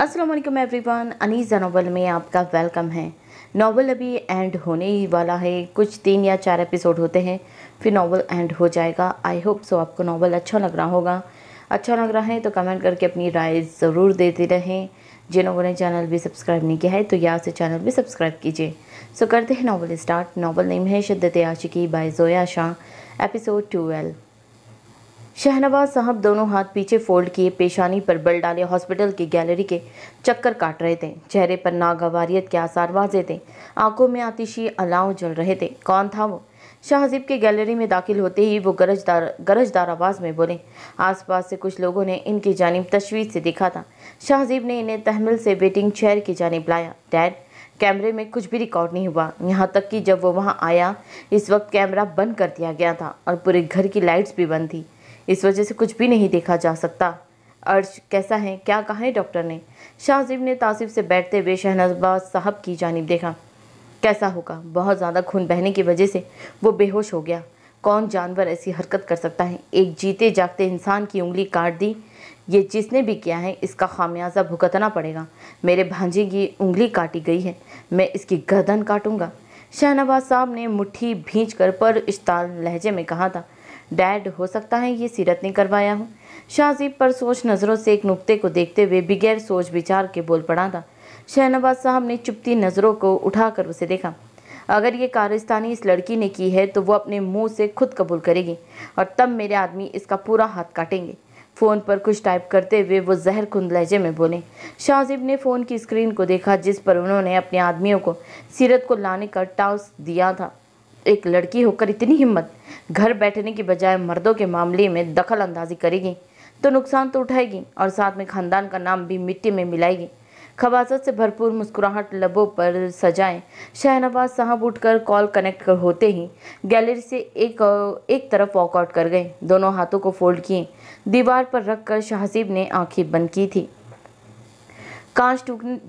अस्सलाम वालेकुम everyone, Aniza novel में आपका वेलकम है। नावल अभी एंड होने ही वाला है, कुछ तीन या चार एपिसोड होते हैं, फिर नावल एंड हो जाएगा। आई होप सो आपको नावल अच्छा लग रहा होगा। अच्छा लग रहा है तो कमेंट करके अपनी राय ज़रूर देते रहें। जिन लोगों ने चैनल भी सब्सक्राइब नहीं किया है तो यहाँ से चैनल भी सब्सक्राइब कीजिए। सो करते हैं नावल स्टार्ट नावल नेम है, Shiddat Aashiqui by Zoya Shah episode twelve Shahnawaz साहब दोनों हाथ पीछे फोल्ड किए पेशानी पर बल डाले हॉस्पिटल की गैलरी के चक्कर काट रहे थे। चेहरे पर नागवारियत के आसार वाजे थे। आँखों में आतिशी अलाव जल रहे थे। कौन था वो? शाहजीब के गैलरी में दाखिल होते ही वो गरजदार गरजदार आवाज़ में बोले, आसपास से कुछ लोगों ने इनकी जानब तशवीश से देखा था। शाहजीब ने इन्हें तहमिल से वेटिंग चेयर की जानब लाया। डैड, कैमरे में कुछ भी रिकॉर्ड नहीं हुआ। यहाँ तक कि जब वो वहाँ आया, इस वक्त कैमरा बंद कर दिया गया था और पूरे घर की लाइट्स भी बंद थी। इस वजह से कुछ भी नहीं देखा जा सकता। अर्श, कैसा है? क्या कहा है डॉक्टर ने? शाहजीब ने तासिफ से बैठते हुए शहनवाज साहब की जानब देखा। कैसा होगा? बहुत ज़्यादा खून बहने की वजह से वो बेहोश हो गया। कौन जानवर ऐसी हरकत कर सकता है? एक जीते जागते इंसान की उंगली काट दी। ये जिसने भी किया है, इसका खामियाजा भुगतना पड़ेगा। मेरे भांजे की उंगली काटी गई है। मैं इसकी गर्दन काटूँगा। शहनवाज साहब ने मुट्ठी भींच कर पर इश्ताल लहजे में कहा था डैड हो सकता है, ये सीरत ने करवाया हो। शाहजीब पर सोच नज़रों से एक नुक्ते को देखते हुए बगैर सोच विचार के बोल पड़ा था शहनवाज साहब ने चुपती नज़रों को उठाकर उसे देखा। अगर ये कारस्तानी इस लड़की ने की है तो वो अपने मुँह से खुद कबूल करेगी और तब मेरे आदमी इसका पूरा हाथ काटेंगे। फ़ोन पर कुछ टाइप करते हुए वो जहर खुंद लहजे में बोले। शाहजीब ने फ़ोन की स्क्रीन को देखा, जिस पर उन्होंने अपने आदमियों को, सीरत को लाने का टाउस दिया था। एक लड़की होकर इतनी हिम्मत, घर बैठने की बजाय मर्दों के मामले में दखल अंदाजी करेगी तो नुकसान तो उठाएगी और साथ में खानदान का नाम भी मिट्टी में मिलाएगी। खबासत से भरपूर मुस्कुराहट लबों पर सजाएँ। शहनवाज साहब उठकर कॉल कनेक्ट कर होते ही गैलरी से एक एक तरफ़ वॉकआउट कर गए। दोनों हाथों को फोल्ड किए। दीवार पर रखकर शाहसीब ने आँखें बंद की थी। कांच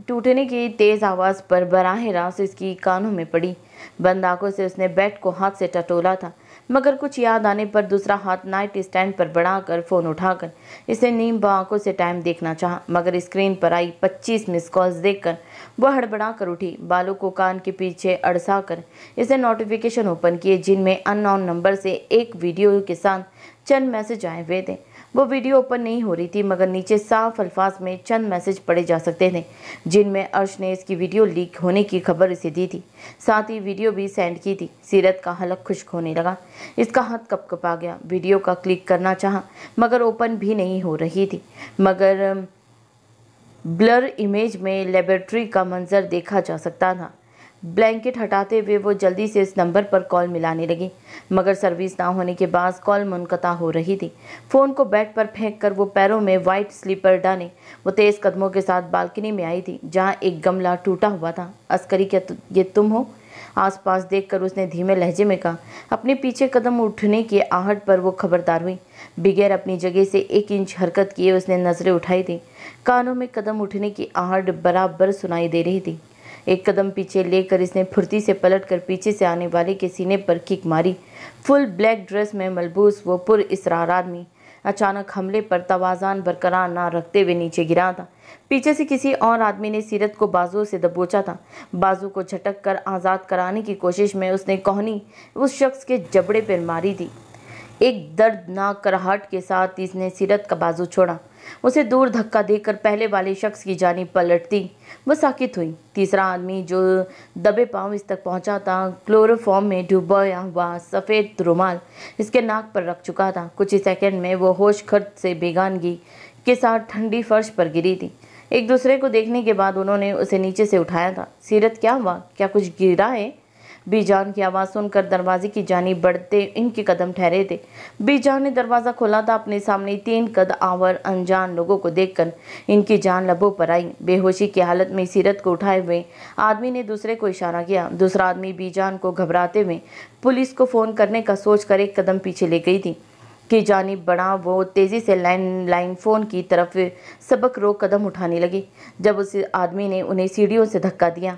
टूटने की तेज़ आवाज़ पर बराह रास इसकी कानों में पड़ी। बंद आँखों से उसने बेड को हाथ से टटोला था, मगर कुछ याद आने पर दूसरा हाथ नाइट स्टैंड पर बढ़ाकर फ़ोन उठाकर इसे नीम आँखों से टाइम देखना चाहा, मगर स्क्रीन पर आई 25 मिस कॉल्स देखकर वह हड़बड़ा कर उठी, बालों को कान के पीछे अड़सा कर इसे नोटिफिकेशन ओपन किए, जिनमें अननोन नंबर से एक वीडियो के साथ चंद मैसेज आए हुए थे। वो वीडियो ओपन नहीं हो रही थी, मगर नीचे साफ़ अल्फाज में चंद मैसेज पढ़े जा सकते थे, जिनमें अर्श ने इसकी वीडियो लीक होने की खबर इसे दी थी। साथ ही वीडियो भी सेंड की थी। सीरत का हलक खुश्क होने लगा। इसका हाथ आ गया। वीडियो का क्लिक करना चाहा, मगर ओपन भी नहीं हो रही थी। मगर, ब्लर इमेज में लेबोरेटरी का मंजर देखा जा सकता था। ब्लैंकेट हटाते हुए वो जल्दी से इस नंबर पर कॉल मिलाने लगी। मगर सर्विस ना होने के बाद कॉल मुनकता हो रही थी। फ़ोन को बेड पर फेंक कर वो पैरों में वाइट स्लीपर डाले। वो तेज़ कदमों के साथ बालकनी में आई थी जहाँ एक गमला टूटा हुआ था। अस्करी क्या तु, ये तुम हो? आसपास देखकर उसने धीमे लहजे में कहा। अपने पीछे कदम उठने की आहट पर वो खबरदार हुई। बगैर अपनी जगह से एक इंच हरकत किए उसने नज़रें उठाई थी। कानों में कदम उठने की आहट बराबर सुनाई दे रही थी। एक कदम पीछे लेकर इसने फुर्ती से पलटकर पीछे से आने वाले के सीने पर किक मारी। फुल ब्लैक ड्रेस में मलबूस, वो पुर इसरार आदमी। अचानक हमले पर तवाजान बरकरार ना रखते हुए नीचे गिरा था। पीछे से किसी और आदमी ने सीरत को बाजुओं से दबोचा था। बाजू को झटक कर आज़ाद कराने की कोशिश में उसने कोहनी उस शख्स के जबड़े पर मारी थी एक दर्दनाक कराहट के साथ इसने सीरत का बाजू छोड़ा। उसे दूर धक्का देकर पहले वाले शख्स की जानी पलटती वह साकित हुई। तीसरा आदमी जो दबे पाँव इस तक पहुँचा था, क्लोरोफॉर्म में डूबाया हुआ सफ़ेद रुमाल इसके नाक पर रख चुका था। कुछ ही सेकेंड में वह होश खर्च से बेगानगी के साथ ठंडी फर्श पर गिरी थी। एक दूसरे को देखने के बाद उन्होंने उसे नीचे से उठाया था। सीरत, क्या हुआ? क्या कुछ गिरा है? बीजान की आवाज़ सुनकर दरवाजे की जानी बढ़ते इनके कदम ठहरे थे। बीजान ने दरवाज़ा खोला था, अपने सामने तीन कद आवर अनजान लोगों को देखकर इनकी जान लबों पर आई। बेहोशी की हालत में सीरत को उठाए हुए आदमी ने दूसरे को इशारा किया। दूसरा आदमी बीजान को घबराते हुए पुलिस को फ़ोन करने का सोच कर एक कदम पीछे ले गई थी। की जानी बढ़ा वो तेज़ी से लैंड लाइन फ़ोन की तरफ़ सबक रोक कदम उठाने लगी। जब उस आदमी ने उन्हें सीढ़ियों से धक्का दिया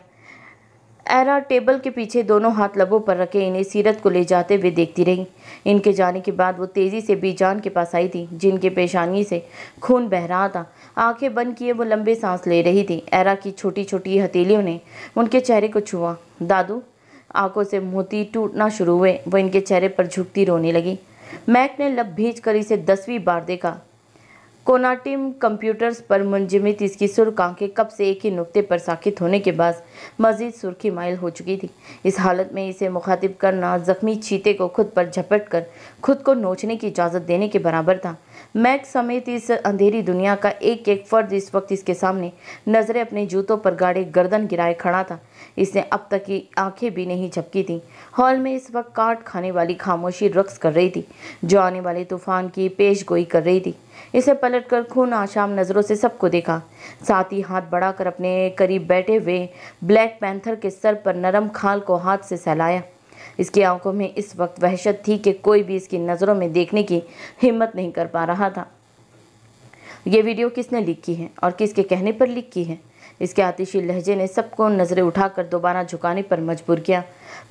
एरा टेबल के पीछे दोनों हाथ लबों पर रखे इन्हें सीरत को ले जाते हुए देखती रही। इनके जाने के बाद वो तेज़ी से बीजान के पास आई थी, जिनके पेशानी से खून बह रहा था। आँखें बंद किए वो लंबे सांस ले रही थी। एरा की छोटी छोटी हथेलियों ने उनके चेहरे को छुआ। दादू, आँखों से मोती टूटना शुरू हुए। वो इनके चेहरे पर झुकती रोने लगी। मैक ने लब भीज कर इसे दसवीं बार देखा। कोनाटिम कंप्यूटर्स पर मुंजमित इसकी सुर्ख आँखें कब से एक ही नुक्ते पर साखित होने के बाद मजीद सुर्खी माइल हो चुकी थी। इस हालत में इसे मुखातिब करना जख्मी चीते को खुद पर झपट कर खुद को नोचने की इजाज़त देने के बराबर था। मैक समेत इस अंधेरी दुनिया का एक एक फर्द इस वक्त इसके सामने नज़रें अपने जूतों पर गाड़े गर्दन गिराए खड़ा था। इसने अब तक की आँखें भी नहीं झपकी थी। हॉल में इस वक्त काट खाने वाली खामोशी रक्स कर रही थी। जो आने वाले तूफ़ान की पेश गोई कर रही थी। इसे पलटकर खून आशाम नज़रों से सबको देखा। साथ ही हाथ बढ़ाकर अपने करीब बैठे हुए ब्लैक पैंथर के सर पर नरम खाल को हाथ से सहलाया। इसकी आँखों में इस वक्त वहशत थी कि कोई भी इसकी नज़रों में देखने की हिम्मत नहीं कर पा रहा था। ये वीडियो किसने लीक की है और किसके कहने पर लीक की है? इसके आतिशी लहजे ने सबको नज़रें उठाकर दोबारा झुकाने पर मजबूर किया।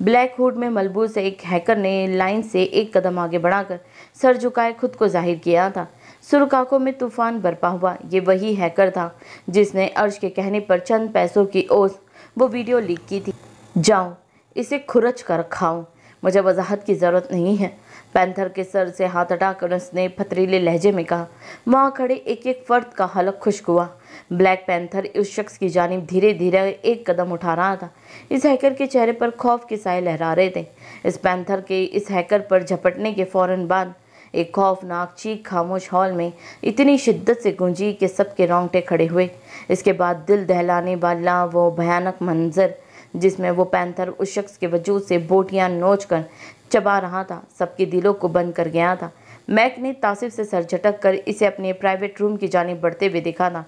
ब्लैक हुड में मलबूस एक हैकर ने लाइन से एक कदम आगे बढ़ाकर सर झुकाए खुद को ज़ाहिर किया था। सुरखाकों में तूफ़ान बरपा हुआ, ये वही हैकर था जिसने अर्श के कहने पर चंद पैसों की ओस, वो वीडियो लीक की थी। जाओ, इसे खुरच कर खाओ, मुझे वजाहत की ज़रूरत नहीं है। पैंथर के सर से हाथ हटाकर उसने पथरीले लहजे में कहा, वहाँ खड़े एक एक फर्द का हलक खुश्क हुआ। ब्लैक पैंथर उस शख्स की जानब धीरे धीरे एक कदम उठा रहा था। इस हैकर के चेहरे पर खौफ के साए लहरा रहे थे। इस पैंथर के इस हैकर पर झपटने के फ़ौरन बाद एक खौफनाक, चीख खामोश हॉल में इतनी शिद्दत से गूंजी कि सबके रोंगटे खड़े हुए। इसके बाद दिल दहलाने वाला वो भयानक मंजर जिसमें वो पैंथर उस शख्स के वजूद से बोटियाँ नोच कर चबा रहा था। सबके दिलों को बंद कर गया था। मैक ने तासिफ से सर झटक कर इसे अपने प्राइवेट रूम की जानी बढ़ते हुए देखा था।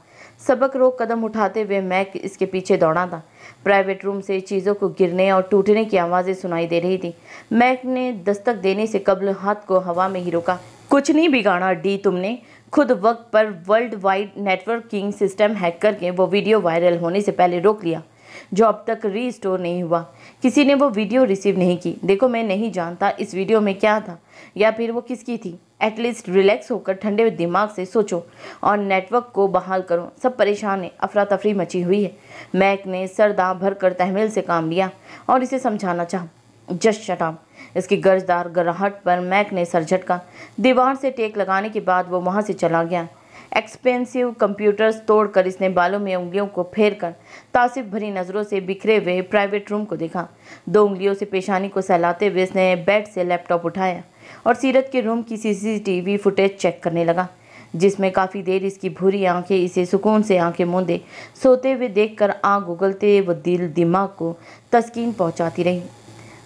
सबक रोक कदम उठाते हुए मैक इसके पीछे दौड़ा था। प्राइवेट रूम से चीज़ों को गिरने और टूटने की आवाज़ें सुनाई दे रही थी। मैक ने दस्तक देने से कबल हाथ को हवा में ही रोका। कुछ नहीं बिगाड़ा डी तुमने। खुद वक्त पर world wide networking system hack करके वो वीडियो वायरल होने से पहले रोक लिया, जो अब तक रीस्टोर नहीं हुआ। किसी ने वो वीडियो रिसीव नहीं की। देखो, मैं नहीं जानता इस वीडियो में क्या था, या फिर वो किसकी थी। एटलीस्ट रिलैक्स होकर, ठंडे दिमाग से सोचो और नेटवर्क को बहाल करो। सब परेशान है अफरा तफरी मची हुई है। मैक ने सरदा भर कर तहमील से काम लिया और इसे समझाना चाह। जस्ट शटाम इसकी गर्जदार गराहट पर मैक ने सर झटका। दीवार से टेक लगाने के बाद वो वहाँ से चला गया। एक्सपेंसिव कंप्यूटर्स तोड़कर इसने बालों में उंगलियों को फेर कर तासिफ भरी नज़रों से बिखरे हुए प्राइवेट रूम को देखा। दो उंगलियों से पेशानी को सहलाते हुए इसने बेड से लैपटॉप उठाया और सीरत के रूम की सीसीटीवी फुटेज चेक करने लगा, जिसमें काफ़ी देर इसकी भूरी आँखें, इसे सुकून से आँखें मूंदे, सोते हुए देखकर आँख उगलते व दिल दिमाग को तस्कीन पहुंचाती रही।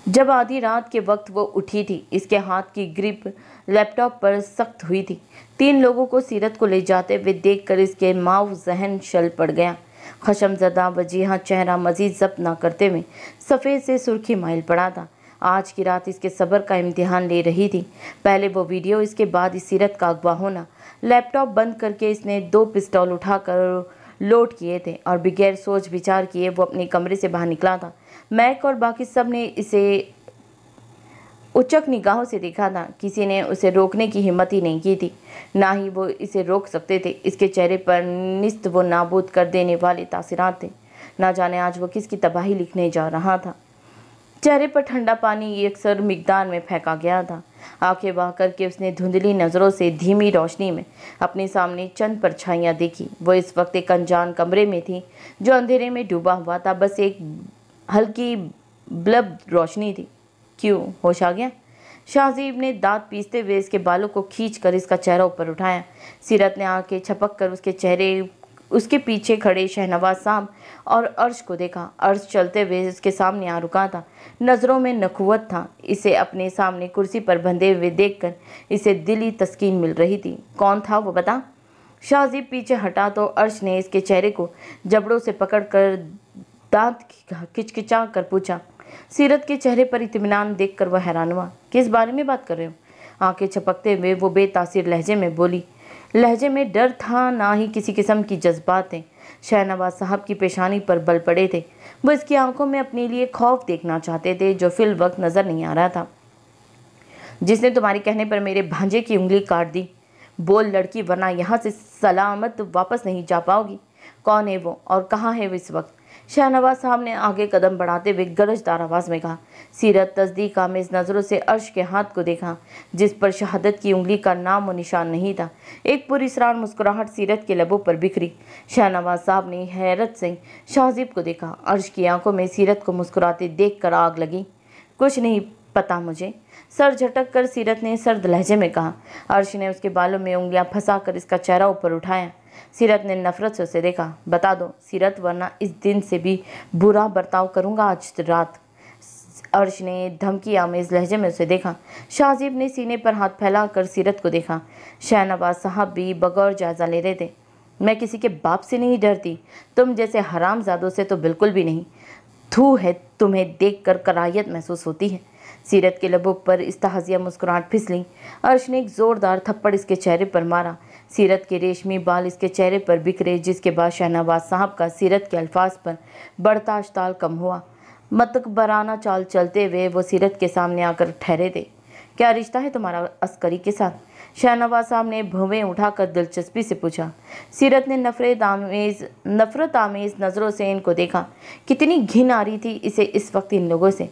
जब आधी रात के वक्त वो उठी थी, इसके हाथ की ग्रिप लैपटॉप पर सख्त हुई थी। तीन लोगों को सीरत को ले जाते हुए देख कर इसके माव जहन शल पड़ गया। खशमजदा वजीहा चेहरा मजीद जब्त ना करते हुए सफ़ेद से सुर्खी माइल पड़ा था। आज की रात इसके सब्र का इम्तिहान ले रही थी। पहले वो वीडियो, इसके बाद इस सीरत का अगवा होना। लैपटॉप बंद करके इसने दो पिस्तौल उठाकर लोड किए थे और बगैर सोच विचार किए वो अपने कमरे से बाहर निकला था। मैक और बाकी सबने इसे उचक निगाहों से देखा था किसी ने उसे रोकने की हिम्मत ही नहीं की थी। ना ही वो इसे रोक सकते थे। इसके चेहरे पर निस्त वो नाबूद कर देने वाले तासरात थे। ना जाने आज वो किसकी तबाही लिखने जा रहा था। चेहरे पर ठंडा पानी अक्सर मकदार में फेंका गया था। आँखें बहा करके उसने धुंधली नज़रों से धीमी रोशनी में अपने सामने चंद परछाइयाँ देखी। वो इस वक्त एक अनजान कमरे में थी, जो अंधेरे में डूबा हुआ था। बस एक हल्की ब्लब रोशनी थी। क्यों? होश आ गया। शाहजीब ने दांत पीसते हुए इसके बालों को खींच कर इसका चेहरा ऊपर उठाया। सीरत ने आके छपक कर उसके चेहरे, उसके पीछे खड़े शहनवाज साम और अर्श को देखा। अर्श चलते हुए उसके सामने आ रुका था। नज़रों में नखुवत था। इसे अपने सामने कुर्सी पर बंधे हुए देखकर इसे दिली तस्कीन मिल रही थी। कौन था वो बता? शाहजीब पीछे हटा तो अर्श ने इसके चेहरे को जबड़ों से पकड़कर दांत किचकिचा कर पूछा सीरत के चेहरे पर इतमान देख कर वह हैरान हुआ। किस बारे में बात कर रहे हो? आँखें छपकते हुए वो बेतासीर लहजे में बोली, लहजे में डर था ना ही किसी किस्म की जज्बातें। शहनवाज साहब की पेशानी पर बल पड़े थे। वो इसकी आँखों में अपने लिए खौफ देखना चाहते थे, जो फिल वक्त नज़र नहीं आ रहा था। जिसने तुम्हारे कहने पर मेरे भांजे की उंगली काट दी। बोल लड़की, वरना यहाँ से सलामत वापस नहीं जा पाओगी। कौन है वो और कहाँ है वो इस वक्त? शाहनवाज साहब ने आगे कदम बढ़ाते हुए गरजदार आवाज़ में कहा। सीरत तस्दीक आमेज नज़रों से अर्श के हाथ को देखा, जिस पर शहादत की उंगली का नाम और निशान नहीं था। एक पूरी सरार मुस्कुराहट सीरत के लबों पर बिखरी। शाहनवाज साहब ने हैरत से शाहजीब को देखा। अर्श की आँखों में सीरत को मुस्कुराते देख कर आग लगी। कुछ नहीं पता मुझे। सर झटक कर सीरत ने सर्द लहजे में कहा। अर्श ने उसके बालों में उंगलियाँ फंसा कर इसका चेहरा ऊपर उठाया। सीरत ने नफरत से उसे देखा, बता दो, सीरत, वरना इस दिन से भी बुरा बर्ताव करूँगा आज रात। अर्श ने धमकी आमेज लहजे में उसे देखा। शाहजीब ने सीने पर हाथ फैलाकर सीरत को देखा। शहनवाज साहब भी बगौर जायजा ले रहे थे। मैं किसी के बाप से नहीं डरती। तुम जैसे हराम जादों से तो बिल्कुल भी नहीं। थू है तुम्हें देख कर कराहियत महसूस होती है। सीरत के लबों पर इस तहजिया मुस्कुराहट फिसली। अर्श ने एक ज़ोरदार थप्पड़ इसके चेहरे पर मारा। सीरत के रेशमी बाल इसके चेहरे पर बिखरे जिसके बाद शहनवाज साहब का सीरत के अल्फाज पर बर्दाश्त ताल कम हुआ। मतकबराना चाल चलते हुए वो सीरत के सामने आकर ठहरे थे। क्या रिश्ता है तुम्हारा अस्करी के साथ? शहनवाज साहब ने भवें उठाकर दिलचस्पी से पूछा। सीरत ने नफरत आमेज नफरत आमेज नज़रों से इनको देखा। कितनी घिन आ रही थी इसे इस वक्त इन लोगों से।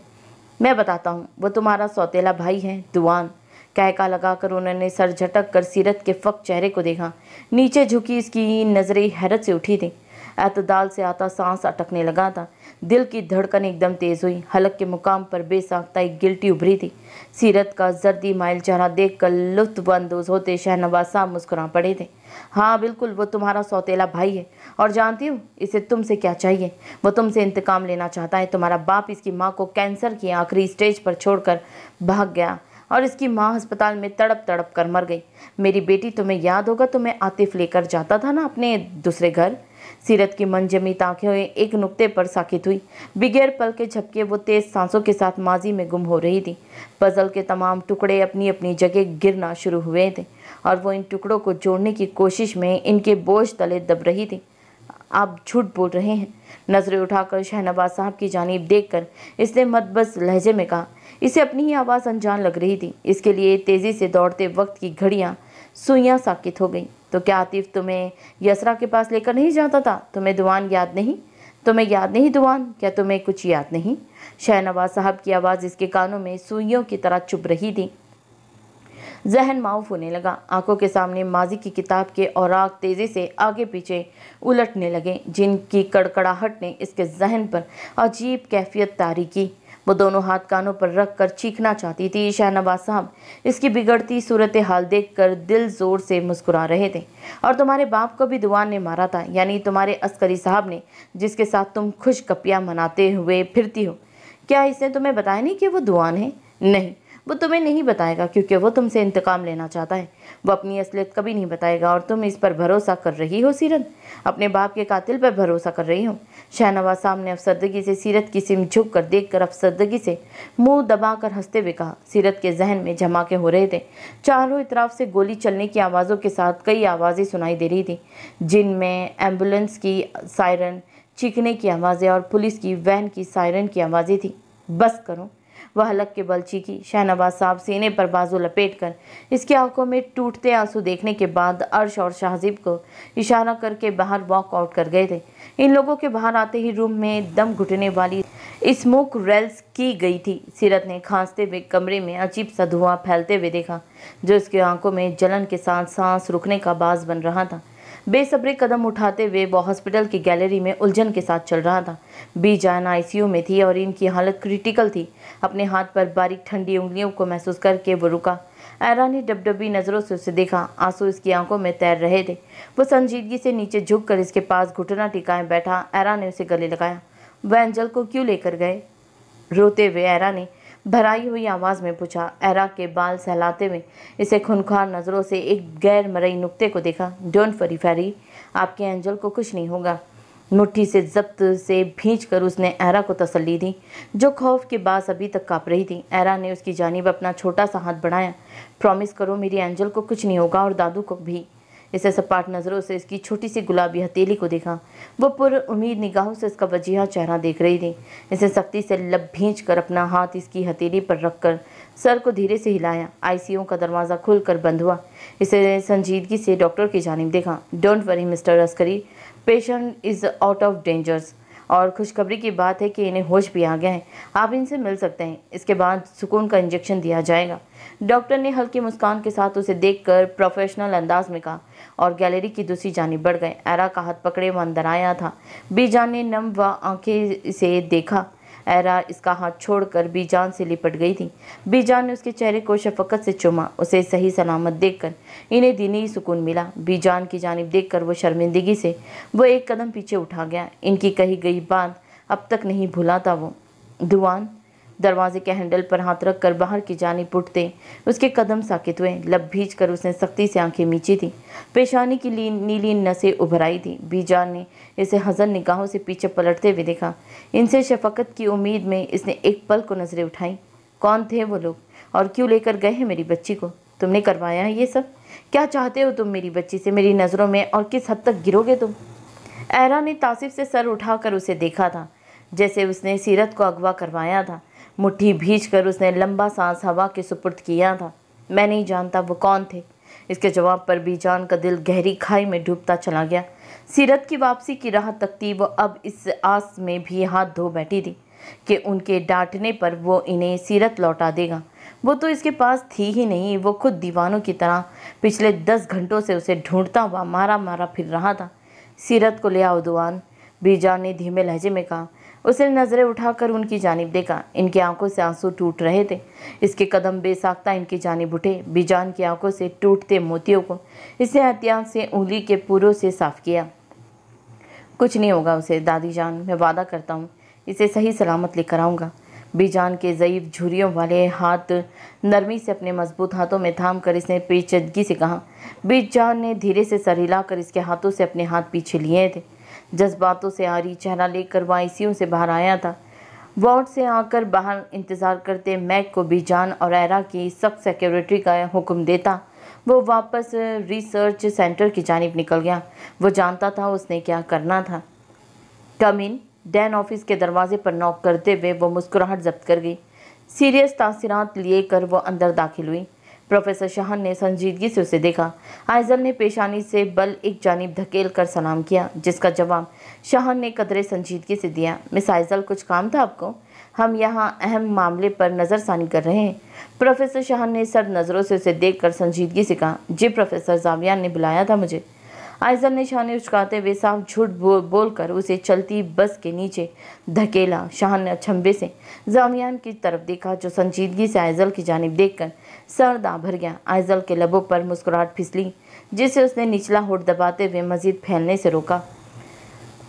मैं बताता हूँ, वो तुम्हारा सौतेला भाई है, दुआन। कहका लगाकर उन्होंने सर झटक कर सीरत के फक चेहरे को देखा। नीचे झुकी इसकी नज़रें हैरत से उठी थी। एतदाल से आता सांस अटकने लगा था। दिल की धड़कन एकदम तेज़ हुई। हलक के मुकाम पर बेसाख्ता एक गिल्टी उभरी थी। सीरत का जर्दी माइल चेहरा देख कर लुत्फानंदोज होते शहनवाज साहब मुस्कुरा पड़े थे। हाँ बिल्कुल, वो तुम्हारा सौतेला भाई है। और जानती हूँ, इसे तुमसे क्या चाहिए? वो तुमसे इंतकाम लेना चाहता है। तुम्हारा बाप इसकी माँ को कैंसर की आखिरी स्टेज पर छोड़कर भाग गया। और इसकी माँ अस्पताल में तड़प तड़प कर मर गई। मेरी बेटी, तुम्हें याद होगा तो मैं आतिफ लेकर जाता था ना अपने दूसरे घर। सीरत की मनजमी आँखें एक नुक्ते पर साकित हुई। बिगैर पल के झपके वो तेज सांसों के साथ माजी में गुम हो रही थी। पजल के तमाम टुकड़े अपनी अपनी जगह गिरना शुरू हुए थे और वो इन टुकड़ों को जोड़ने की कोशिश में इनके बोझ तले दब रही थी। आप झूठ बोल रहे हैं, नज़रें उठाकर शहनवाज साहब की जानीब देखकर इसने मदबस लहजे में कहा इसे अपनी ही आवाज़ अनजान लग रही थी। इसके लिए तेज़ी से दौड़ते वक्त की घड़ियाँ सुइयाँ साकित हो गई। तो क्या आतिफ तुम्हें यसरा के पास लेकर नहीं जाता था? तुम्हें दुआन याद नहीं? तुम्हें याद नहीं दुआन? क्या तुम्हें कुछ याद नहीं? शहनवाज साहब की आवाज़ इसके कानों में सुइयों की तरह चुप रही थी। जहन माउफ होने लगा। आँखों के सामने माजी की किताब के औराक तेज़ी से आगे पीछे उलटने लगे, जिनकी कड़कड़ाहट ने इसके जहन पर अजीब कैफियत तारी की। वो दोनों हाथ कानों पर रख कर चीखना चाहती थी। शाहनवाज साहब इसकी बिगड़ती सूरत हाल देख कर दिल ज़ोर से मुस्कुरा रहे थे। और तुम्हारे बाप को भी दुआ ने मारा था, यानी तुम्हारे अस्करी साहब ने, जिसके साथ तुम खुश कपियाँ मनाते हुए फिरती हो। क्या इसने तुम्हें बताया नहीं कि वो दुआन है? नहीं। वो तुम्हें नहीं बताएगा क्योंकि वो तुमसे इंतकाम लेना चाहता है। वो अपनी असलियत कभी नहीं बताएगा और तुम इस पर भरोसा कर रही हो सीरत। अपने बाप के कातिल पर भरोसा कर रही हो। शहनवाज साहब ने अफसरदगी से सीरत की सिम झुक कर देख कर अफसरदगी से मुँह दबाकर हँसते हुए कहा, सीरत के जहन में झमाके हो रहे थे। चारों इतराफ से गोली चलने की आवाज़ों के साथ कई आवाज़ें सुनाई दे रही थी, जिनमें एंबुलेंस की सायरन, चीखने की आवाज़ें और पुलिस की वैन की सायरन की आवाज़ें थी। बस करो। वह हलक के बल चीखी शहनवाज साहब सीने पर बाजू लपेट कर इसकी आँखों में टूटते आँसू देखने के बाद अर्श और शाहजीब को इशारा करके बाहर वॉक आउट कर गए थे। इन लोगों के बाहर आते ही रूम में दम घुटने वाली स्मोक रेल्स की गई थी। सीरत ने खांसते हुए कमरे में अजीब सा धुआँ फैलते हुए देखा, जो इसकी आँखों में जलन के साथ सांस रुकने का बाज बन रहा था। बेसब्री कदम उठाते हुए वो हॉस्पिटल की गैलरी में उलझन के साथ चल रहा था। बी जान आईसीयू में थी और इनकी हालत क्रिटिकल थी। अपने हाथ पर बारीक ठंडी उंगलियों को महसूस करके वो रुका। ऐरा ने डबडबी नज़रों से उसे देखा। आँसू इसकी आँखों में तैर रहे थे। वो संजीदगी से नीचे झुक कर इसके पास घुटना टिकाए बैठा। ऐरा ने उसे गले लगाया। वह एंजल को क्यों लेकर गए? रोते हुए ऐरा ने भराई हुई आवाज़ में पूछा एरा के बाल सहलाते हुए? इसे खुनखार नज़रों से एक गैर मरई नुक्ते को देखा, डोंट फरी फैरी, आपके एंजल को कुछ नहीं होगा। मुट्ठी से जब्त से भींच कर उसने एरा को तसल्ली दी, जो खौफ के बाद अभी तक काँप रही थी। एरा ने उसकी जानिब अपना छोटा सा हाथ बढ़ाया, प्रॉमिस करो मेरी एंजल को कुछ नहीं होगा और दादू को भी। इसे सपाट नज़रों से इसकी छोटी सी गुलाबी हथेली को देखा। वो पुर उम्मीद निगाहों से इसका वजीहा चेहरा देख रही थी। इसे सख्ती से लब भींच कर अपना हाथ इसकी हथेली पर रखकर सर को धीरे से हिलाया। आईसीयू का दरवाज़ा खुलकर बंद हुआ। इसे संजीदगी से डॉक्टर की जानब देखा। Don't worry mister Askari, patient is out of dangers. और खुशखबरी की बात है कि इन्हें होश भी आ गया है। आप इनसे मिल सकते हैं। इसके बाद सुकून का इंजेक्शन दिया जाएगा। डॉक्टर ने हल्की मुस्कान के साथ उसे देखकर प्रोफेशनल अंदाज में कहा और गैलरी की दूसरी जानी बढ़ गए। एरा का हाथ पकड़े वो अंदर आया था। बीजान ने नम व आँखें से देखा। एरा इसका हाथ छोड़कर बीजान से लिपट गई थी। बीजान ने उसके चेहरे को शफकत से चुमा। उसे सही सलामत देखकर इन्हें दीनी सुकून मिला। बीजान की जानब देखकर वो शर्मिंदगी से वो एक कदम पीछे उठा गया। इनकी कही गई बात अब तक नहीं भुला था वो। दुआन दरवाजे के हैंडल पर हाथ रख कर बाहर की जानी उठते उसके कदम साकित हुए। लब भीज कर उसने सख्ती से आँखें मीची थी। पेशानी की नीली नसें उभर आई थी। बीजान ने इसे हजन निगाहों से पीछे पलटते हुए देखा। इनसे शफकत की उम्मीद में इसने एक पल को नज़रें उठाई। कौन थे वो लोग? और क्यों लेकर गए हैं मेरी बच्ची को? तुमने करवाया है ये सब? क्या चाहते हो तुम मेरी बच्ची से मेरी नज़रों में? और किस हद तक गिरोगे तुम? एरा ने तासिफ से सर उठाकर उसे देखा था। जैसे उसने सीरत को अगवा करवाया था। मुट्ठी भीज कर उसने लंबा सांस हवा के सुपुर्द किया था। मैं नहीं जानता वो कौन थे। इसके जवाब पर बीजान का दिल गहरी खाई में डूबता चला गया। सीरत की वापसी की राह तकती वो अब इस आस में भी हाथ धो बैठी थी कि उनके डांटने पर वो इन्हें सीरत लौटा देगा। वो तो इसके पास थी ही नहीं, वो खुद दीवानों की तरह पिछले दस घंटों से उसे ढूंढता हुआ मारा मारा फिर रहा था। सीरत को ले आओ दुआन, बीजान ने धीमे लहजे में कहा उसने नज़रें उठाकर उनकी जानब देखा। इनकी आँखों से आँसू टूट रहे थे। इसके कदम बेसाख्ता इनकी जानब उठे। बीजान की आँखों से टूटते मोतियों को इसे एहतियात से उंगली के पूरों से साफ़ किया। कुछ नहीं होगा उसे, दादी जान, मैं वादा करता हूँ। इसे सही सलामत लेकर आऊँगा। बीजान के ज़यीफ़ झुरियों वाले हाथ नरमी से अपने मज़बूत हाथों में थाम कर इसने पेचदगी से कहा, बीजान ने धीरे से सर हिलाकर इसके हाथों से अपने हाथ पीछे लिए थे। जज्बातों से आरी चेहरा लेकर वह आईसीयू से बाहर आया था। वार्ड से आकर बाहर इंतज़ार करते मैक को बीजान और एरा की सख्त सिक्योरिटी का हुक्म देता। वो वापस रिसर्च सेंटर की जानब निकल गया। वो जानता था उसने क्या करना था। कम इन डैन ऑफ़िस के दरवाजे पर नॉक करते हुए वो मुस्कुराहट जब्त कर गई। सीरियस तासीरात लिए कर वो अंदर दाखिल हुई। प्रोफेसर शाहन ने संजीदगी से उसे देखा। आयजल ने पेशानी से बल एक जानब धकेल कर सलाम किया, जिसका जवाब शाहन ने कदरे संजीदगी से दिया। मिस आयजल कुछ काम था आपको? हम यहाँ अहम मामले पर नज़रसानी कर रहे हैं। प्रोफेसर शाहन ने सर नज़रों से उसे देखकर संजीदगी से कहा, जी प्रोफेसर, जावियान ने बुलाया था मुझे। आयजल ने शाह ने उचकाते हुए साफ़ झूठ बोल बोलकर उसे चलती बस के नीचे धकेला। शाह ने अचंभे से जामियान की तरफ़ देखा, जो संजीदगी से आयजल की जानब देखकर सर दा भर गया। आयजल के लबों पर मुस्कुराहट फिसली, जिसे उसने निचला होठ दबाते हुए मजीद फैलने से रोका।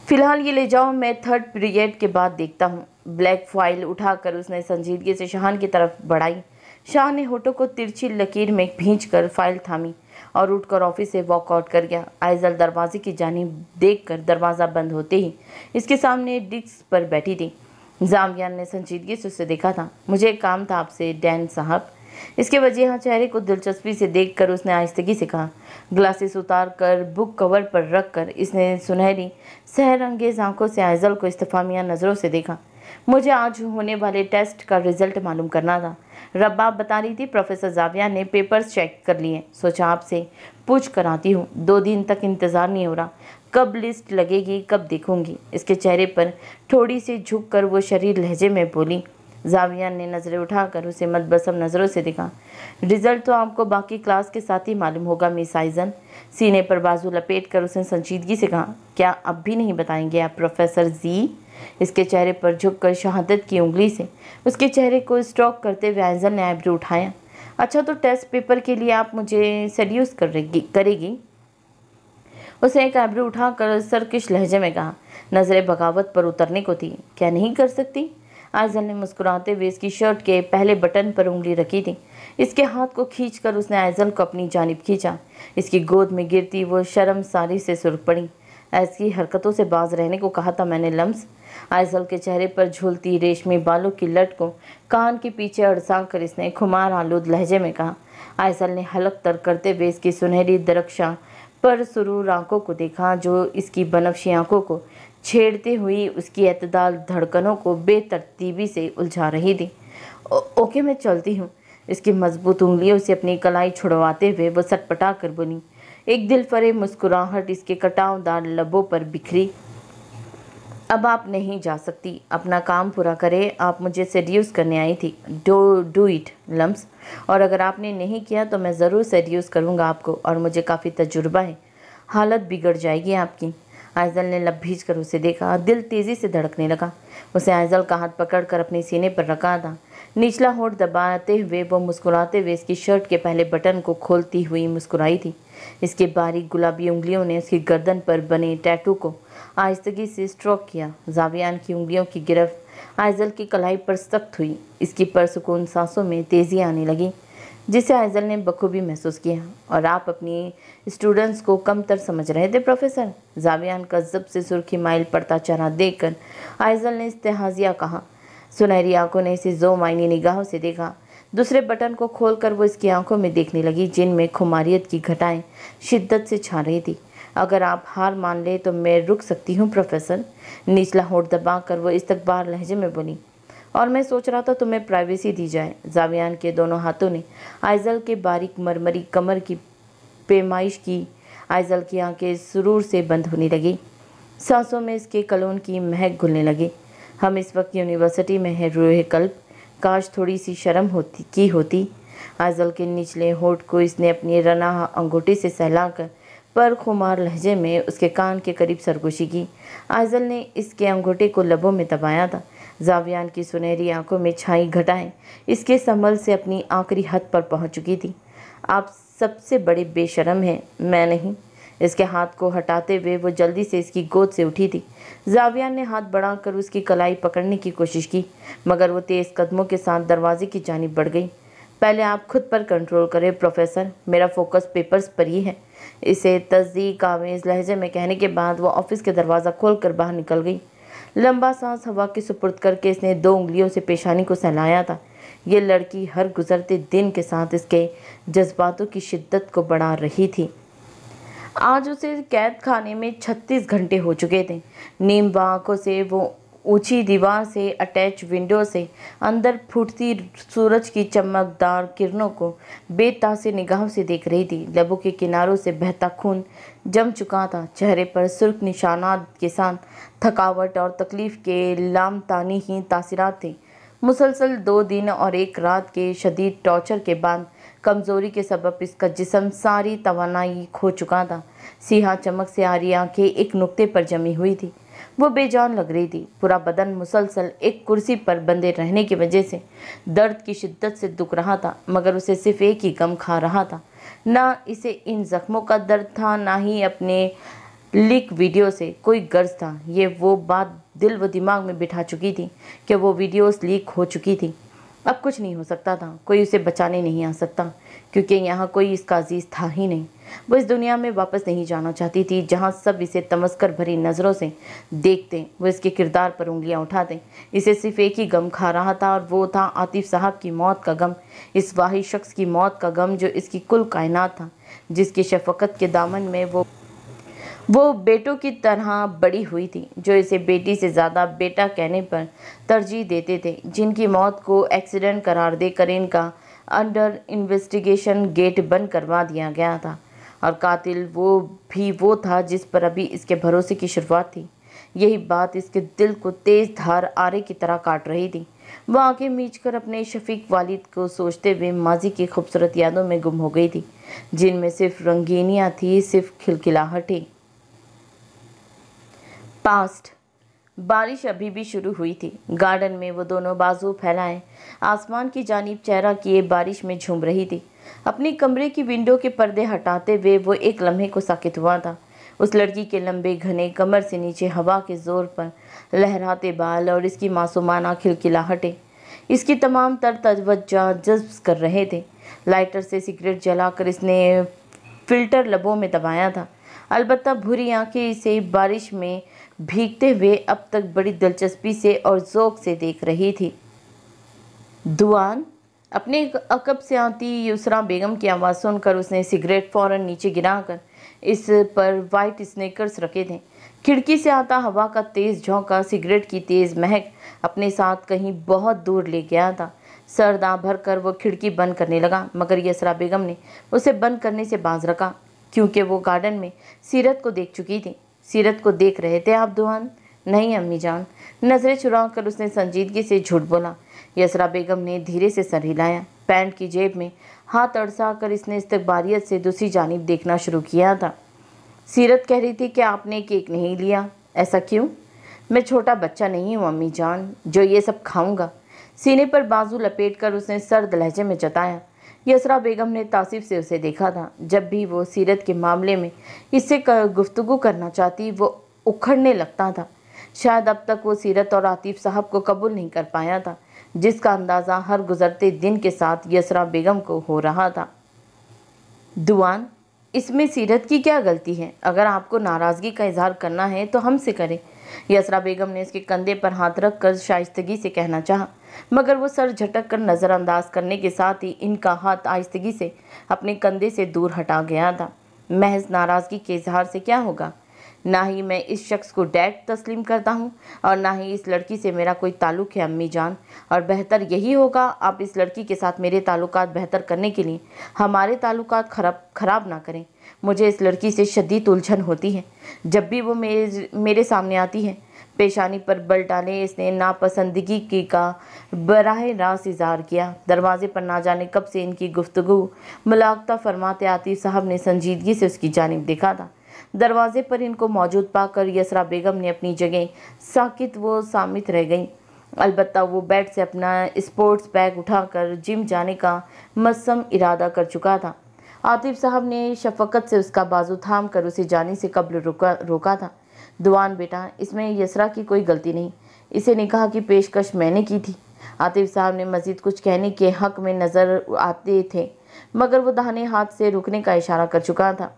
फ़िलहाल ये ले जाओ, मैं थर्ड पीरियड के बाद देखता हूँ। ब्लैक फ़ाइल उठाकर उसने संजीदगी से शाहान की तरफ़ बढ़ाई। शाह ने होठों को तिरछी लकीर में भींच कर फ़ाइल थामी। और उठकर ऑफ़िस से वॉकआउट कर गया। आयजल दरवाजे की जानी देखकर दरवाज़ा बंद होते ही इसके सामने डिस्क पर बैठी थी। जामियान ने संजीदगी से उसे देखा था। मुझे एक काम था आपसे, डैन साहब। इसके वजह यहाँ चेहरे को दिलचस्पी से देखकर उसने आहिस्तगी से कहा। ग्लासेस उतार कर बुक कवर पर रख कर इसने सुनहरी सहर अंगेज आँखों से आयजल को इस्तफामिया नज़रों से देखा। मुझे आज होने वाले टेस्ट का रिज़ल्ट मालूम करना था। रब्बाब बता रही थी, प्रोफेसर जाविया ने पेपर्स चेक कर लिए। सोचा आपसे पूछ कर आती हूँ। दो दिन तक इंतज़ार नहीं हो रहा। कब लिस्ट लगेगी, कब देखूँगी। इसके चेहरे पर थोड़ी सी झुक कर वो शरीर लहजे में बोली, जाविया ने नज़रें उठाकर उसे मदबसम नज़रों से देखा। रिज़ल्ट तो आपको बाकी क्लास के साथ ही मालूम होगा, मिस आइजन। सीने पर बाजू लपेट कर उसने संजीदगी से कहा, क्या अब भी नहीं बताएँगे आप, प्रोफेसर जी? इसके चेहरे पर झुककर शहादत की उंगली से उसके चेहरे को स्टॉक करते हुए आइजन ने आईब्रो उठाया। अच्छा तो टेस्ट पेपर के लिए आप मुझे सेड्यूस करेगी करेगी? उसे एक आईब्रो उठाकर सरकिश लहजे में कहा। नज़रें बगावत पर उतरने को थी। क्या नहीं कर सकती? आयजल ने मुस्कुराते हुए इसकी शर्ट के पहले बटन पर उंगली रखी थी। इसके हाथ को खींचकर उसने आयजल को अपनी जानब खींचा। इसकी गोद में गिरती वो शर्म सारी से सुर्ख पड़ी। ऐसी हरकतों से बाज रहने को कहा था मैंने, लम्स। आयजल के चेहरे पर झूलती रेशमी बालों की लट को कान के पीछे अड़सा कर इसने खुमार आलूद लहजे में कहा। आयसल ने हलक तर करते हुए इसकी सुनहरी दरक्षा पर सुरूर आँखों को देखा, जो इसकी बनफशी आँखों को छेड़ते हुई उसकी एतदाल धड़कनों को बेतरतीबी से उलझा रही थी। ओके, मैं चलती हूँ। इसकी मज़बूत उंगलियों से अपनी कलाई छुड़वाते हुए वो सटपटा कर बोली एक दिल फरे मुस्कुराहट इसके कटावदार लबों पर बिखरी। अब आप नहीं जा सकती। अपना काम पूरा करें। आप मुझे सेड्यूस करने आई थी। डो डू इट लम्स और अगर आपने नहीं किया तो मैं ज़रूर सेड्यूस करूँगा आपको। और मुझे काफ़ी तजुर्बा है। हालत बिगड़ जाएगी आपकी। आयजल ने लब भीज कर उसे देखा। दिल तेज़ी से धड़कने लगा। उसे आयजल का हाथ पकड़कर अपने सीने पर रखा था। निचला होठ दबाते हुए, वो मुस्कुराते हुए इसकी शर्ट के पहले बटन को खोलती हुई मुस्कुराई थी। इसके बारीक गुलाबी उंगलियों ने उसकी गर्दन पर बने टैटू को आहिस्तगी से स्ट्रोक किया। जावियान की उंगलियों की गिरफ्त आयजल की कलाई पर सख्त हुई। इसकी परसकून सांसों में तेज़ी आने लगी, जिसे आयजल ने बखूबी महसूस किया। और आप अपनी स्टूडेंट्स को कम तर समझ रहे थे प्रोफेसर जावियान का जब से सुर्खी माइल पड़ता चेहरा देखकर आयजल ने इस्तेहाजिया कहा, सुनहरी आँखों ने इसे जो मायनी निगाहों से देखा। दूसरे बटन को खोलकर वो इसकी आँखों में देखने लगी, जिनमें खुमारियत की घटाएँ शिद्दत से छा रही थी। अगर आप हार मान ले तो मैं रुक सकती हूँ प्रोफेसर निचला होठ दबा कर वो इस्तकबार लहजे में बोली और मैं सोच रहा था तुम्हें प्राइवेसी दी जाए। जावियान के दोनों हाथों ने आइजल के बारीक मरमरी कमर की पेमाइश की। आइजल की आँखें सुरूर से बंद होने लगी। सांसों में इसके कलोन की महक घुलने लगी। हम इस वक्त यूनिवर्सिटी में हैं, रूह कल्प। काश थोड़ी सी शर्म होती, की होती। आइजल के निचले होठ को इसने अपनी रना अंगूठी से सहलाकर पर खुमार लहजे में उसके कान के करीब सरगोशी की। आइजल ने इसके अंगूठे को लबों में दबाया था। जावियान की सुनहरी आँखों में छाई घटाएँ इसके संभल से अपनी आखिरी हद पर पहुँच चुकी थी। आप सबसे बड़े बेशरम हैं, मैं नहीं। इसके हाथ को हटाते हुए वो जल्दी से इसकी गोद से उठी थी। जावियान ने हाथ बढ़ाकर उसकी कलाई पकड़ने की कोशिश की, मगर वो तेज़ कदमों के साथ दरवाजे की जानब बढ़ गई। पहले आप खुद पर कंट्रोल करें, प्रोफेसर। मेरा फोकस पेपर्स पर ही है। इसे तस्दीक आवेज लहजे में कहने के बाद वो ऑफ़िस के दरवाज़ा खोलकर बाहर निकल गई। लंबा सांस हवा के सुपुर्द करके इसने दो उंगलियों से पेशानी को सहलाया था। ये लड़की हर गुजरते दिन के साथ इसके जज्बातों की शिद्दत को बढ़ा रही थी। आज उसे कैद खाने में 36 घंटे हो चुके थे। नीम आँखों से वो ऊँची दीवार से अटैच विंडो से, अंदर फूटती सूरज की चमकदार किरणों को बेतासे निगाहों से देख रही थी। लबों के किनारों से बहता खून जम चुका था। चेहरे पर सुर्ख निशानात के साथ थकावट और तकलीफ़ के लामतानी ही तासीरात थे। मुसलसल दो दिन और एक रात के शदीद टॉर्चर के बाद कमज़ोरी के सबब इसका जिसम सारी तवानाई खो चुका था। सिहा चमक से आ रही आँखें एक नुक्ते पर जमी हुई थी। वो बेजान लग रही थी। पूरा बदन मुसलसल एक कुर्सी पर बंधे रहने की वजह से दर्द की शिद्दत से दुख रहा था, मगर उसे सिर्फ़ एक ही गम खा रहा था। ना इसे इन जख्मों का दर्द था, ना ही अपने लीक वीडियो से कोई गर्ज था। ये वो बात दिल व दिमाग में बिठा चुकी थी कि वो वीडियोस लीक हो चुकी थी। अब कुछ नहीं हो सकता था, कोई उसे बचाने नहीं आ सकता। क्योंकि यहाँ कोई इसका अज़ीज़ था ही नहीं। वो इस दुनिया में वापस नहीं जाना चाहती थी, जहाँ सब इसे तमस्कर भरी नज़रों से देखते, वो इसके किरदार पर उंगलियाँ उठाते। इसे सिर्फ़ एक ही गम खा रहा था और वो था आतिफ साहब की मौत का गम, इस वाहि शख्स की मौत का गम जो इसकी कुल कायनात था, जिसकी शफकत के दामन में वो वो बेटों की तरह बड़ी हुई थी, जो इसे बेटी से ज़्यादा बेटा कहने पर तरजीह देते थे, जिनकी मौत को एक्सीडेंट करार देकर इनका अंडर इन्वेस्टिगेशन गेट बंद करवा दिया गया था। और कातिल वो भी वो था जिस पर अभी इसके भरोसे की शुरुआत थी। यही बात इसके दिल को तेज़ धार आरे की तरह काट रही थी। वह आगे मीच कर अपने शफीक वालिद को सोचते हुए माजी की खूबसूरत यादों में गुम हो गई थी, जिनमें सिर्फ़ रंगीनियाँ थी, सिर्फ़ खिलखिलाहटें। पास्ट बारिश अभी भी शुरू हुई थी। गार्डन में वो दोनों बाजू फैलाए। आसमान की जानिब चेहरा किए बारिश में झूम रही थी। अपनी कमरे की विंडो के पर्दे हटाते हुए वो एक लम्हे को साकित हुआ था। उस लड़की के लंबे घने कमर से नीचे हवा के ज़ोर पर लहराते बाल और इसकी मासूमाना खिलखिलाहटें इसकी तमाम तर तवज्जा जज्ब कर रहे थे। लाइटर से सिगरेट जलाकर इसने फ़िल्टर लबों में दबाया था। अलबत्ता भूरी आँखें इसे बारिश में भीगते हुए अब तक बड़ी दिलचस्पी से और ज़ोक से देख रही थी। दुआन, अपने अकब से आती युसरा बेगम की आवाज़ सुनकर उसने सिगरेट फ़ौरन नीचे गिराकर इस पर वाइट स्नेकर्स रखे थे। खिड़की से आता हवा का तेज झोंका, सिगरेट की तेज महक अपने साथ कहीं बहुत दूर ले गया था। सर दाँ भर कर वो खिड़की बंद करने लगा, मगर यसरा बेगम ने उसे बंद करने से बाज रखा, क्योंकि वो गार्डन में सीरत को देख चुकी थी। सीरत को देख रहे थे आप दुहान नहीं, अम्मी जान। नज़रें चुरा कर उसने संजीदगी से झूठ बोला। यसरा बेगम ने धीरे से सर हिलाया। पैंट की जेब में हाथ अड़सा कर इसने इस्तबारियत से दूसरी जानब देखना शुरू किया था। सीरत कह रही थी कि आपने केक नहीं लिया। ऐसा क्यों? मैं छोटा बच्चा नहीं हूँ, अम्मी जान। जो ये सब खाऊँगा। सीने पर बाजू लपेट कर उसने सर्द लहजे में जताया। यसरा बेगम ने तासीफ से उसे देखा था। जब भी वो सीरत के मामले में इससे गुफ्तगु करना चाहती, वो उखड़ने लगता था। शायद अब तक वो सीरत और आतिफ साहब को कबूल नहीं कर पाया था, जिसका अंदाज़ा हर गुजरते दिन के साथ यसरा बेगम को हो रहा था। दुआन, इसमें सीरत की क्या गलती है? अगर आपको नाराज़गी का इजहार करना है तो हमसे करें। यसरा बेगम ने इसके कंधे पर हाथ रख कर शाइस्तगी से कहना चाहा, मगर वो सर झटक कर नज़रअंदाज करने के साथ ही इनका हाथ आहिस्तगी से अपने कंधे से दूर हटा गया था। महज नाराज़गी के इजहार से क्या होगा? ना ही मैं इस शख्स को डैड तस्लीम करता हूँ, और ना ही इस लड़की से मेरा कोई ताल्लुक़ है अम्मी जान। और बेहतर यही होगा, आप इस लड़की के साथ मेरे ताल्लुकात बेहतर करने के लिए हमारे ताल्लुकात खराब खराब ना करें। मुझे इस लड़की से शदीद उलझन होती है। जब भी वो मेरे मेरे सामने आती है, पेशानी पर बल डाले इसने नापसंदगी की का बराह रास इजहार किया। दरवाजे पर ना जाने कब से इनकी गुफ्तगु मुलाकता फरमाते आती साहब ने संजीदगी से उसकी जानब देखा था। दरवाजे पर इनको मौजूद पाकर यसरा बेगम ने अपनी जगह साकित व सामित रह गई। अलबत्ता वो बेड से अपना स्पोर्ट्स बैग उठाकर जिम जाने का मसम इरादा कर चुका था। आतिफ साहब ने शफकत से उसका बाजू थाम कर उसे जाने से कबल रोका रोका था। दुआन बेटा, इसमें यसरा की कोई गलती नहीं। इसे निकाह की पेशकश मैंने की थी। आतिफ साहब ने मज़ीद कुछ कहने के हक में नज़र आते थे, मगर वो दाहने हाथ से रुकने का इशारा कर चुका था।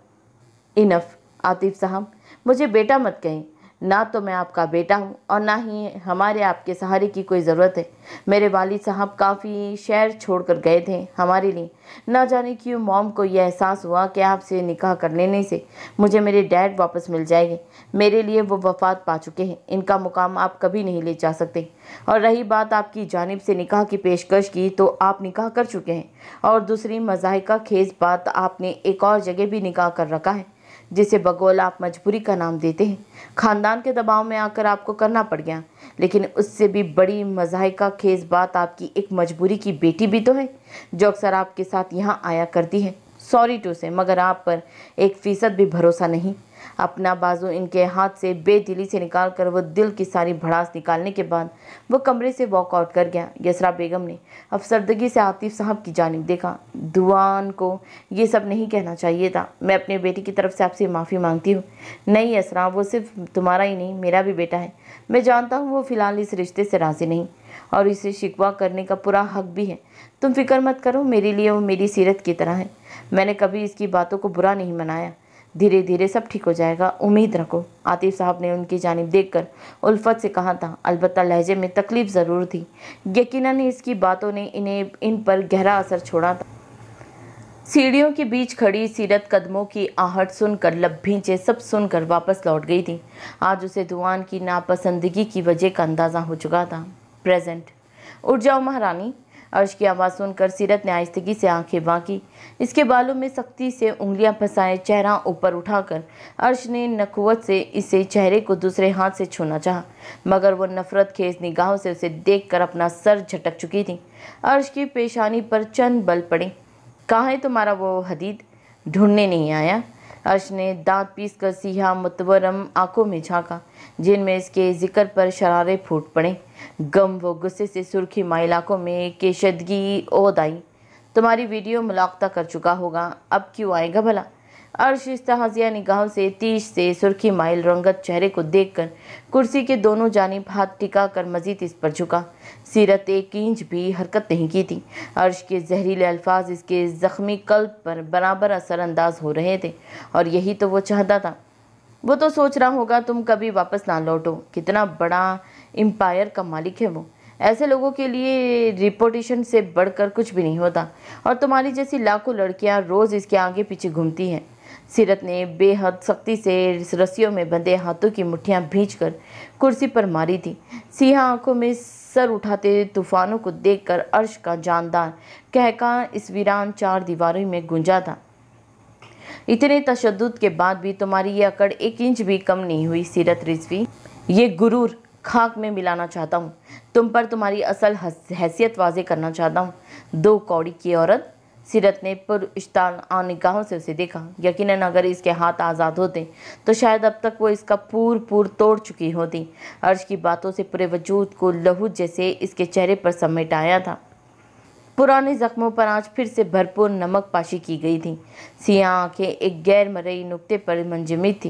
इनफ, आतिफ साहब, मुझे बेटा मत कहें। ना तो मैं आपका बेटा हूँ और ना ही हमारे आपके सहारे की कोई ज़रूरत है। मेरे वालिद साहब काफ़ी शहर छोड़ कर गए थे हमारे लिए। ना जाने क्यों मॉम को यह एहसास हुआ कि आपसे निकाह कर लेने से मुझे मेरे डैड वापस मिल जाएँगे। मेरे लिए वो वफात पा चुके हैं। इनका मुकाम आप कभी नहीं ले जा सकते। और रही बात आपकी जानब से निकाह की पेशकश की तो आप निकाह कर चुके हैं। और दूसरी मजाहिका खेज बात आपने एक और जगह भी निकाह कर रखा है। जिसे बगौला आप मजबूरी का नाम देते हैं। ख़ानदान के दबाव में आकर आपको करना पड़ गया। लेकिन उससे भी बड़ी मजाहिका खेज बात आपकी एक मजबूरी की बेटी भी तो है, जो अक्सर आपके साथ यहाँ आया करती है। सॉरी टू से, मगर आप पर एक फ़ीसद भी भरोसा नहीं। अपना बाजू इनके हाथ से बेदिली से निकाल कर वह दिल की सारी भड़ास निकालने के बाद वो कमरे से वॉकआउट कर गया। यसरा बेगम ने अफसरदगी से आतिफ साहब की जानब देखा। दुआन को ये सब नहीं कहना चाहिए था। मैं अपने बेटे की तरफ़ से आपसे माफ़ी मांगती हूँ। नहीं यसरा, वो सिर्फ़ तुम्हारा ही नहीं, मेरा भी बेटा है। मैं जानता हूँ वो फ़िलहाल इस रिश्ते से राज़ी नहीं और इसे शिकवा करने का पूरा हक भी है। तुम फ़िक्र मत करो, मेरे लिए वो मेरी सीरत की तरह है। मैंने कभी इसकी बातों को बुरा नहीं मनाया। धीरे धीरे सब ठीक हो जाएगा। उम्मीद रखो, आतिफ साहब ने उनकी जानब देख कर उल्फत से कहा था अलबत् लहजे में तकलीफ़ ज़रूर थी। यकीनन इसकी बातों ने इन्हें, इन पर गहरा असर छोड़ा था। सीढ़ियों के बीच खड़ी सीरत कदमों की आहट सुनकर लभीचे सब सुनकर वापस लौट गई थी। आज उसे दुआन की नापसंदगी की वजह का अंदाज़ा हो चुका था। प्रेजेंट, उठ जाओ महारानी। अर्श की आवाज़ सुनकर सीरत ने आहिस्तगी से आँखें बांकी। इसके बालों में सख्ती से उंगलियाँ फंसाए, चेहरा ऊपर उठाकर अर्श ने नकुवत से इसे चेहरे को दूसरे हाथ से छूना चाहा, मगर वो नफरत खेज निगाहों से उसे देखकर अपना सर झटक चुकी थी। अर्श की पेशानी पर चंद बल पड़े। कहाँ है तुम्हारा वो हदीद? ढूँढने नहीं आया? अर्श ने दांत पीस कर सिया मुतवरम आँखों में झांका, जिनमें इसके ज़िक्र पर शरारे फूट पड़े। गम व गुस्से से सुर्खी माइलाकों में केशदगी ओद आई। तुम्हारी वीडियो मुलाकता कर चुका होगा, अब क्यों आएगा भला? अर्श इस्तहाजिया निगाहों से तीस से सुर्खी माइल रंगत चेहरे को देखकर कुर्सी के दोनों जानिब हाथ टिका कर मजीद इस पर झुका। सीरत एक इंच भी हरकत नहीं की थी। अर्श के जहरीले अल्फाज इसके ज़ख्मी कल्ब पर बराबर असरअंदाज हो रहे थे, और यही तो वो चाहता था। वो तो सोच रहा होगा, तुम कभी वापस ना लौटो। कितना बड़ा एम्पायर का मालिक है वो। ऐसे लोगों के लिए रिपोर्टेशन से बढ़कर कुछ भी नहीं होता, और तुम्हारी जैसी लाखों लड़कियाँ रोज़ इसके आगे पीछे घूमती हैं। सीरत ने बेहद सख्ती से रस्सियों में बंधे हाथों की मुठ्ठियाँ भींचकर कुर्सी पर मारी थी। सिंहा आँखों में सर उठाते तूफानों को देखकर अर्श का जानदार कहका, इस वीरान चार दीवारों में गुंजा था। इतने तशद के बाद भी तुम्हारी ये अकड़ एक इंच भी कम नहीं हुई, सीरत रिजवी। ये गुरूर खाक में मिलाना चाहता हूँ। तुम पर तुम्हारी असल हैसियत वाजे करना चाहता हूँ। दो कौड़ी की औरत सीरत ने पुरस्तान निगाहों से उसे देखा। यकीनन अगर इसके हाथ आज़ाद होते तो शायद अब तक वो इसका पूर पूर तोड़ चुकी होती। अर्श की बातों से पूरे वजूद को लहू जैसे इसके चेहरे पर समेट आया था। पुराने जख्मों पर आज फिर से भरपूर नमक पाशी की गई थी। सिया, आँखें एक गैर मरई नुक्ते पर मंजमित थी।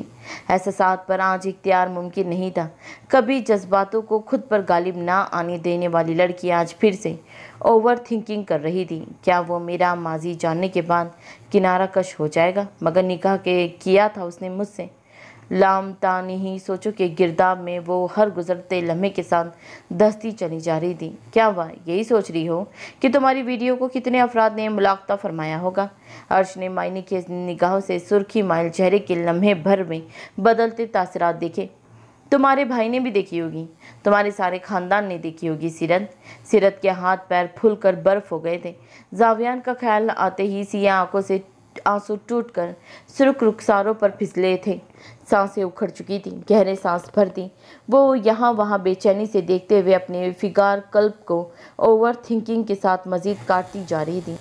एहसास पर आज इख्तियार मुमकिन नहीं था। कभी जज्बातों को खुद पर गालिब ना आने देने वाली लड़की आज फिर से ओवर थिंकिंग कर रही थी। क्या वो मेरा माजी जानने के बाद किनारा कश हो जाएगा? मगर निकाह के किया था उसने मुझसे। लाम तानी ही सोचो कि गिरदाब में वो हर गुजरते लम्हे के साथ दस्ती चली जा रही थी। क्या हुआ? यही सोच रही हो कि तुम्हारी वीडियो को कितने अफराद ने मुलाकता फरमाया होगा। अर्श ने मायने के निगाहों से सुर्खी माइल चेहरे के लम्हे भर में बदलते तासरात देखे। तुम्हारे भाई ने भी देखी होगी। तुम्हारे सारे खानदान ने देखी होगी सीरत। सीरत के हाथ पैर फूल बर्फ़ हो गए थे। जावियान का ख्याल आते ही सिया आँखों से आँसू टूटकर सुरुख रुखसारों पर फिसले थे। साँसें उखड़ चुकी थी, गहरे सांस भरती वो यहाँ वहाँ बेचैनी से देखते हुए अपने फिगार कल्प को ओवर थिंकिंग के साथ मजीद काटती जा रही थी।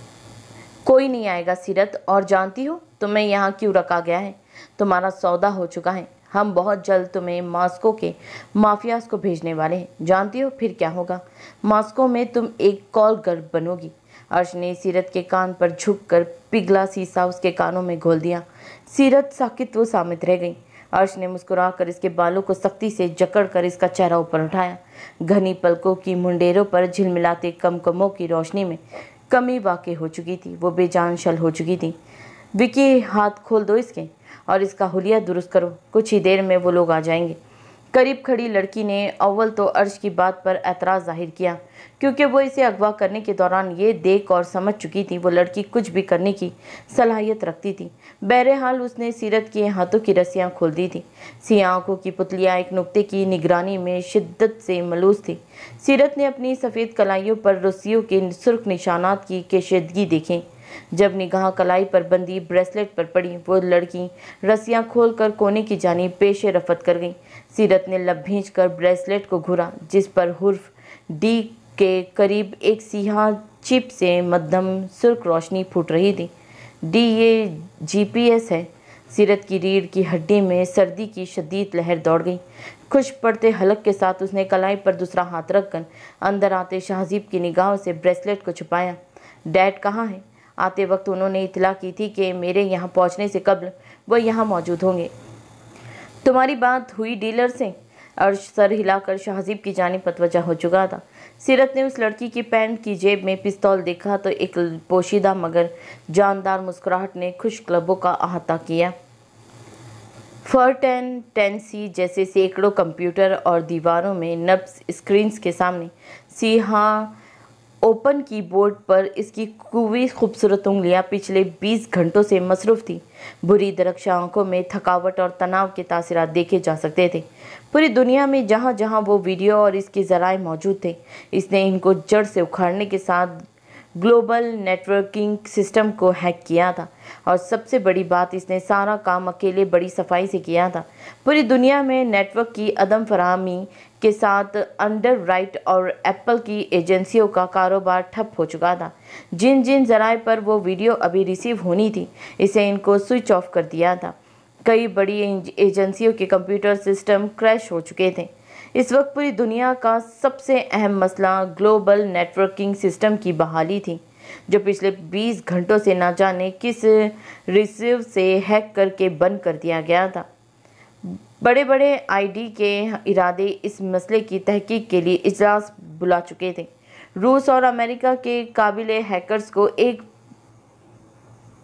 कोई नहीं आएगा सीरत, और जानती हो तुम्हें यहाँ क्यों रखा गया है? तुम्हारा सौदा हो चुका है। हम बहुत जल्द तुम्हें मास्को के माफियाज को भेजने वाले हैं। जानती हो फिर क्या होगा? मास्को में तुम एक कॉल गर्ल बनोगी। अर्श ने सीरत के कान पर झुककर पिघला सीसा उसके कानों में घोल दिया। सीरत साकित वो सामित रह गई। अर्श ने मुस्कुराकर इसके बालों को सख्ती से जकड़ कर इसका चेहरा ऊपर उठाया। घनी पलकों की मुंडेरों पर झिलमिलाते कमकमों की रोशनी में कमी वाकई हो चुकी थी। वो बेजान शल हो चुकी थी। विकी, हाथ खोल दो इसके और इसका हुलिया दुरुस्त करो। कुछ ही देर में वो लोग आ जाएँगे। करीब खड़ी लड़की ने अव्वल तो अर्श की बात पर एतराज़ ज़ाहिर किया, क्योंकि वो इसे अगवा करने के दौरान ये देख और समझ चुकी थी, वो लड़की कुछ भी करने की सलाहियत रखती थी। बहरहाल उसने सीरत के हाथों की रस्सियाँ खोल दी थी। सिया आँखों की पुतलियाँ एक नुक्ते की निगरानी में शिद्दत से मलूस थी। सीरत ने अपनी सफ़ेद कलाइयों पर रस्सियों के सुर्ख निशानात की केशदगी देखें। जब निगाह कलाई पर बंदी ब्रेसलेट पर पड़ी, वो लड़की रस्सियाँ खोल कर कोने की जानी पेश रफत कर गई। सीरत ने लब भींच कर ब्रेसलेट को घुरा, जिस पर हुर्फ डी के करीब एक सिहा चिप से मध्यम सुर्ख रोशनी फूट रही थी। डी ये जीपीएस है। सीरत की रीढ़ की हड्डी में सर्दी की शदीद लहर दौड़ गई। खुश पड़ते हलक के साथ उसने कलाई पर दूसरा हाथ रखकर अंदर आते शाहजीब की निगाहों से ब्रेसलेट को छुपाया। डैड कहाँ है? आते वक्त उन्होंने इतला की थी कि मेरे यहाँ पहुँचने से कबल वह यहाँ मौजूद होंगे। तुम्हारी बात हुई डीलर से। अर्श सर हिलाकर शाहजीब की जानी पतवजा हो चुका था। सीरत ने उस लड़की की पैंट की जेब में पिस्तौल देखा तो एक पोशीदा मगर जानदार मुस्कुराहट ने खुश क्लबों का अहाता किया। फर्टन टेंसी जैसे सैकड़ों कंप्यूटर और दीवारों में नब्स स्क्रीन्स के सामने। सीहा ओपन कीबोर्ड पर इसकी कुवी खूबसूरत उंगलियाँ पिछले 20 घंटों से मसरूफ़ थी। बुरी दरख्शा आँखों में थकावट और तनाव के तासरात देखे जा सकते थे। पूरी दुनिया में जहाँ जहाँ वो वीडियो और इसके ज़राए मौजूद थे, इसने इनको जड़ से उखाड़ने के साथ ग्लोबल नेटवर्किंग सिस्टम को हैक किया था। और सबसे बड़ी बात, इसने सारा काम अकेले बड़ी सफ़ाई से किया था। पूरी दुनिया में नेटवर्क की अदम फरहमी के साथ अंडर राइट और एप्पल की एजेंसियों का कारोबार ठप हो चुका था। जिन जिन जराए पर वो वीडियो अभी रिसीव होनी थी, इसे इनको स्विच ऑफ़ कर दिया था। कई बड़ी एजेंसियों के कंप्यूटर सिस्टम क्रैश हो चुके थे। इस वक्त पूरी दुनिया का सबसे अहम मसला ग्लोबल नेटवर्किंग सिस्टम की बहाली थी, जो पिछले 20 घंटों से ना जाने किस रिसीव से हैक करके बंद कर दिया गया था। बड़े बड़े आईडी के इरादे इस मसले की तहकीक के लिए इजलास बुला चुके थे। रूस और अमेरिका के काबिल हैकर्स को एक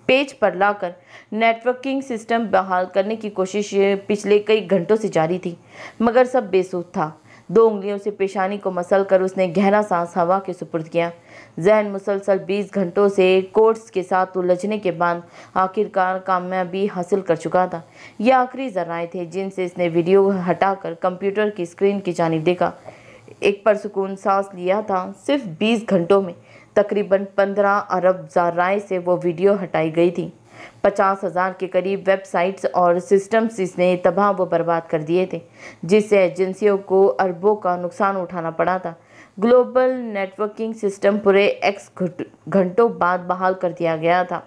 पेज पर लाकर नेटवर्किंग सिस्टम बहाल करने की कोशिश पिछले कई घंटों से जारी थी, मगर सब बेसूद था। दो उंगलियों से पेशानी को मसल कर उसने गहरा सांस हवा के सुपुर्द किया। जहन मुसलसल 20 घंटों से कोर्स के साथ उलझने के बाद आखिरकार कामयाबी हासिल कर चुका था। ये आखिरी जराए थे जिनसे इसने वीडियो हटाकर कंप्यूटर की स्क्रीन की जानी देखा। एक परसुकून सांस लिया था सिर्फ़ 20 घंटों में। तकरीबन 15 अरब जराए से वो वीडियो हटाई गई थी। पचास हज़ार के करीब वेबसाइट्स और सिस्टम्स इसने तबाह व बर्बाद कर दिए थे, जिससे एजेंसियों को अरबों का नुकसान उठाना पड़ा था। ग्लोबल नेटवर्किंग सिस्टम पूरे एक्स घंटों बाद बहाल कर दिया गया था।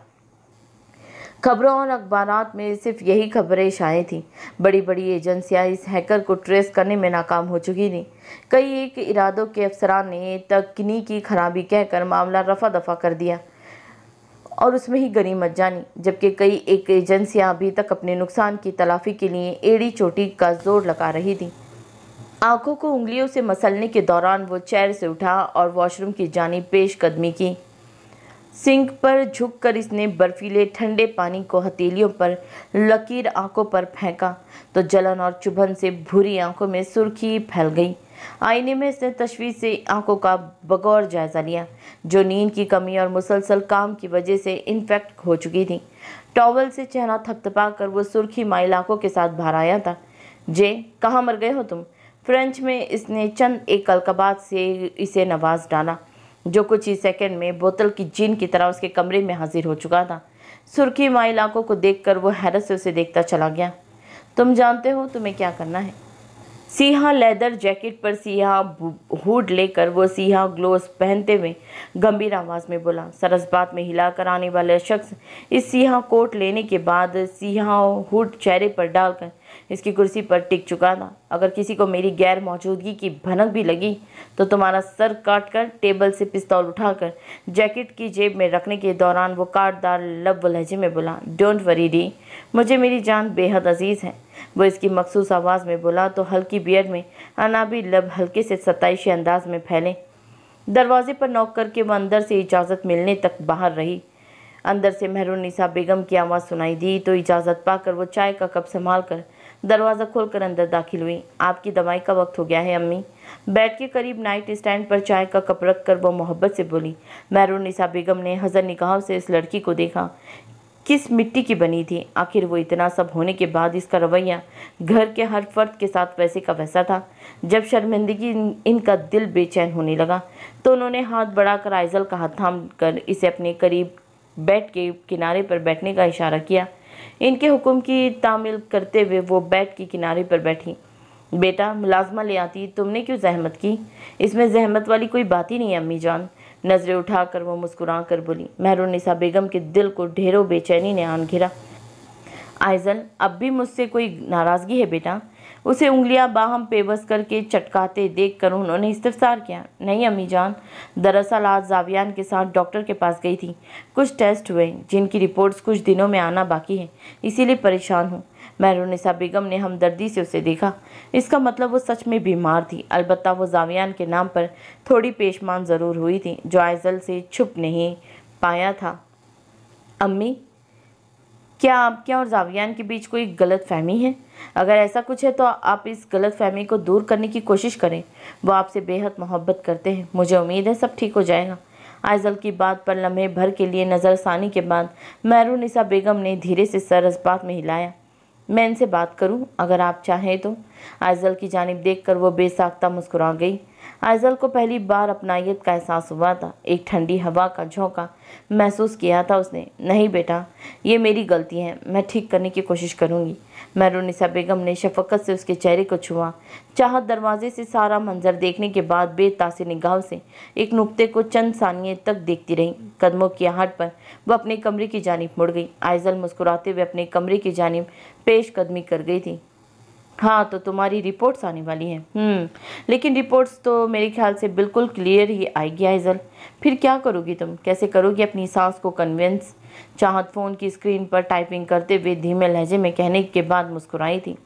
खबरों और अखबार में सिर्फ़ यही खबरें शाये थीं। बड़ी बड़ी एजेंसियाँ इस हैकर को ट्रेस करने में नाकाम हो चुकी थीं। कई एक इरादों के अफसरान ने तकनीकी खराबी कहकर मामला रफा दफ़ा कर दिया और उसमें ही गनीमत जानी, जबकि कई एक एजेंसियाँ अभी तक अपने नुकसान की तलाफी के लिए एड़ी चोटी का ज़ोर लगा रही थी। आँखों को उंगलियों से मसलने के दौरान वो चेयर से उठा और वॉशरूम की जानी पेश कदमी की। सिंक पर झुककर इसने बर्फीले ठंडे पानी को हथेलियों पर, लकीर आँखों पर फेंका तो जलन और चुभन से भूरी आँखों में सुर्खी फैल गई। आईने में इसने तशवीश से आँखों का बगौर जायजा लिया, जो नींद की कमी और मुसलसल काम की वजह से इन्फेक्ट हो चुकी थी। टॉवल से चेहरा थपथपा कर वो सुर्खी माइल आँखों के साथ बाहर आया था। जे, कहाँ मर गए हो तुम? फ्रेंच में इसने चंद एक कलकबात से इसे नवाज़ डाला, जो कुछ ही सेकंड में बोतल की जीन की तरह उसके कमरे में हाजिर हो चुका था। सुर्खी माइल आँखों को देखकर वो हैरत से उसे देखता चला गया। तुम जानते हो तुम्हें क्या करना है? सीहा लेदर जैकेट पर सीहा हुड लेकर वो सीहा ग्लोव्स पहनते हुए गंभीर आवाज़ में बोला, सरस बात में हिलाकर आने वाले शख्स इस सीहा कोट लेने के बाद सिहा हुड चेहरे पर डालकर इसकी कुर्सी पर टिक चुका था। अगर किसी को मेरी गैर मौजूदगी की भनक भी लगी तो तुम्हारा सर काट कर टेबल से पिस्तौल उठाकर जैकेट की जेब में रखने के दौरान वो काटदार लब लहजे में बोला डोंट वरी डी मुझे मेरी जान बेहद अज़ीज़ है। वो इसकी मखसूस आवाज़ में बोला तो हल्की बियर में अनाबी लब हल्के से सताइशी अंदाज में फैले। दरवाजे पर नॉक करके वह अंदर से इजाज़त मिलने तक बाहर रही। अंदर से महरून निसा बेगम की आवाज़ सुनाई दी तो इजाज़त पाकर वो चाय का कप संभाल कर दरवाज़ा खोलकर अंदर दाखिल हुई। आपकी दवाई का वक्त हो गया है, अम्मी। बेड के करीब नाइट स्टैंड पर चाय का कप रख कर वो मोहब्बत से बोली महरून निसा बेगम ने हजर निगाहों से इस लड़की को देखा। किस मिट्टी की बनी थी? आखिर वो इतना सब होने के बाद इसका रवैया घर के हर फर्द के साथ वैसे का वैसा था। जब शर्मिंदगी इनका दिल बेचैन होने लगा तो उन्होंने हाथ बढ़ाकर आइजल का हाथ थाम कर इसे अपने करीब बेड के किनारे पर बैठने का इशारा किया। इनके हुक्म की तामील करते हुए वो बेड के किनारे पर बैठी। बेटा, मुलाजमा ले आती, तुमने क्यों जहमत की? इसमें जहमत वाली कोई बात ही नहीं है, अम्मी जान। नज़रें उठाकर वो मुस्कुरा कर बोली महरुनिसा बेगम के दिल को ढेरों बेचैनी ने आन घिरा। आइजल अब भी मुझसे कोई नाराज़गी है बेटा? उसे उंगलियाँ बाहम पेबस करके चटकाते देखकर उन्होंने इस्तफसार किया। नहीं, अम्मी जान, दरअसल आज जावियान के साथ डॉक्टर के पास गई थी। कुछ टेस्ट हुए, जिनकी रिपोर्ट्स कुछ दिनों में आना बाकी है, इसीलिए परेशान हूँ। महरुनिसा बेगम ने हमदर्दी से उसे देखा। इसका मतलब वो सच में बीमार थी। अलबत्ता वो जावियान के नाम पर थोड़ी पेशमान ज़रूर हुई थी, जो आयजल से छुप नहीं पाया था। अम्मी क्या आपके और जावियान के बीच कोई गलत फहमी है? अगर ऐसा कुछ है तो आप इस गलत फहमी को दूर करने की कोशिश करें। वो आपसे बेहद मोहब्बत करते हैं। मुझे उम्मीद है सब ठीक हो जाएगा। आयजल की बात पर लम्हे भर के लिए नज़रसानी के बाद महरून बेगम ने धीरे से सर इस बात में हिलाया। मैं इनसे बात करूँ, अगर आप चाहें तो। आयजल की जानब देख कर वो बेसाख्ता मुस्कुरा गई। आयजल को पहली बार अपनाइत का एहसास हुआ था। एक ठंडी हवा का झोंका महसूस किया था उसने। नहीं बेटा, ये मेरी गलती है। मैं ठीक करने की कोशिश करूँगी। महरुनिसा बेगम ने शफकत से उसके चेहरे को छुआ। चाहत दरवाजे से सारा मंजर देखने के बाद बेतासी निगाह से एक नुक्ते को चंद सानिए तक देखती रही। कदमों की आहट पर वह अपने कमरे की जानब मुड़ गई। आयजल मुस्कुराते हुए अपने कमरे की जानब पेश कदमी कर गई थी। हाँ तो तुम्हारी रिपोर्ट्स आने वाली हैं। हम्म, लेकिन रिपोर्ट्स तो मेरे ख्याल से बिल्कुल क्लियर ही आएगी आइजल फिर क्या करोगी तुम? कैसे करोगी अपनी सांस को कन्विंस चाहत फ़ोन की स्क्रीन पर टाइपिंग करते हुए धीमे लहजे में कहने के बाद मुस्कुराई थी।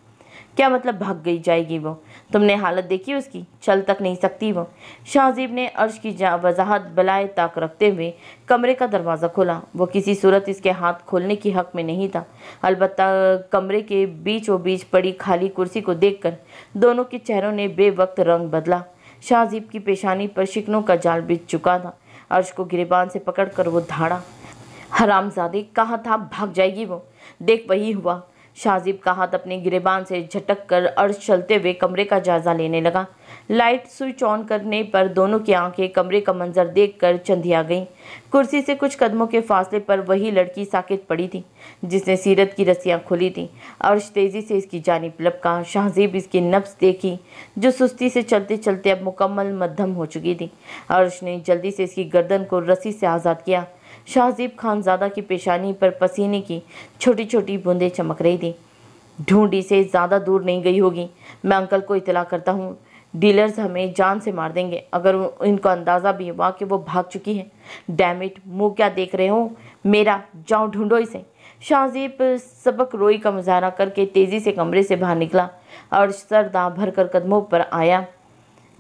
क्या मतलब भाग गई जाएगी वो? तुमने हालत देखी उसकी? चल तक नहीं सकती वो। शाहजीब ने अर्श की वजाहत बलाए ताक रखते हुए कमरे का दरवाज़ा खोला। वो किसी सूरत इसके हाथ खोलने की हक में नहीं था। अलबत् कमरे के बीचों बीच पड़ी खाली कुर्सी को देखकर दोनों के चेहरों ने बेवक्त रंग बदला। शाहजीब की पेशानी पर शिकनों का जाल बिछ चुका था। अर्श को गिरेबान से पकड़कर वो धाड़ा। हरामजादे, कहा था? भाग जाएगी वो। देख वही हुआ। शाहजीब का हाथ अपने गिरेबान से झटक कर अर्श चलते हुए कमरे का जायजा लेने लगा। लाइट स्विच ऑन करने पर दोनों की आँखें कमरे का मंजर देखकर चंधिया गईं। कुर्सी से कुछ कदमों के फासले पर वही लड़की साकित पड़ी थी, जिसने सीरत की रस्सियाँ खोली थी। अर्श तेज़ी से इसकी जानिब लपका। शाहजीब इसकी नफ्स देखी, जो सुस्ती से चलते चलते अब मुकम्मल मध्यम हो चुकी थी। अर्श ने जल्दी से इसकी गर्दन को रस्सी से आज़ाद किया। शाहजीब खानजादा की पेशानी पर पसीने की छोटी छोटी बूंदें चमक रही थी। ढूंढी से ज़्यादा दूर नहीं गई होगी। मैं अंकल को इतला करता हूँ। डीलर्स हमें जान से मार देंगे। अगर इनको अंदाज़ा भी हुआ कि वो भाग चुकी है। डैमिट मुँह क्या देख रहे हो? मेरा, जाओ ढूंढो इसे। शाहजीब सबक रोई का मुजाहरा करके तेज़ी से कमरे से बाहर निकला और सरदा भरकर कदमों पर आया।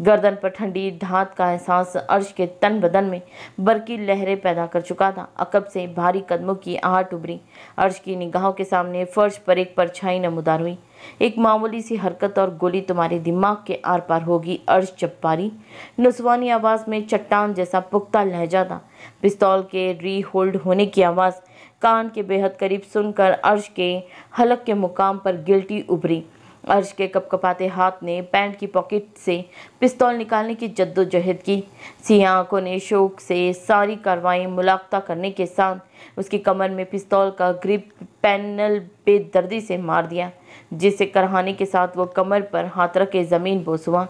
गर्दन पर ठंडी धात का एहसास अर्श के तन बदन में बरकी लहरें पैदा कर चुका था। अकब से भारी कदमों की आहट उभरी। अर्श की निगाहों के सामने फर्श पर एक परछाई नमोदार हुई। एक मामूली सी हरकत और गोली तुम्हारे दिमाग के आर पार होगी, अर्श चप्पारी। नसवानी आवाज़ में चट्टान जैसा पुख्ता लहजा था। पिस्तौल के री होल्ड होने की आवाज़ कान के बेहद करीब सुनकर अर्श के हलक के मुकाम पर गिल्टी उभरी। अर्श के कपकपाते हाथ ने पैंट की पॉकेट से पिस्तौल निकालने की जद्दोजहद की। सिया आँखों ने शोक से सारी कार्रवाई मुलाकता करने के साथ उसकी कमर में पिस्तौल का ग्रिप पैनल बेदर्दी से मार दिया, जिसे करहाने के साथ वो कमर पर हाथ रख के ज़मीन बोस हुआ।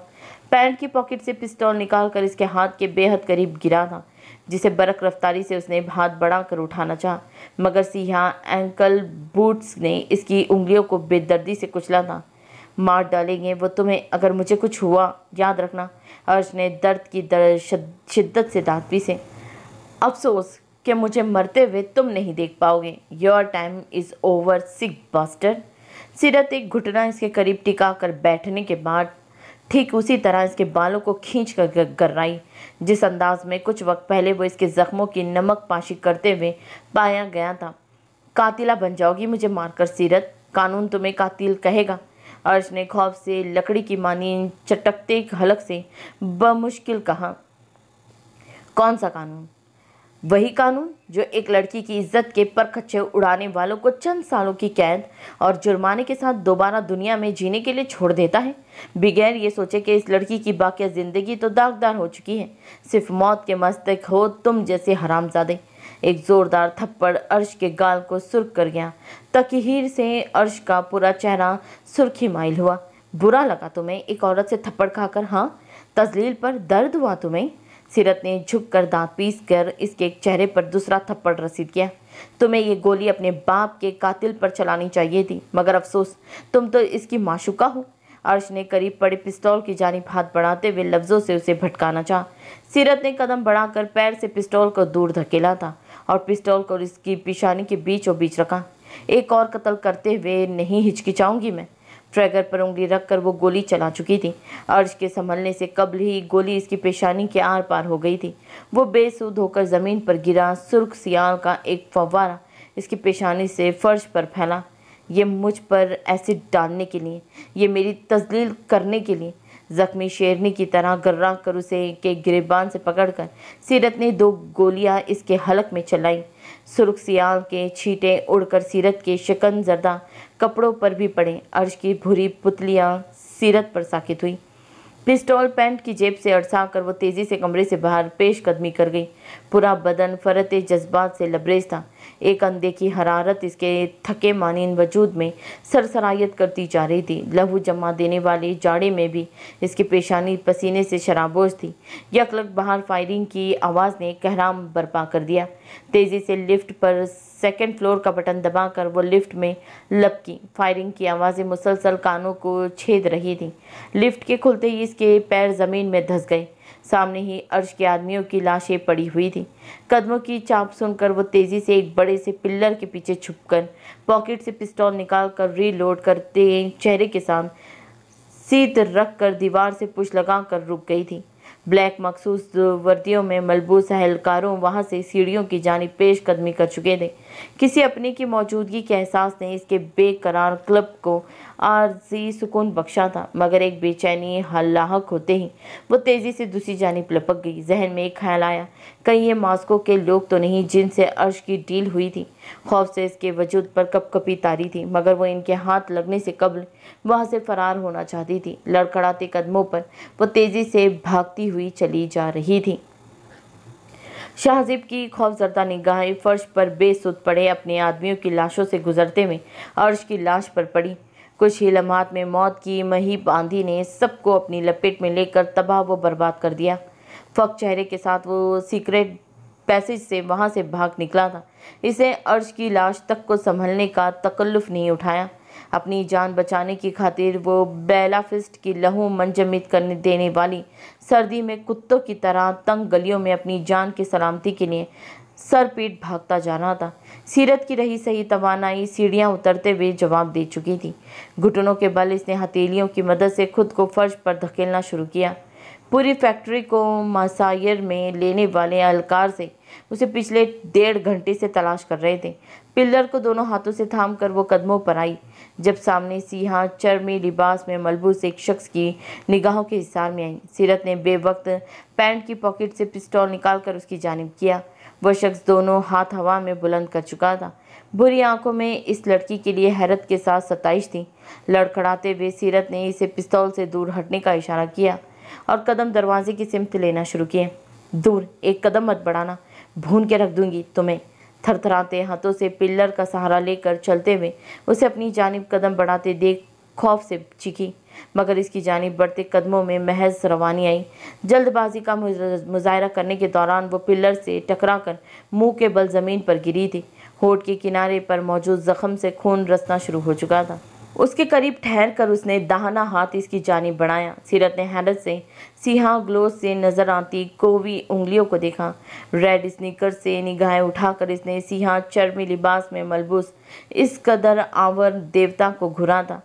पैंट की पॉकेट से पिस्तौल निकालकर इसके हाथ के बेहद करीब गिरा था, जिसे बरक रफ्तारी से उसने हाथ बढ़ाकर उठाना चाहा। मगर सिया एंकल बूट्स ने इसकी उंगलियों को बेदर्दी से कुचला था। मार डालेंगे। वो तुम्हें, अगर मुझे कुछ हुआ, याद रखना। अर्श ने दर्द की दर्द शिद्दत से दांत पी से, अफसोस कि मुझे मरते हुए तुम नहीं देख पाओगे। Your time is over sick bastard Seerat एक घुटना इसके करीब टिका कर बैठने के बाद, ठीक उसी तरह इसके बालों को खींच कर गर्राई। जिस अंदाज में कुछ वक्त पहले वो इसके ज़ख्मों की नमक पाशी करते हुए पाया गया था, कातिला बन जाओगी मुझे मारकर सीरत। कानून तुम्हें कातिल कहेगा। अर्श ने खौफ से लकड़ी की मानी चटकते हलक से बमुश्किल कहा, कौन सा कानून? वही कानून जो एक लड़की की इज़्ज़त के परखच्चे उड़ाने वालों को चंद सालों की कैद और जुर्माने के साथ दोबारा दुनिया में जीने के लिए छोड़ देता है। बगैर ये सोचे कि इस लड़की की बाकी ज़िंदगी तो दागदार हो चुकी है। सिर्फ़ मौत के मस्तक हो तुम जैसे हरामजादे। एक ज़ोरदार थप्पड़ अर्श के गाल को सुर्ख कर गया। तकहीर से अर्श का पूरा चेहरा सुर्खी माइल हुआ। बुरा लगा तुम्हें एक औरत से थप्पड़ खाकर हाँ? तजलील पर दर्द हुआ तुम्हें? सीरत ने झुक कर दाँत पीस कर इसके चेहरे पर दूसरा थप्पड़ रसीद किया। तुम्हें ये गोली अपने बाप के कातिल पर चलानी चाहिए थी, मगर अफसोस, तुम तो इसकी माशुका हो। अर्श ने करीब पड़े पिस्तौल की जानी हाथ बढ़ाते हुए लफ्ज़ों से उसे भटकाना चाहा। सीरत ने कदम बढ़ाकर पैर से पिस्तौल को दूर धकेला था। और पिस्तौल को इसकी पिशानी के बीचों बीच रखा। एक और कत्ल करते हुए नहीं हिचकिचाऊँगी मैं। ट्रैगर पर उंगली रखकर वो गोली चला चुकी थी। अर्श के संभलने से कबल ही गोली इसकी पेशानी के आर पार हो गई थी। वो बेसुध होकर ज़मीन पर गिरा, सुर्ख सियाल का एक फवारा इसकी पेशानी से फर्श पर फैला। ये मुझ पर एसिड डालने के लिए, ये मेरी तजलील करने के लिए जख्मी शेरनी की तरह गर्रा कर उसे के गिरबान से पकड़कर सीरत ने दो गोलियाँ इसके हलक में चलाई। सुर्ख सियाल के छींटे उड़कर सीरत के शिकन जरदा कपड़ों पर भी पड़े। अर्श की भूरी पुतलियाँ सीरत पर साकित हुई। पिस्टॉल पैंट की जेब से अड़सा कर वो तेज़ी से कमरे से बाहर पेश कदमी कर गई। पूरा बदन फरत जज्बात से लबरेज था एक अंधे की हरारत इसके थके मानीन वजूद में सरसरायत करती जा रही थी। लहू जमा देने वाले जाड़े में भी इसकी पेशानी पसीने से शराबोश थी। यकलक बाहर फायरिंग की आवाज़ ने कहराम बर्पा कर दिया। तेज़ी से लिफ्ट पर सेकेंड फ्लोर का बटन दबाकर वो लिफ्ट में लपकी। फायरिंग की आवाज़ें मुसलसल कानों को छेद रही थी। लिफ्ट के खुलते ही इसके पैर ज़मीन में धस गए। सामने ही अर्श के आदमियों की लाशें पड़ी हुई थी। कदमों की चाप सुनकर वो तेज़ी से एक बड़े से पिल्लर के पीछे छुपकर पॉकेट से पिस्तौल निकाल कर रीलोड करते चेहरे के साथ सीध रख कर दीवार से पुश लगा कर रुक गई थी। ब्लैक मखसूस वर्दियों में मलबूस अहलकारों वहाँ से सीढ़ियों की जानी पेश कदमी कर चुके थे। किसी अपने की मौजूदगी के एहसास ने इसके बेकरार क्लब को आरजी सुकून बख्शा था, मगर एक बेचैनी, हल्लाहक होते ही वो तेज़ी से दूसरी जानी लपक गई। जहन में एक ख्याल आया, कहीं ये मास्को के लोग तो नहीं जिनसे अर्श की डील हुई थी। खौफ से इसके वजूद पर कप कपी तारी थी, मगर वो इनके हाथ लगने से कबल वहाँ से फरार होना चाहती थी। लड़खड़ाते कदमों पर वो तेज़ी से भागती हुई चली जा रही थी। शाहजीब की खौफजदा निगाहें फर्श पर बेसुध पड़े, अपने आदमियों की लाशों से गुजरते हुए अर्श की लाश पर पड़ी। कुछ ही लम्हात में मौत की मही बांधी ने सबको अपनी लपेट में लेकर तबाह व बर्बाद कर दिया। फक चेहरे के साथ वो सीक्रेट पैसेज से वहाँ से भाग निकला था। इसे अर्श की लाश तक को संभलने का तकल्लुफ़ नहीं उठाया। अपनी जान बचाने की खातिर वो बेला फिस्ट की लहू मंजमित करने देने वाली सर्दी में कुत्तों की तरह तंग गलियों में अपनी जान की सलामती के लिए सर पीट भागता जाना था। सीरत की रही सही तवानाई सीढ़ियाँ उतरते हुए जवाब दे चुकी थी। घुटनों के बल इसने हथेलियों की मदद से खुद को फर्श पर धकेलना शुरू किया। पूरी फैक्ट्री को मसायर में लेने वाले अलकार से उसे पिछले डेढ़ घंटे से तलाश कर रहे थे। पिल्लर को दोनों हाथों से थाम कर वो कदमों पर आई, जब सामने सीहा चरमी लिबास में मलबूस एक शख्स की निगाहों के हिसार में आई। सीरत ने बेवक्त पैंट की पॉकेट से पिस्टॉल निकाल कर उसकी जानब किया। वह शख्स दोनों हाथ हवा में बुलंद कर चुका था। बुरी आँखों में इस लड़की के लिए हैरत के साथ सताइश थी। लड़खड़ाते हुए सीरत ने इसे पिस्तौल से दूर हटने का इशारा किया और कदम दरवाजे की सिमत लेना शुरू किए। दूर, एक कदम मत बढ़ाना। भून के रख दूँगी तुम्हें। थरथराते हाथों से पिल्लर का सहारा लेकर चलते हुए उसे अपनी जानब कदम बढ़ाते देख खौफ से चीखी, मगर इसकी जानब बढ़ते कदमों में महज रवानी आई। जल्दबाजी का मुजाहरा करने के दौरान वो पिल्लर से टकरा कर मुँह के बल ज़मीन पर गिरी थी। होठ के किनारे पर मौजूद ज़ख्म से खून रसना शुरू हो चुका था। उसके करीब ठहर कर उसने दाहना हाथ इसकी जानी बढ़ाया। सीरत ने हैरत से सिहा ग्लो से नज़र आती कोवी उंगलियों को देखा। रेड स्नीकर से निगाहें उठाकर इसने सिहा चरमी लिबास में मलबूस इस कदर आवर देवता को घुरा था।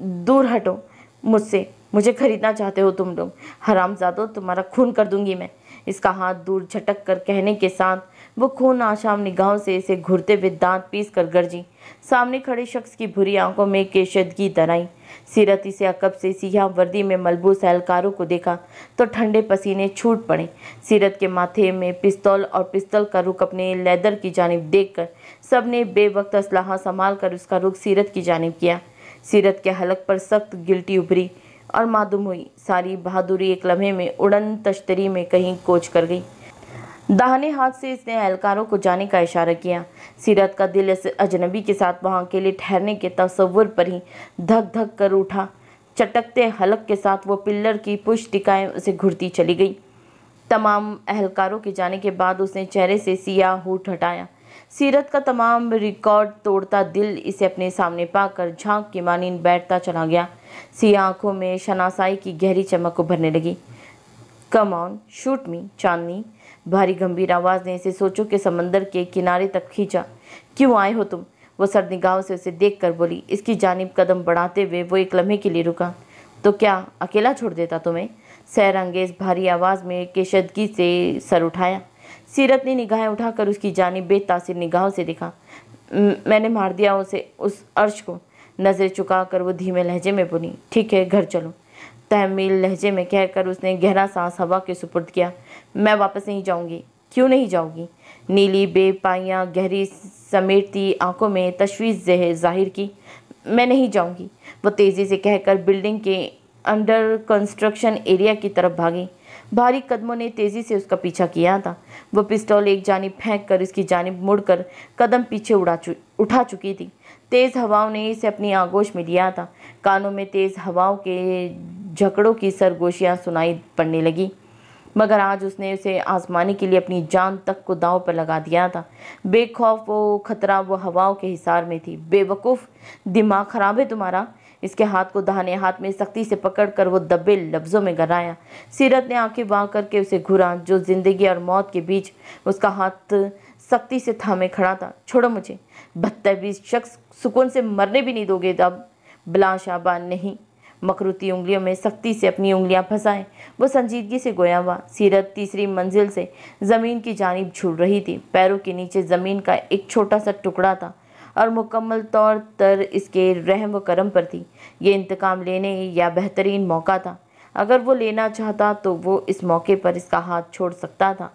दूर हटो, मुझसे। मुझे खरीदना चाहते हो तुम लोग। हरामजादो, तुम्हारा खून कर दूँगी मैं। इसका हाथ दूर झटक कर कहने के साथ, वो खून आशाम निगाहों से इसे घुरते हुए दांत पीस कर गरजी। सामने खड़े शख्स की भुरी आँखों में केशदगी दराई सीरत इसे अकब से सिया वर्दी में मलबूस एहलकारों को देखा तो ठंडे पसीने छूट पड़े। सीरत के माथे में पिस्तौल और पिस्तल का रुख अपने लेदर की जानब देख कर सबने बेवक्त असलाहा संभाल कर उसका रुख सीरत की जानब किया। सीरत के हलक पर सख्त गिल्टी उभरी और मालूम हुई। सारी बहादुरी एक लम्हे में उड़न तश्तरी में कहीं कोच कर गई। दाहने हाथ से इसने एहलकारों को जाने का इशारा किया। सीरत का दिल इस अजनबी के साथ वहाँ के लिए ठहरने के तस्वुर पर ही धक धक कर उठा। चटकते हलक के साथ वो पिल्लर की पुश टिकाए उसे घुरती चली गई। तमाम अहलकारों के जाने के बाद उसने चेहरे से सियाह हूट हटाया। सीरत का तमाम रिकॉर्ड तोड़ता दिल इसे अपने सामने पाकर झाँक के मानीन बैठता चला गया। सिया आँखों में शनासाई की गहरी चमक उभरने लगी। Come on, shoot me, Chandni. भारी गंभीर आवाज़ ने इसे सोचो के समंदर के किनारे तक खींचा। क्यों आए हो तुम? वो सर्द निगाहों से उसे देख कर बोली, इसकी जानब कदम बढ़ाते हुए वो एक लम्हे के लिए रुका। तो क्या अकेला छोड़ देता तुम्हें? सैर अंगेज भारी आवाज़ में केशदगी से सर उठाया। सीरत ने निगाहें उठाकर उसकी जानब बेतासिर निगाहों से देखा। मैंने मार दिया उसे, उस अर्श को। नज़र चुका कर वो धीमे लहजे में बोली, ठीक है, घर चलो। तहमील लहजे में कहकर उसने गहरा सांस हवा के सुपुर्द किया। मैं वापस नहीं जाऊँगी। क्यों नहीं जाऊँगी? नीली बेपाइयाँ गहरी समेटती आँखों में तशवीश ज़ाहिर की। मैं नहीं जाऊँगी। वो तेज़ी से कहकर बिल्डिंग के अंडर कंस्ट्रक्शन एरिया की तरफ़ भागी। भारी कदमों ने तेज़ी से उसका पीछा किया था। वह पिस्तौल एक जानिब फेंक कर उसकी जानिब मुड़कर कदम पीछे उड़ा चु, उठा चुकी थी। तेज़ हवाओं ने इसे अपनी आगोश में लिया था। कानों में तेज़ हवाओं के झकड़ों की सरगोशियाँ सुनाई पड़ने लगी। मगर आज उसने उसे आजमाने के लिए अपनी जान तक को दांव पर लगा दिया था। बेखौफ वो खतरा वो हवाओं के हिसार में थी। बेवकूफ़, दिमाग ख़राब है तुम्हारा। इसके हाथ को दाहिने हाथ में सख्ती से पकड़कर वो दबे लफ्ज़ों में गराया सीरत ने आँखें बाँध करके उसे घुरा, जो ज़िंदगी और मौत के बीच उसका हाथ सख्ती से थामे खड़ा था। छोड़ो मुझे, बदतमीज शख्स सुकून से मरने भी नहीं दोगे तब? बिला शाबान नहीं। मकरूती उंगलियों में सख्ती से अपनी उंगलियाँ फंसाएँ। वो संजीदगी से गोया हुआ। सीरत तीसरी मंजिल से ज़मीन की जानिब झूल रही थी। पैरों के नीचे ज़मीन का एक छोटा सा टुकड़ा था। और मुकम्मल तौर पर इसके रहम व करम पर थी। ये इंतकाम लेने या बेहतरीन मौका था। अगर वो लेना चाहता तो वो इस मौके पर इसका हाथ छोड़ सकता था।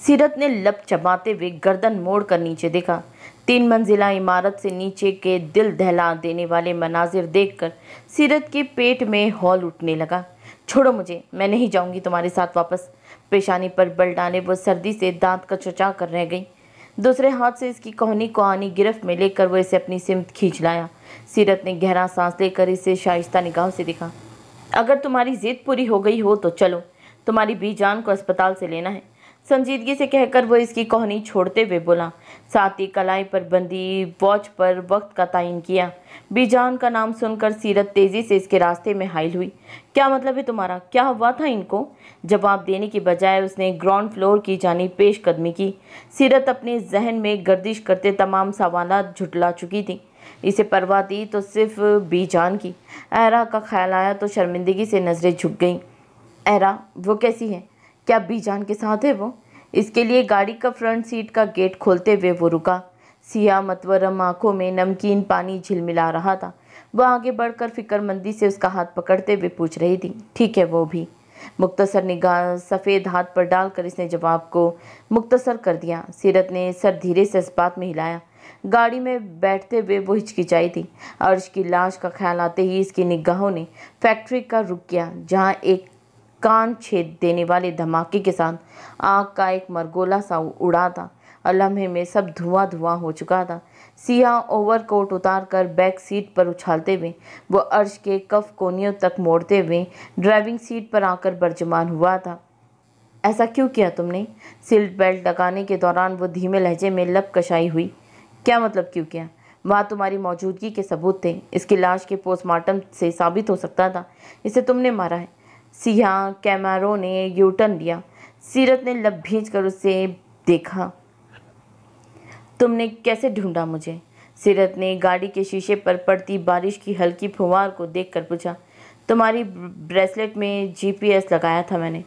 सीरत ने लब चबाते हुए गर्दन मोड़ कर नीचे देखा। तीन मंजिला इमारत से नीचे के दिल दहला देने वाले मनाजिर देखकर सीरत के पेट में हॉल उठने लगा। छोड़ो मुझे, मैं नहीं जाऊँगी तुम्हारे साथ वापस। पेशानी पर बल डाले वो सर्दी से दांत का चचा कर रह गई। दूसरे हाथ से इसकी कोहनी को आनी गिरफ्त में लेकर वो इसे अपनी सिमत खींच लाया। सीरत ने गहरा सांस लेकर इसे शाइस्ता निगाह से दिखा। अगर तुम्हारी जिद पूरी हो गई हो तो चलो, तुम्हारी बी जान को अस्पताल से लेना है। संजीदगी से कहकर वो इसकी कोहनी छोड़ते हुए बोला साथ ही कलाई पर बंदी, वॉच पर वक्त का तयन किया। बीजान का नाम सुनकर सीरत तेज़ी से इसके रास्ते में हाइल हुई। क्या मतलब है तुम्हारा? क्या हुआ था इनको? जवाब देने की बजाय उसने ग्राउंड फ्लोर की जानी पेश कदमी की। सीरत अपने जहन में गर्दिश करते तमाम सवाल झुटला चुकी थी। इसे परवाह दी तो सिर्फ़ बीजान की। एरा का ख्याल आया तो शर्मिंदगी से नज़रें झुक गईं। एरा वो कैसी है? क्या बीजान के साथ है वो? इसके लिए गाड़ी का फ्रंट सीट का गेट खोलते हुए वो रुका। सिया मतवरम आँखों में नमकीन पानी झिलमिला रहा था। वह आगे बढ़कर फिक्रमंदी से उसका हाथ पकड़ते हुए पूछ रही थी, ठीक है वो भी। मुख्तसर निगाह सफ़ेद हाथ पर डालकर इसने जवाब को मुख्तसर कर दिया। सीरत ने सर धीरे से इस बात में हिलाया। गाड़ी में बैठते हुए वो हिचकिचाई थी। अर्श की लाश का ख्याल आते ही इसकी निगाहों ने फैक्ट्री का रुक किया, जहाँ एक कान छेद देने वाले धमाके के साथ आग का एक मरगोला सा उड़ा था। लम्हे में सब धुआँ धुआँ हो चुका था। सिया ओवरकोट उतार कर बैक सीट पर उछालते हुए वो अर्श के कफ कोनियों तक मोड़ते हुए ड्राइविंग सीट पर आकर बर्जमान हुआ था। ऐसा क्यों किया तुमने? सीट बेल्ट लगाने के दौरान वो धीमे लहजे में लब कशाई हुई। क्या मतलब क्यों किया? वहाँ तुम्हारी मौजूदगी के सबूत थे। इसकी लाश के पोस्टमार्टम से साबित हो सकता था। इसे तुमने मारा है। सिया, कैमरों ने यूटर्न लिया सीरत ने लब भींच कर उसे देखा। तुमने कैसे ढूंढा मुझे? सीरत ने गाड़ी के शीशे पर पड़ती बारिश की हल्की फुहार को देखकर पूछा। तुम्हारी ब्रेसलेट में जीपीएस लगाया था मैंने।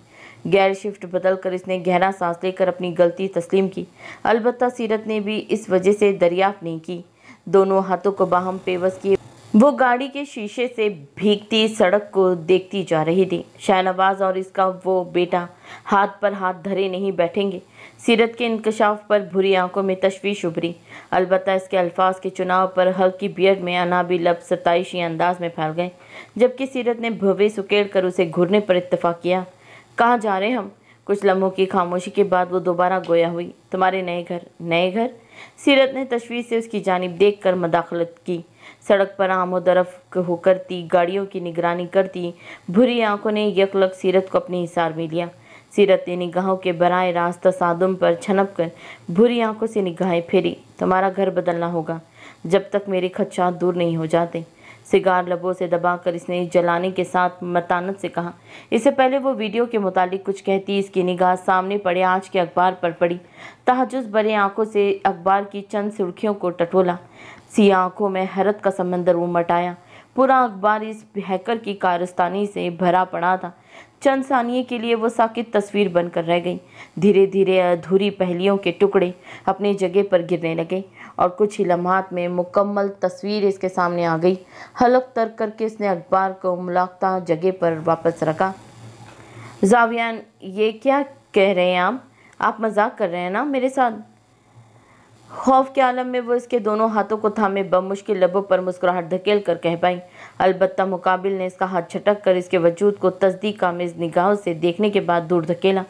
गैर शिफ्ट बदल कर इसने गहरा सांस लेकर अपनी गलती तस्लीम की। अलबत्ता सीरत ने भी इस वजह से दरियाफ्त नहीं की। दोनों हाथों को बाहम पेवस किए वो गाड़ी के शीशे से भीगती सड़क को देखती जा रही थी। शाहनवाज और इसका वो बेटा हाथ पर हाथ धरे नहीं बैठेंगे। सीरत के इंकशाफ पर भूरी आँखों में तशवीश उभरी। अलबत्त इसके अल्फाज के चुनाव पर हल्की बियड में अनाबी लब सताइशी अंदाज में फैल गए, जबकि सीरत ने भवे सुकेड़ कर उसे घूरने पर इतफाक़ किया। कहाँ जा रहे हम? कुछ लम्हों की खामोशी के बाद वो दोबारा गोया हुई। तुम्हारे नए घर नए घर? सीरत ने तशवीश से उसकी जानब देख कर मदाखलत की। सड़क पर आमो दरफ होकरती गाड़ियों की निगरानी करती, भूरी आँखों ने यकलक सीरत को अपने हिसार में लिया। सीरत ने निगाहों के बराए रास्त सादुम पर छनप कर भूरी आँखों से निगाहें फेरी। तुम्हारा घर बदलना होगा, जब तक मेरे खदशात दूर नहीं हो जाते। सिगार लबों से दबाकर इसने जलाने के साथ मतानत से कहा, इससे पहले वो वीडियो के मुतालिक कुछ कहती, इसकी निगाह सामने पड़े आज के अखबार पर पड़ी। तहजुस बड़े आँखों से अखबार की चंद सुर्खियों को टटोला। सी आँखों में हैरत का समंदर उमट आया। पूरा अखबार इस हैकर की कारस्तानी से भरा पड़ा था। चंद सानिए के लिए वो साकित तस्वीर बनकर रह गई। धीरे धीरे अधूरी पहलियों के टुकड़े अपनी जगह पर गिरने लगे और कुछ ही लम्हात में मुकम्मल तस्वीर इसके सामने आ गई। हलक तर करके इसने अखबार को मुलाकता जगह पर वापस रखा। जावियान, ये क्या कह रहे हैं आप? आप मज़ाक कर रहे हैं ना मेरे साथ? खौफ के आलम में वो इसके दोनों हाथों को थामे, बमुश्किल लबों पर मुस्कुराहट धकेल कर कह पाई। अलबत्ता मुकाबिल ने इसका हाथ छटक कर इसके वजूद को तस्दीक आमेज निगाहों से देखने के बाद दूर धकेला।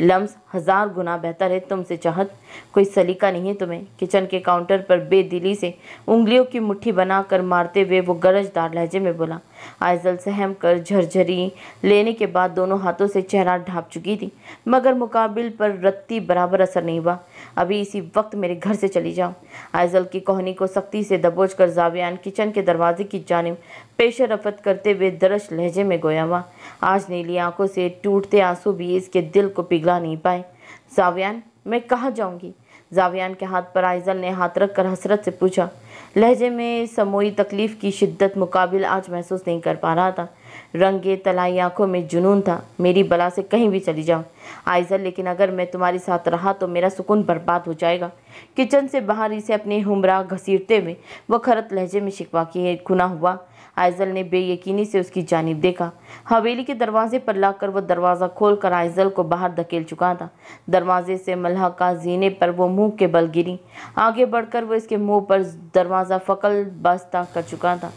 लम्स हज़ार गुना बेहतर है तुमसे चाहत। कोई सलीका नहीं है तुम्हें। किचन के काउंटर पर बेदिली से उंगलियों की मुट्ठी बनाकर मारते हुए वो गरजदार लहजे में बोला आयजल सहम कर झरझरी लेने के बाद दोनों हाथों से चेहरा ढाप चुकी थी, मगर मुकाबिल पर रत्ती बराबर असर नहीं हुआ। अभी इसी वक्त मेरे घर से चली जाओ। आयजल की कोहनी को सख्ती से दबोच कर जावियान किचन के दरवाजे की जानब पेश रफत करते हुए दरश लहजे में गोया हुआ। आज नीली आँखों से टूटते आँसू भी इसके दिल को पिघला नहीं पाए। जावियान, मैं कहाँ जाऊँगी? जावियान के हाथ पर आइजल ने हाथ रख कर हसरत से पूछा, लहजे में समोई तकलीफ़ की शिद्दत मुकाबिल आज महसूस नहीं कर पा रहा था। रंगे तलाई आँखों में जुनून था, मेरी बला से कहीं भी चली जाओ आइजल, लेकिन अगर मैं तुम्हारे साथ रहा तो मेरा सुकून बर्बाद हो जाएगा। किचन से बाहर इसे अपने हुमरा घसीटते हुए वह खरत लहजे में शिकवा की खुना हुआ। आइजल ने बेयकीनी से उसकी जानब देखा। हवेली के दरवाजे पर लाकर वह दरवाज़ा खोलकर आइजल को बाहर धकेल चुका था। दरवाजे से मल्हा जीने पर वो मुँह के बल गिरी। आगे बढ़कर वो इसके मुँह पर दरवाज़ा फकल बस्ता कर चुका था।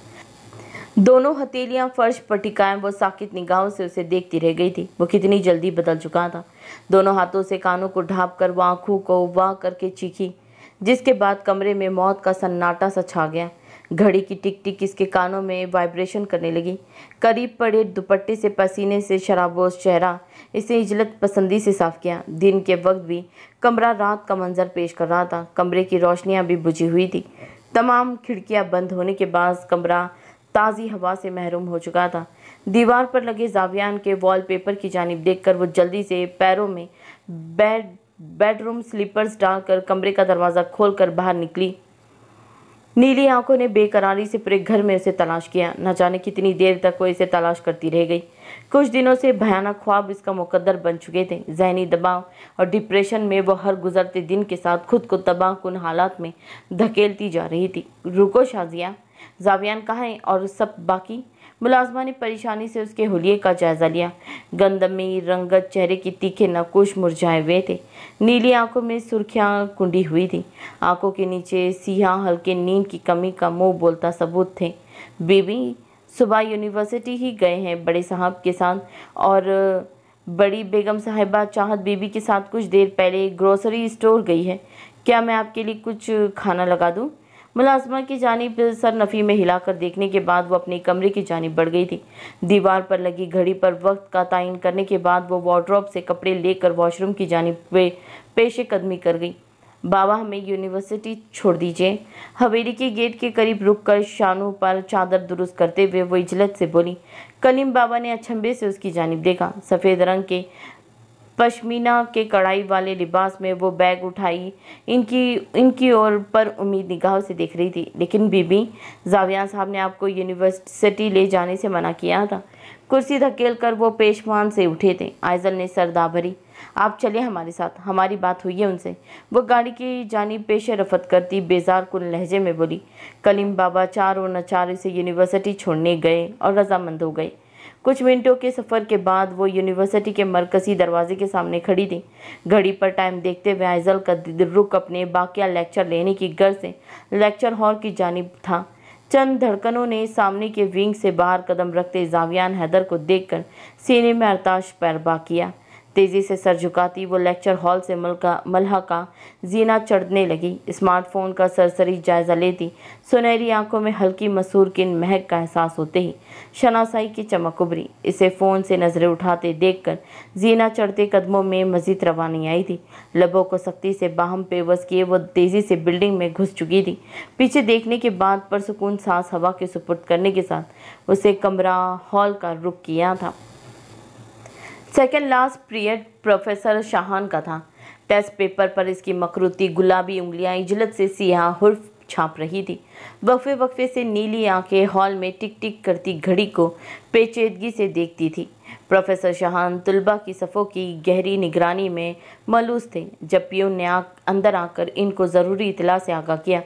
दोनों हथेलियाँ फर्श पर वो साकित निगाहों से उसे देखती रह गई थी। वो कितनी जल्दी बदल चुका था। दोनों हाथों से कानों को ढाप कर वो आँखों को वाह करके चीखी, जिसके बाद कमरे में मौत का सन्नाटा सा छा गया। घड़ी की टिक टिक इसके कानों में वाइब्रेशन करने लगी। करीब पड़े दुपट्टे से पसीने से शराबोश चेहरा इसे इजलत पसंदी से साफ़ किया। दिन के वक्त भी कमरा रात का मंजर पेश कर रहा था। कमरे की रोशनियाँ भी बुझी हुई थी। तमाम खिड़कियाँ बंद होने के बाद कमरा ताज़ी हवा से महरूम हो चुका था। दीवार पर लगे जावियान के वॉलपेपर की जानब देखकर वो जल्दी से पैरों में बेड बेडरूम स्लीपर्स डालकर कमरे का दरवाज़ा खोलकर बाहर निकली। नीली आँखों ने बेकरारी से पूरे घर में उसे तलाश किया। न जाने कितनी देर तक वो इसे तलाश करती रह गई। कुछ दिनों से भयानक ख्वाब इसका मुकद्दर बन चुके थे। जहनी दबाव और डिप्रेशन में वो हर गुजरते दिन के साथ खुद को तबाह कुन हालात में धकेलती जा रही थी। रुको शाजिया, जावियान कहाँ है और सब बाकी? मुलाजमा ने परेशानी से उसके हुलिये का जायज़ा लिया। गंदमी, रंगत, चेहरे की तीखे नकुश मुरझाए हुए थे। नीली आँखों में सुर्खियाँ कुंडी हुई थी। आँखों के नीचे सियाह हल्के नींद की कमी का मुँह बोलता सबूत थे। बीबी, सुबह यूनिवर्सिटी ही गए हैं बड़े साहब के साथ और बड़ी बेगम साहिबा चाहत बीबी के साथ कुछ देर पहले ग्रोसरी स्टोर गई है। क्या मैं आपके लिए कुछ खाना लगा दूँ? मुलाजमा की जानी सर नफ़ी में हिलाकर देखने के बाद वो अपने कमरे की जानी बढ़ गई थी। दीवार पर लगी घड़ी पर वक्त का तयन करने के बाद वो वार्ड्रॉप से कपड़े लेकर वॉशरूम की जानी पे पेशे कदमी कर गई। बाबा, हमें यूनिवर्सिटी छोड़ दीजिए। हवेली के गेट के करीब रुककर शानू पर चादर दुरुस्त करते हुए वो इजलत से बोली, कलीम बाबा ने अचंभे से उसकी जानब देखा। सफ़ेद रंग के पश्मीना के कढ़ाई वाले लिबास में वो बैग उठाई। इनकी इनकी ओर पर उम्मीद निगाहों से देख रही थी। लेकिन बीबी, जाविया साहब ने आपको यूनिवर्सिटी ले जाने से मना किया था। कुर्सी धकेल कर वो पेशमान से उठे थे। आयजल ने सरदा भरी आप चले हमारे साथ। हमारी बात हुई है उनसे। वो गाड़ी की जानी पेश रफत करती बेजार कुल लहजे में बोली, कलीम बाबा चार और नचार से यूनिवर्सिटी छोड़ने गए और रजामंद हो गए। कुछ मिनटों के सफ़र के बाद वो यूनिवर्सिटी के मरकजी दरवाजे के सामने खड़ी थी। घड़ी पर टाइम देखते हुए आइजल का रुख अपने बाकिया लेक्चर लेने की गर्ज से लेक्चर हॉल की जानब था। चंद धड़कनों ने सामने के विंग से बाहर कदम रखते जावियान हैदर को देखकर सीने में अरताश पैरबा किया तेज़ी से सर झुकाती वो लेक्चर हॉल से मलका, मलहा का जीना चढ़ने लगी। स्मार्टफ़ोन का सरसरी जायज़ा लेती। सुनहरी आँखों में हल्की मसूर किन महक का एहसास होते ही शनासाई की चमक उभरी। इसे फ़ोन से नज़रें उठाते देखकर जीना चढ़ते कदमों में मजीद रवानी आई थी। लबों को सख्ती से बाहम पेवस किए वो तेज़ी से बिल्डिंग में घुस चुकी थी। पीछे देखने के बाद परसकून सांस हवा के सुपुर्द करने के साथ उसे कमरा हॉल का रुख किया था। Second last period professor Shahan का था। टेस्ट पेपर पर इसकी मकरूती गुलाबी उंगलियाँ इजलत से सियाह हुर्फ छाप रही थी। वक्फे वक्फे से नीली आँखें हॉल में टिक टिक करती घड़ी को पेचीदगी से देखती थी। प्रोफेसर शाहान तुलबा की सफ़ों की गहरी निगरानी में मलूस थे जब पियून ने आ, अंदर आकर इनको ज़रूरी इतला से आगाह किया।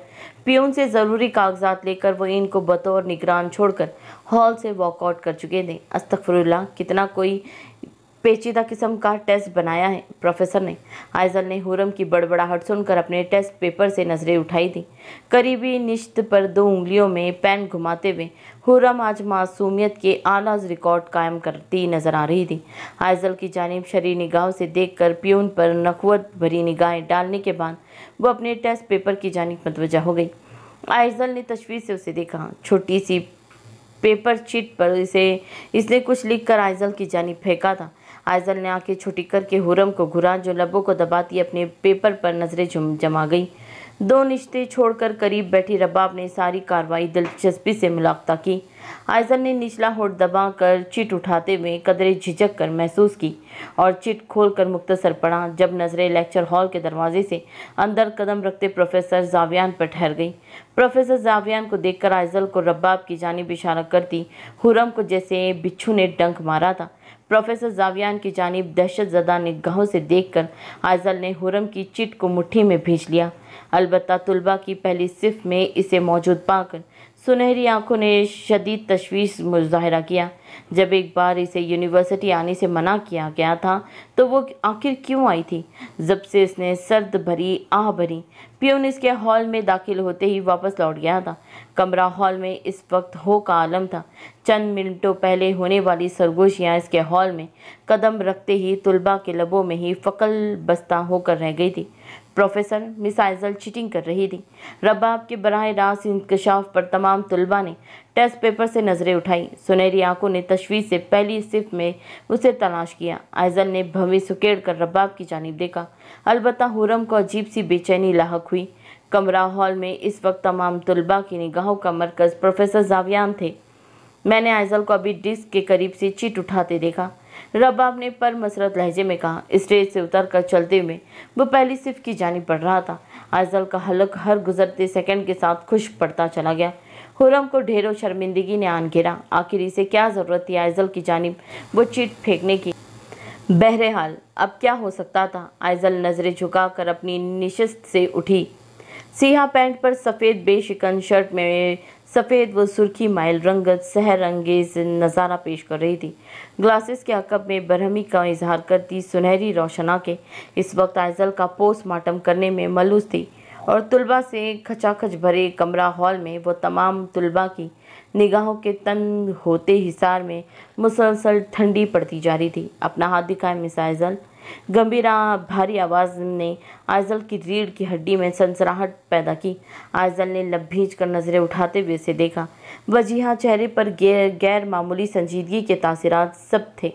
पियून से ज़रूरी कागजात लेकर वो इनको बतौर निगरान छोड़कर हॉल से वॉकआउट कर चुके थे। अस्तफरुल्ला कितना कोई पेचीदा किस्म का टेस्ट बनाया है। प्रोफेसर ने आयजल ने हुरम की बड़बड़ाहट सुनकर अपने टेस्ट पेपर से नज़रें उठाई थी करीबी निश्त पर दो उंगलियों में पेन घुमाते हुए हुरम आज मासूमियत के आला रिकॉर्ड कायम करती नज़र आ रही थी। आयजल की जानब शरी निगाहों से देख कर प्यून पर नखवत भरी निगाहें डालने के बाद वो अपने टेस्ट पेपर की जानब मतवजा हो गई। आयजल ने तशवीर से उसे देखा। छोटी सी पेपर चिट पर इसे, इसने कुछ लिख कर आयजल की जानी फेंका था। आइजल ने आँखें छोटी करके हुरम को घुरा, जो लबों को दबाती अपने पेपर पर नज़रें जमा गई। दो निश्ते छोड़कर करीब बैठी रबाब ने सारी कार्रवाई दिलचस्पी से मुलाकता की। आयजल ने निचला होठ दबाकर चिट उठाते हुए कदरे झिझक कर महसूस की और चिट खोल कर मुख्तसर पड़ा जब नज़रें लेक्चर हॉल के दरवाजे से अंदर कदम रखते प्रोफेसर जावियान पर ठहर गई। प्रोफेसर जावियान को देखकर आयजल को रबाब की जानब इशारा करती, हुरम को जैसे बिच्छू ने डंक मारा था। प्रोफेसर जावियान की जानब दहशत ज़दा निगाहों से देखकर आजल ने हुरम की चिट को मुट्ठी में भेज लिया। अलबत्ता तुलबा की पहली सिफ में इसे मौजूद पाकर सुनहरी आँखों ने शदीद तशवीश मुजाहरा किया। जब एक बार इसे यूनिवर्सिटी आने से मना किया गया था तो वो आखिर क्यों आई थी? जब से इसने सर्द भरी, आह भरी पियोन इसके हॉल में दाखिल होते ही वापस लौट गया था। कमरा हॉल में इस वक्त हो का आलम था। चंद मिनटों पहले होने वाली सरगोशियाँ इसके हॉल में कदम रखते ही तुलबा के लबों में ही फ़कल बस्ता होकर रह गई थी। प्रोफेसर मिस आइजल चीटिंग कर रही थी। रबाब के बरह रास्त इंकशाफ पर तमाम तलबा ने टेस्ट पेपर से नज़रें उठाई। सुनहरी आँखों ने तशवीश से पहली सिफ में उसे तलाश किया। आइजल ने भवी सुकेड़ कर रबाब की जानब देखा। अलबत् हुरम को अजीब सी बेचैनी लाक हुई। कमरा हॉल में इस वक्त तमाम तलबा की निगाहों का मरकज़ प्रोफेसर जावियान थे। मैंने आइजल को अभी डिस्क के करीब से चिट उठाते देखा। रबाब ने पर मसरत लहजे में कहा स्टेज से उतर कर चलते हुए वो पहली सिर्फ़ की जानी पड़ रहा था। आजल का हलक हर गुजरते सेकंड के साथ खुश पड़ता चला गया। हुरम को ढेरों शर्मिंदगी ने आन घेरा। आखिर इसे क्या ज़रूरत थी आयजल की जानिब, वो चिट फेंकने की? बहरहाल, अब क्या हो सकता था? आयजल नज़रें झुकाकर अपनी निशस्त से उठी। सिया पैंट पर सफ़ेद बेशिकन शर्ट में सफ़ेद व सुर्खी माइल रंगत सहर अंगेज नज़ारा पेश कर रही थी। ग्लासेस के अकब में बरहमी का इजहार करती सुनहरी रोशना के इस वक्त आयजल का पोस्टमार्टम करने में मलूस थी और तुलबा से खचाखच भरे कमरा हॉल में वो तमाम तुलबा की निगाहों के तन होते हिसार में मुसलसल ठंडी पड़ती जा रही थी। अपना हाथ दिखाए मिस आयजल गंभीरा, भारी आवाज़ ने आयजल की रीढ़ की हड्डी में सनसराहट पैदा की। आयजल ने लब भींच कर नज़रें उठाते हुए उसे देखा। वजीहा चेहरे पर गैर गैर मामूली संजीदगी के तासरात सब थे।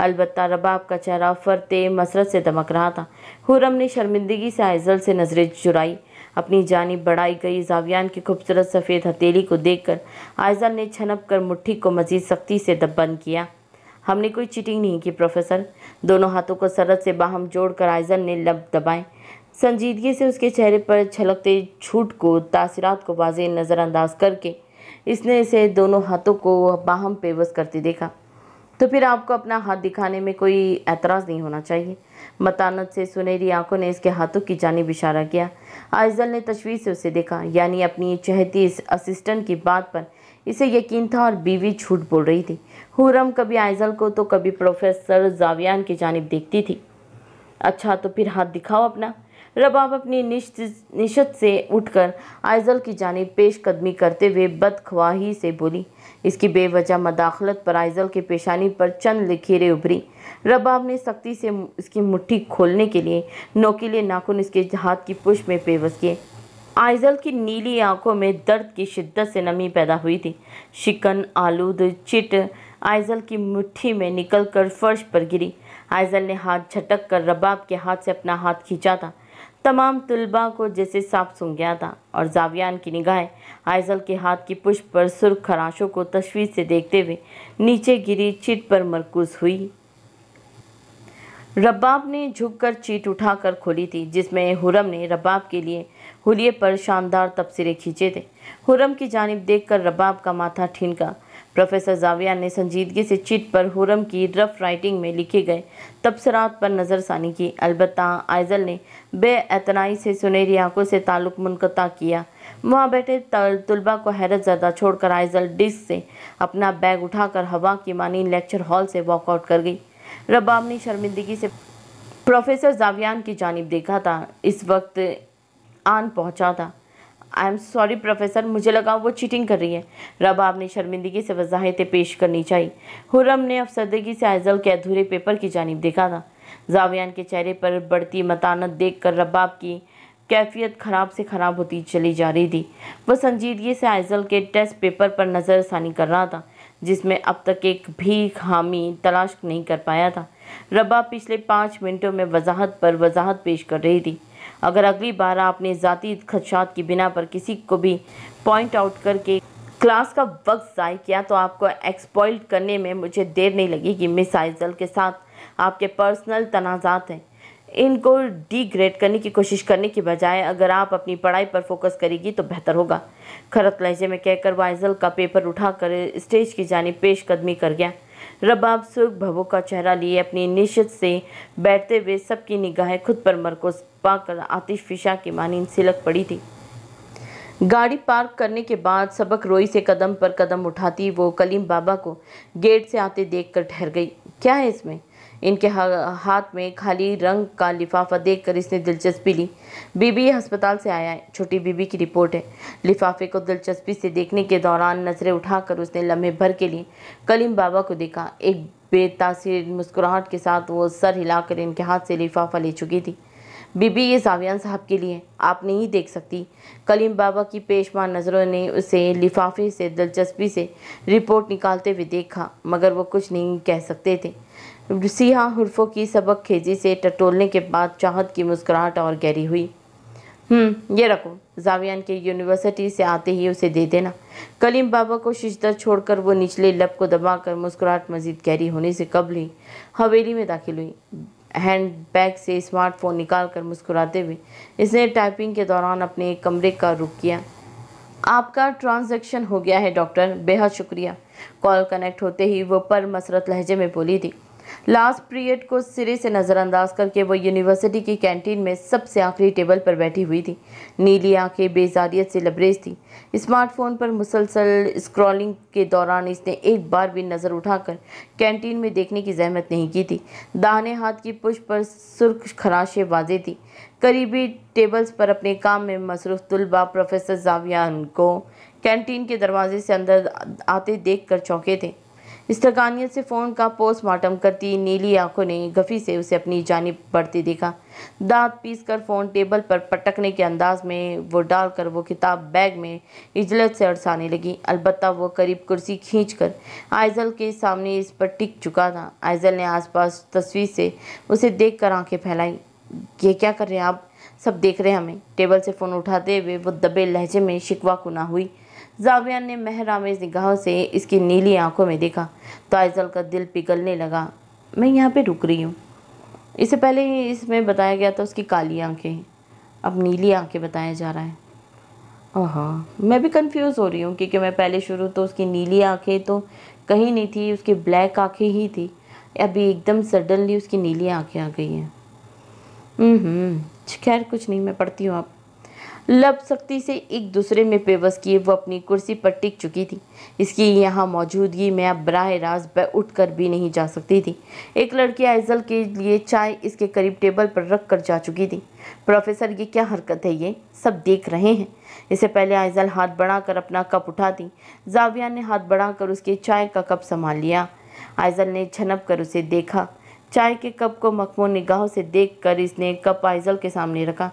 अलबत्ता रबाब का चेहरा फरते मसरत से दमक रहा था। हुरम ने शर्मिंदगी से आयजल से नज़रें चुराई। अपनी जानी बढ़ाई गई जावियान की खूबसूरत सफ़ेद हथेली को देखकर आयजल ने छनप कर मुट्ठी को मज़ीद सख्ती से दबंद किया। हमने कोई चीटिंग नहीं की प्रोफेसर दोनों हाथों को सरत से बाहम जोड़कर आयजल ने लब दबाए। संजीदगी से उसके चेहरे पर छलकते छूट को, तासरात को वाजे नज़रअंदाज करके, इसने इसे दोनों हाथों को बाहम पेवस करते देखा। तो फिर आपको अपना हाथ दिखाने में कोई एतराज़ नहीं होना चाहिए। मतानत से सुनहरी आँखों ने इसके हाथों की जानी इशारा किया। आइजल ने तशवीश से उसे देखा, यानी अपनी चहती इस असिस्टेंट की बात पर इसे यकीन था और बीवी झूठ बोल रही थी। हुरम कभी आइजल को तो कभी प्रोफेसर जावियान की जानब देखती थी। अच्छा तो फिर हाथ दिखाओ अपना। रबाब अपनी निशत से उठकर आइजल की जानब पेश कदमी करते हुए बदख्वाही से बोली, इसकी बेवजह मदाखलत पर आइजल के पेशानी पर चंद लकीरें उभरी। रबाब ने सख्ती से इसकी मुट्ठी खोलने के लिए नोकीले नाखून इसके हाथ की पुश में पेवस किए। आइजल की नीली आँखों में दर्द की शिद्दत से नमी पैदा हुई थी। शिकन, आलूद, चिट आइजल की मुट्ठी में निकलकर फर्श पर गिरी। आइजल ने हाथ झटक कर रबाब के हाथ से अपना हाथ खींचा था। तमाम तलबा को जैसे साफ़ सुन गया था और जावियान की निगाहें आइजल के हाथ की पुष्प पर सुर्ख खराशों को तशवीश से देखते हुए नीचे गिरी, चिट पर मरकूज हुई। रबाब ने झुककर चीट उठाकर खोली थी, जिसमें हुरम ने रबाब के लिए हुलिये पर शानदार तबसरे खींचे थे। हुरम की जानब देखकर रबाब का माथा ठिनका। प्रोफेसर जाविया ने संजीदगी से चिट पर हुरम की रफ राइटिंग में लिखे गए तबसरात पर नज़रसानी की। अलबत् आइजल ने बेअतनाई से सुनहरी आँखों से ताल्लुक़ मुनक़ा किया। वहाँ बैठे तलबा को हैरत ज़्यादा छोड़कर आइजल डिस्क से अपना बैग उठाकर हवा की मानी लेक्चर हॉल से वॉकआउट कर गई। रबाब ने शर्मिंदगी से प्रोफेसर जावियान की जानब देखा था। इस वक्त आन पहुँचा था। आई एम सॉरी प्रोफेसर मुझे लगा वो चीटिंग कर रही है। रबाब ने शर्मिंदगी से वजाहतें पेश करनी चाहिए हुरम ने अफसरदगी से आयजल के अधूरे पेपर की जानब देखा था। जावियान के चेहरे पर बढ़ती मतानत देख कर रबाब की कैफियत ख़राब से ख़राब होती चली जा रही थी। वह संजीदगी से आइजल के टेस्ट पेपर पर नज़रसानी कर रहा था, जिसमें अब तक एक भी खामी तलाश नहीं कर पाया था। रब्बा पिछले पाँच मिनटों में वजाहत पर वजाहत पेश कर रही थी। अगर अगली बार आपने ज़ाती खदशात की बिना पर किसी को भी पॉइंट आउट करके क्लास का वक्त ज़ाय किया तो आपको एक्सपॉइल्ट करने में मुझे देर नहीं लगेगी मिस आइजल के साथ आपके पर्सनल तनाज़ात हैं। इनको डिग्रेड करने की कोशिश करने की बजाय अगर आप अपनी पढ़ाई पर फोकस करेगी तो बेहतर होगा। खरत लहजे में कहकर वाइजल का पेपर उठाकर स्टेज की जानी पेश कदमी कर गया। रबाब सुर्ख भवो का चेहरा लिए अपनी निश्चित से बैठते हुए सबकी निगाहें खुद पर मरकोस पाकर आतिश फिशा की मानी सिलक पड़ी थी। गाड़ी पार्क करने के बाद सबक रोई से कदम पर कदम उठाती वो कलीम बाबा को गेट से आते देखकर ठहर गई। क्या है इसमें? इनके हाथ में खाली रंग का लिफाफा देखकर इसने दिलचस्पी ली। बीबी अस्पताल से आया है। छोटी बीबी की रिपोर्ट है। लिफाफे को दिलचस्पी से देखने के दौरान नज़रें उठाकर उसने लम्हे भर के लिए कलीम बाबा को देखा। एक बेतासीर मुस्कुराहट के साथ वो सर हिलाकर इनके हाथ से लिफाफा ले चुकी थी। बीबी, ये जावियान साहब के लिए। आप नहीं देख सकती। कलीम बाबा की पेशमान नज़रों ने उसे लिफाफे से दिलचस्पी से रिपोर्ट निकालते हुए देखा, मगर वो कुछ नहीं कह सकते थे। सिया हुरफों की सबक खेजी से टटोलने के बाद चाहत की मुस्कुराहट और गहरी हुई। हम्म ये रखो, जावियान के यूनिवर्सिटी से आते ही उसे दे देना। कलीम बाबा को शिशदर छोड़कर वो निचले लब को दबाकर मुस्कुराहट मजीद गहरी होने से कबल ही हवेली में दाखिल हुई। हैंड बैग से स्मार्टफ़ोन निकाल कर मुस्कुराते हुए इसने टाइपिंग के दौरान अपने कमरे का रुख किया। आपका ट्रांजैक्शन हो गया है डॉक्टर बेहद शुक्रिया। कॉल कनेक्ट होते ही वो पर मसरत लहजे में बोली थी। लास्ट पीरियड को सिरे से नज़रअंदाज करके वो यूनिवर्सिटी की कैंटीन में सबसे आखिरी टेबल पर बैठी हुई थी। नीली आँखें बेजारियत से लबरेज थी। स्मार्टफ़ोन पर मुसलसल स्क्रॉलिंग के दौरान इसने एक बार भी नज़र उठाकर कैंटीन में देखने की जहमत नहीं की थी। दाहने हाथ की पुष्प पर सुर्ख खराशें वाजे थी। करीबी टेबल्स पर अपने काम में मसरूफ तलबा प्रोफेसर जावियान को कैंटीन के दरवाजे से अंदर आते देख कर चौंके थे। स्थकानियत से फ़ोन का पोस्टमार्टम करती नीली आँखों ने गफ़ी से उसे अपनी जानी बढ़ती देखा। दांत पीस कर फ़ोन टेबल पर पटकने के अंदाज में वो डालकर वो किताब बैग में इजलत से अड़साने लगी। अलबत् वो करीब कुर्सी खींच कर आइजल के सामने इस पर टिक चुका था। आइजल ने आसपास तस्वीर से उसे देख कर आँखें फैलाई। ये क्या कर रहे हैं आप? सब देख रहे हैं हमें। टेबल से फ़ोन उठाते हुए वो दबे लहजे में शिकवा कुना हुई। जाविया ने महरामेज निगाहों से इसकी नीली आँखों में देखा। तो आइजल का दिल पिघलने लगा। मैं यहाँ पे रुक रही हूँ। इससे पहले ही इसमें बताया गया था, उसकी काली आँखें। अब नीली आँखें बताया जा रहा है। हाँ मैं भी कंफ्यूज हो रही हूँ, क्योंकि मैं पहले शुरू तो उसकी नीली आँखें तो कहीं नहीं थी, उसकी ब्लैक आँखें ही थी। अभी एकदम सडनली उसकी नीली आँखें आ गई हैं। हम्म खैर, कुछ नहीं, मैं पढ़ती हूँ आप लब सख्ती से एक दूसरे में पेवस किए, वो अपनी कुर्सी पर टिक चुकी थी। इसकी यहाँ मौजूदगी में अब बराह राज उठ कर भी नहीं जा सकती थी। एक लड़की आइजल के लिए चाय इसके करीब टेबल पर रख कर जा चुकी थी। प्रोफेसर, ये क्या हरकत है ये? सब देख रहे हैं। इससे पहले आइजल हाथ बढ़ाकर अपना कप उठाती। जाविया ने हाथ बढ़ाकर उसके चाय का कप संभाल लिया। आइजल ने छनप कर उसे देखा। चाय के कप को मखमून निगाहों से देख इसने कप आइजल के सामने रखा।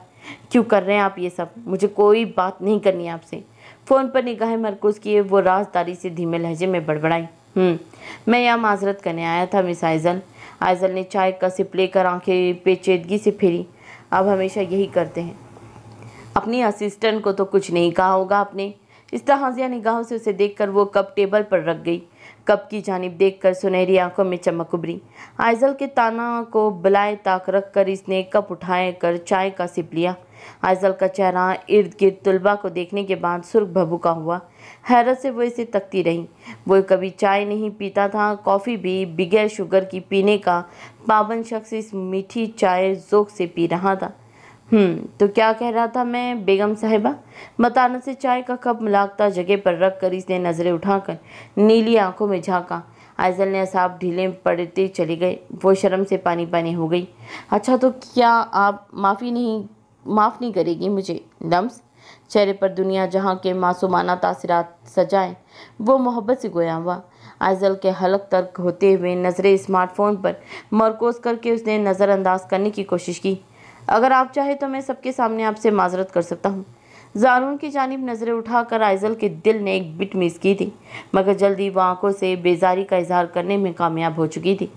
क्यों कर रहे हैं आप ये सब? मुझे कोई बात नहीं करनी आपसे। फ़ोन पर निगाहें मरकूज़ किए वो राजदारी से धीमे लहजे में बड़बड़ाई। हम्म, मैं यहाँ माजरत करने आया था मिस आइजल। आइजल ने चाय का सिप लेकर आँखें पेचीदगी से फिरी। अब हमेशा यही करते हैं। अपनी असिस्टेंट को तो कुछ नहीं कहा होगा आपने। इस तरह निगाहों से उसे देखकर वो कप टेबल पर रख गई। कप की जानब देखकर सुनहरी आँखों में चमक उभरी। आइजल के ताना को बलाए ताक रख कर इसने कप उठाए कर चाय का सिप लिया। आइजल का चेहरा इर्द गिर्द तुलबा को देखने के बाद सुर्ख भभुका हुआ। हैरत से वो इसे तकती रही। वो कभी चाय नहीं पीता था, कॉफ़ी भी बगैर शुगर की पीने का पाबंद शख्स इस मीठी चाय जोक से पी रहा था। तो क्या कह रहा था मैं, बेगम साहिबा? मताना से चाय का कप मिलाकता जगह पर रख कर इसने नज़रें उठाकर नीली आँखों में झांका। आयजल ने असाब ढीले पड़ते चले गए। वो शर्म से पानी पानी हो गई। अच्छा तो क्या आप माफ़ी नहीं, माफ़ नहीं करेगी मुझे लम्स चेहरे पर दुनिया जहाँ के मासूमाना तासरात सजाएँ, वो मोहब्बत से गोया हुआ। आइजल के हलक तर्क होते हुए नज़रें स्मार्टफ़ोन पर मरकोज करके उसने नज़रअंदाज करने की कोशिश की। अगर आप चाहें तो मैं सबके सामने आपसे माजरत कर सकता हूँ। जारून की जानब नज़रें उठाकर आइजल के दिल ने एक बिट मिस की थी, मगर जल्दी वह आँखों से बेजारी का इजहार करने में कामयाब हो चुकी थी।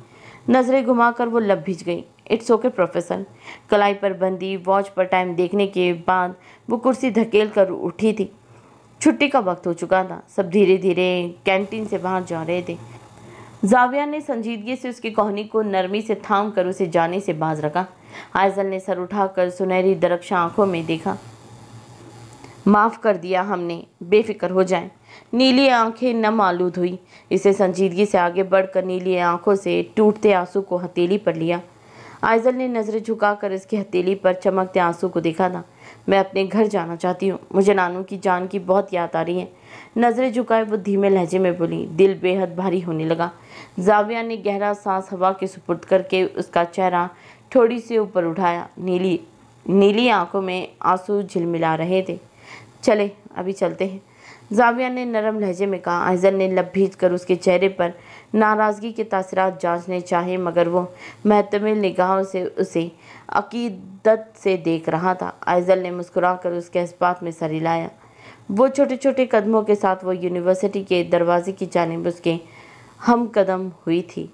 नज़रें घुमाकर वो लब भिज गई। It's okay, professor. कलाई पर बंदी, वॉच पर टाइम देखने के बाद वो कुर्सी धकेल कर उठी थी। छुट्टी का वक्त हो चुका था। सब धीरे धीरे कैंटीन से बाहर जा रहे थे। जाविया ने संजीदगी से उसकी कोहनी को नरमी से थाम कर उसे जाने से बाज रखा। आयजल ने सर उठाकर सुनहरी दरक्षा आँखों में देखा। माफ़ कर दिया हमने, बेफिक्र हो जाए। नीली आँखें नम आलूद हुई। इसे संजीदगी से आगे बढ़कर नीली आँखों से टूटते आँसू को हथेली पर लिया। आयजल ने नज़रें झुकाकर इसकी हथेली पर चमकते आँसू को देखा था। मैं अपने घर जाना चाहती हूँ। मुझे नानू की जान की बहुत याद आ रही है। नज़रें झुकाए वो धीमे लहजे में बोली, दिल बेहद भारी होने लगा। जाविया ने गहरा सांस हवा के सुपुर्द करके उसका चेहरा थोड़ी सी ऊपर उठाया। नीली नीली आँखों में आँसू झिलमिला रहे थे। चले, अभी चलते हैं। जाविया ने नरम लहजे में कहा। आयजल ने लब भीज कर उसके चेहरे पर नाराज़गी के तासरात जांचने चाहे, मगर वो महतमिल निगाहों से उसे अकीदत से देख रहा था। आयजल ने मुस्कुराकर उसके इस्बात में सर हिलाया। वो छोटे छोटे कदमों के साथ वो यूनिवर्सिटी के दरवाजे की जानब उसके हम कदम हुई थी।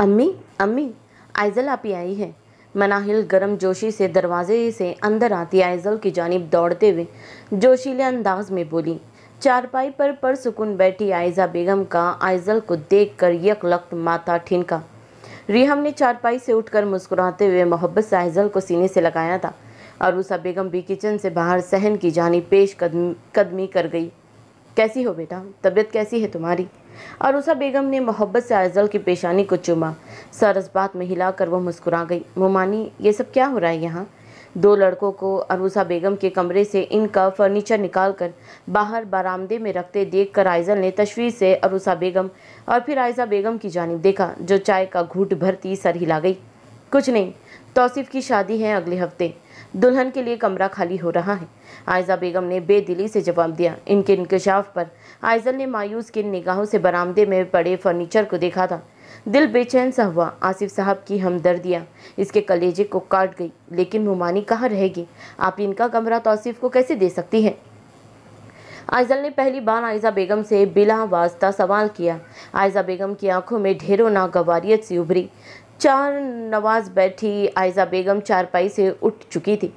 अम्मी अम्मी आयजल आप ही आई है। मनाहिल गर्म जोशी से दरवाजे से अंदर आती आयजल की जानब दौड़ते हुए जोशीले अंदाज में बोली, चारपाई पर परसुकून बैठी आयजा बेगम का आयजल को देखकर यक लख्त माथा ठिनका। रिहम ने चारपाई से उठकर मुस्कुराते हुए मोहब्बत से आयजल को सीने से लगाया था और उसा बेगम भी किचन से बाहर सहन की जानी पेश कदमी कर गई। कैसी हो बेटा? तबीयत कैसी है तुम्हारी? और उसा बेगम ने मोहब्बत से आयजल की पेशानी को चुमा। सर इस बात में हिलाकर वह मुस्कुरा गई। मुमानी, ये सब क्या हो रहा है यहाँ? दो लड़कों को अरूसा बेगम के कमरे से इनका फर्नीचर निकालकर बाहर बरामदे में रखते देखकर आयजल ने तशवीर से अरूसा बेगम और फिर आयजा बेगम की जानब देखा, जो चाय का घूट भरती सर हिला गई। कुछ नहीं, तौसीफ की शादी है अगले हफ़्ते। दुल्हन के लिए कमरा खाली हो रहा है। आयजा बेगम ने बेदिली से जवाब दिया। इनके इंकशाफ पर आयजल ने मायूस किन निगाहों से बरामदे में पड़े फर्नीचर को देखा था। दिल बेचैन सा हुआ। आसिफ साहब की हमदर्दियाँ इसके कलेजे को काट गई। लेकिन मुमानी कहाँ रहेगी? आप इनका कमरा तौसीफ को कैसे दे सकती हैं? आयजल ने पहली बार आयजा बेगम से बिला वास्ता सवाल किया। आयजा बेगम की आँखों में ढेरों नागवारियत सी उभरी। चार नवाज़ बैठी, आयजा बेगम चारपाई से उठ चुकी थी।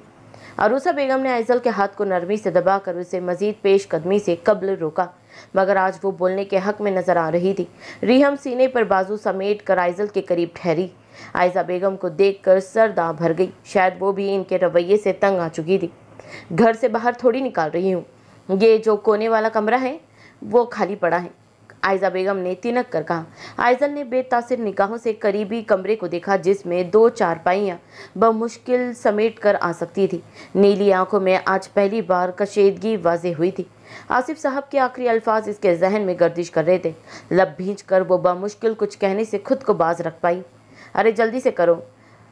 अरूसा बेगम ने आयजल के हाथ को नरमी से दबाकर उसे मजीद पेश कदमी से कब्ल रोका, मगर आज वो बोलने के हक में नज़र आ रही थी। रिहम सीने पर बाजू समेट कर आयजल के करीब ठहरी। आयजा बेगम को देखकर सर दा भर गई। शायद वो भी इनके रवैये से तंग आ चुकी थी। घर से बाहर थोड़ी निकाल रही हूँ। ये जो कोने वाला कमरा है, वो खाली पड़ा है। आयजा बेगम ने तिनक कर कहा। आयजल ने बेतासिर निगाहों से करीबी कमरे को देखा, जिसमें दो चारपाइयाँ बमुश्किल समेट कर आ सकती थी। नीली आँखों में आज पहली बार कशीदगी वाजे हुई थी। आसिफ साहब के आखिरी अल्फाज इसके जहन में गर्दिश कर रहे थे। लब भींच कर वो बामुश्किल कुछ कहने से खुद को बाज रख पाई। अरे जल्दी से करो।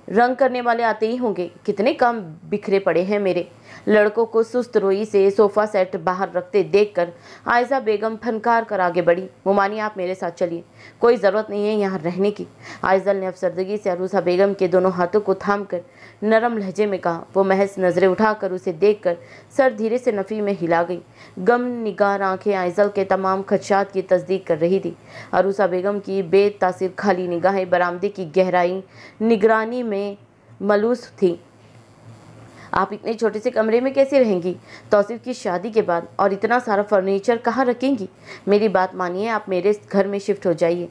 रंग करने वाले आते ही होंगे। कितने काम बिखरे पड़े हैं मेरे। लड़कों को सुस्त रोई से सोफ़ा सेट बाहर रखते देखकर आयजा बेगम फनकार कर आगे बढ़ी। मुमानी, आप मेरे साथ चलिए। कोई ज़रूरत नहीं है यहाँ रहने की। आयजल ने अफसरदगी से अरूसा बेगम के दोनों हाथों को थाम कर नरम लहजे में कहा। वो महज नज़रें उठाकर उसे देखकर सर धीरे से नफ़ी में हिला गई। गम निगार आँखें आयजल के तमाम खदशात की तस्दीक कर रही थी। अरूसा बेगम की बेतासर खाली निगाहें बरामदे की गहराई निगरानी में मलूस थी। आप इतने छोटे से कमरे में कैसे रहेंगी? तौसीफ की शादी के बाद, और इतना सारा फर्नीचर कहाँ रखेंगी? मेरी बात मानिए, आप मेरे घर में शिफ्ट हो जाइए।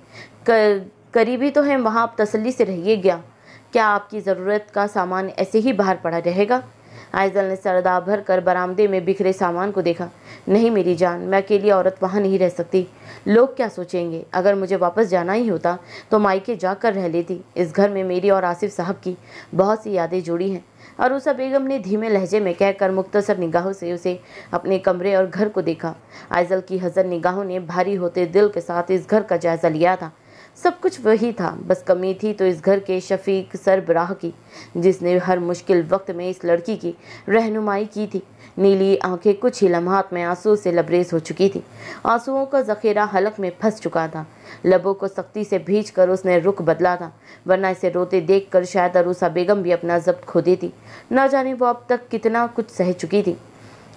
करीबी तो हैं, वहाँ आप तसल्ली से रहिए गया क्या आपकी ज़रूरत का सामान ऐसे ही बाहर पड़ा रहेगा? आयजल ने सरदा भर कर बरामदे में बिखरे सामान को देखा। नहीं मेरी जान, मैं अकेली औरत वहाँ नहीं रह सकती। लोग क्या सोचेंगे? अगर मुझे वापस जाना ही होता तो मायके जाकर रह लेती। इस घर में मेरी और आसिफ साहब की बहुत सी यादें जुड़ी हैं। और उसा बेगम ने धीमे लहजे में कहकर मुख्तसर निगाहों से उसे अपने कमरे और घर को देखा। आयजल की हजर निगाहों ने भारी होते दिल के साथ इस घर का जायज़ा लिया था। सब कुछ वही था, बस कमी थी तो इस घर के शफीक सरबराह की, जिसने हर मुश्किल वक्त में इस लड़की की रहनुमाई की थी। नीली आँखें कुछ ही लम्हात में आँसू से लबरेज हो चुकी थी। आंसुओं का जखीरा हलक में फंस चुका था। लबों को सख्ती से भीज कर उसने रुख बदला था। वरना इसे रोते देख कर शायद अरूसा बेगम भी अपना जब्त खो देती। न जाने वो अब तक कितना कुछ सह चुकी थी।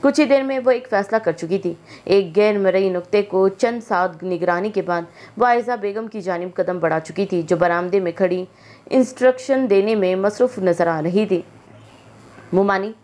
कुछ ही देर में वो एक फैसला कर चुकी थी। एक गैर मरई नुक्ते को चंद सात निगरानी के बाद वो आयजा बेगम की जानब कदम बढ़ा चुकी थी, जो बरामदे में खड़ी इंस्ट्रक्शन देने में मसरूफ़ नज़र आ रही थी। मुमानी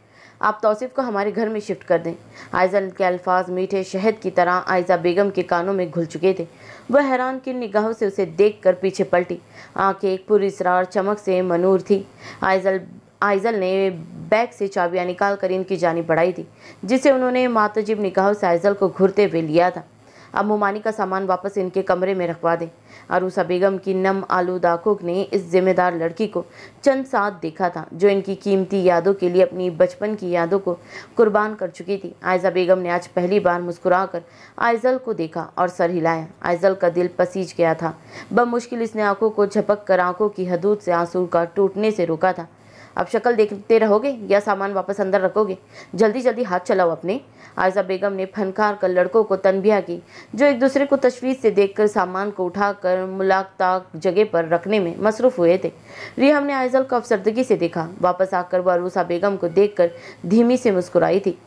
आप तौसीफ़ को हमारे घर में शिफ्ट कर दें। आयजा के अल्फाज मीठे शहद की तरह आयजा बेगम के कानों में घुल चुके थे। वह हैरान किन निगाहों से उसे देख कर पीछे पलटी। आँखें एक पूरी सरार चमक से मनूर थी। आयजल आइजल ने बैग से चाबियाँ निकाल कर इनकी जानी बढ़ाई थी, जिसे उन्होंने मातजिब निगाहों से आइजल को घुरते हुए लिया था। अब मुमानी का सामान वापस इनके कमरे में रखवा दें। अरूसा बेगम की नम आलूदा कुक ने इस जिम्मेदार लड़की को चंद साथ देखा था, जो इनकी कीमती यादों के लिए अपनी बचपन की यादों को कुर्बान कर चुकी थी। आयजा बेगम ने आज पहली बार मुस्कुरा कर आयजल को देखा और सर हिलाया। आयजल का दिल पसीज गया था। बमुश्किल इसने आँखों को झपक कर आँखों की हदूद से आँसू का टूटने से रोका था। अब शक्ल देखते रहोगे या सामान वापस अंदर रखोगे? जल्दी जल्दी हाथ चलाओ अपने। आयजा बेगम ने फनकार कर लड़कों को तनबिया की, जो एक दूसरे को तशवीश से देखकर सामान को उठाकर मुलाकता जगह पर रखने में मसरूफ़ हुए थे। रिहम ने आयजल को अफसरदगी से देखा। वापस आकर वह अरूसा बेगम को देखकर धीमी से मुस्कुराई थी।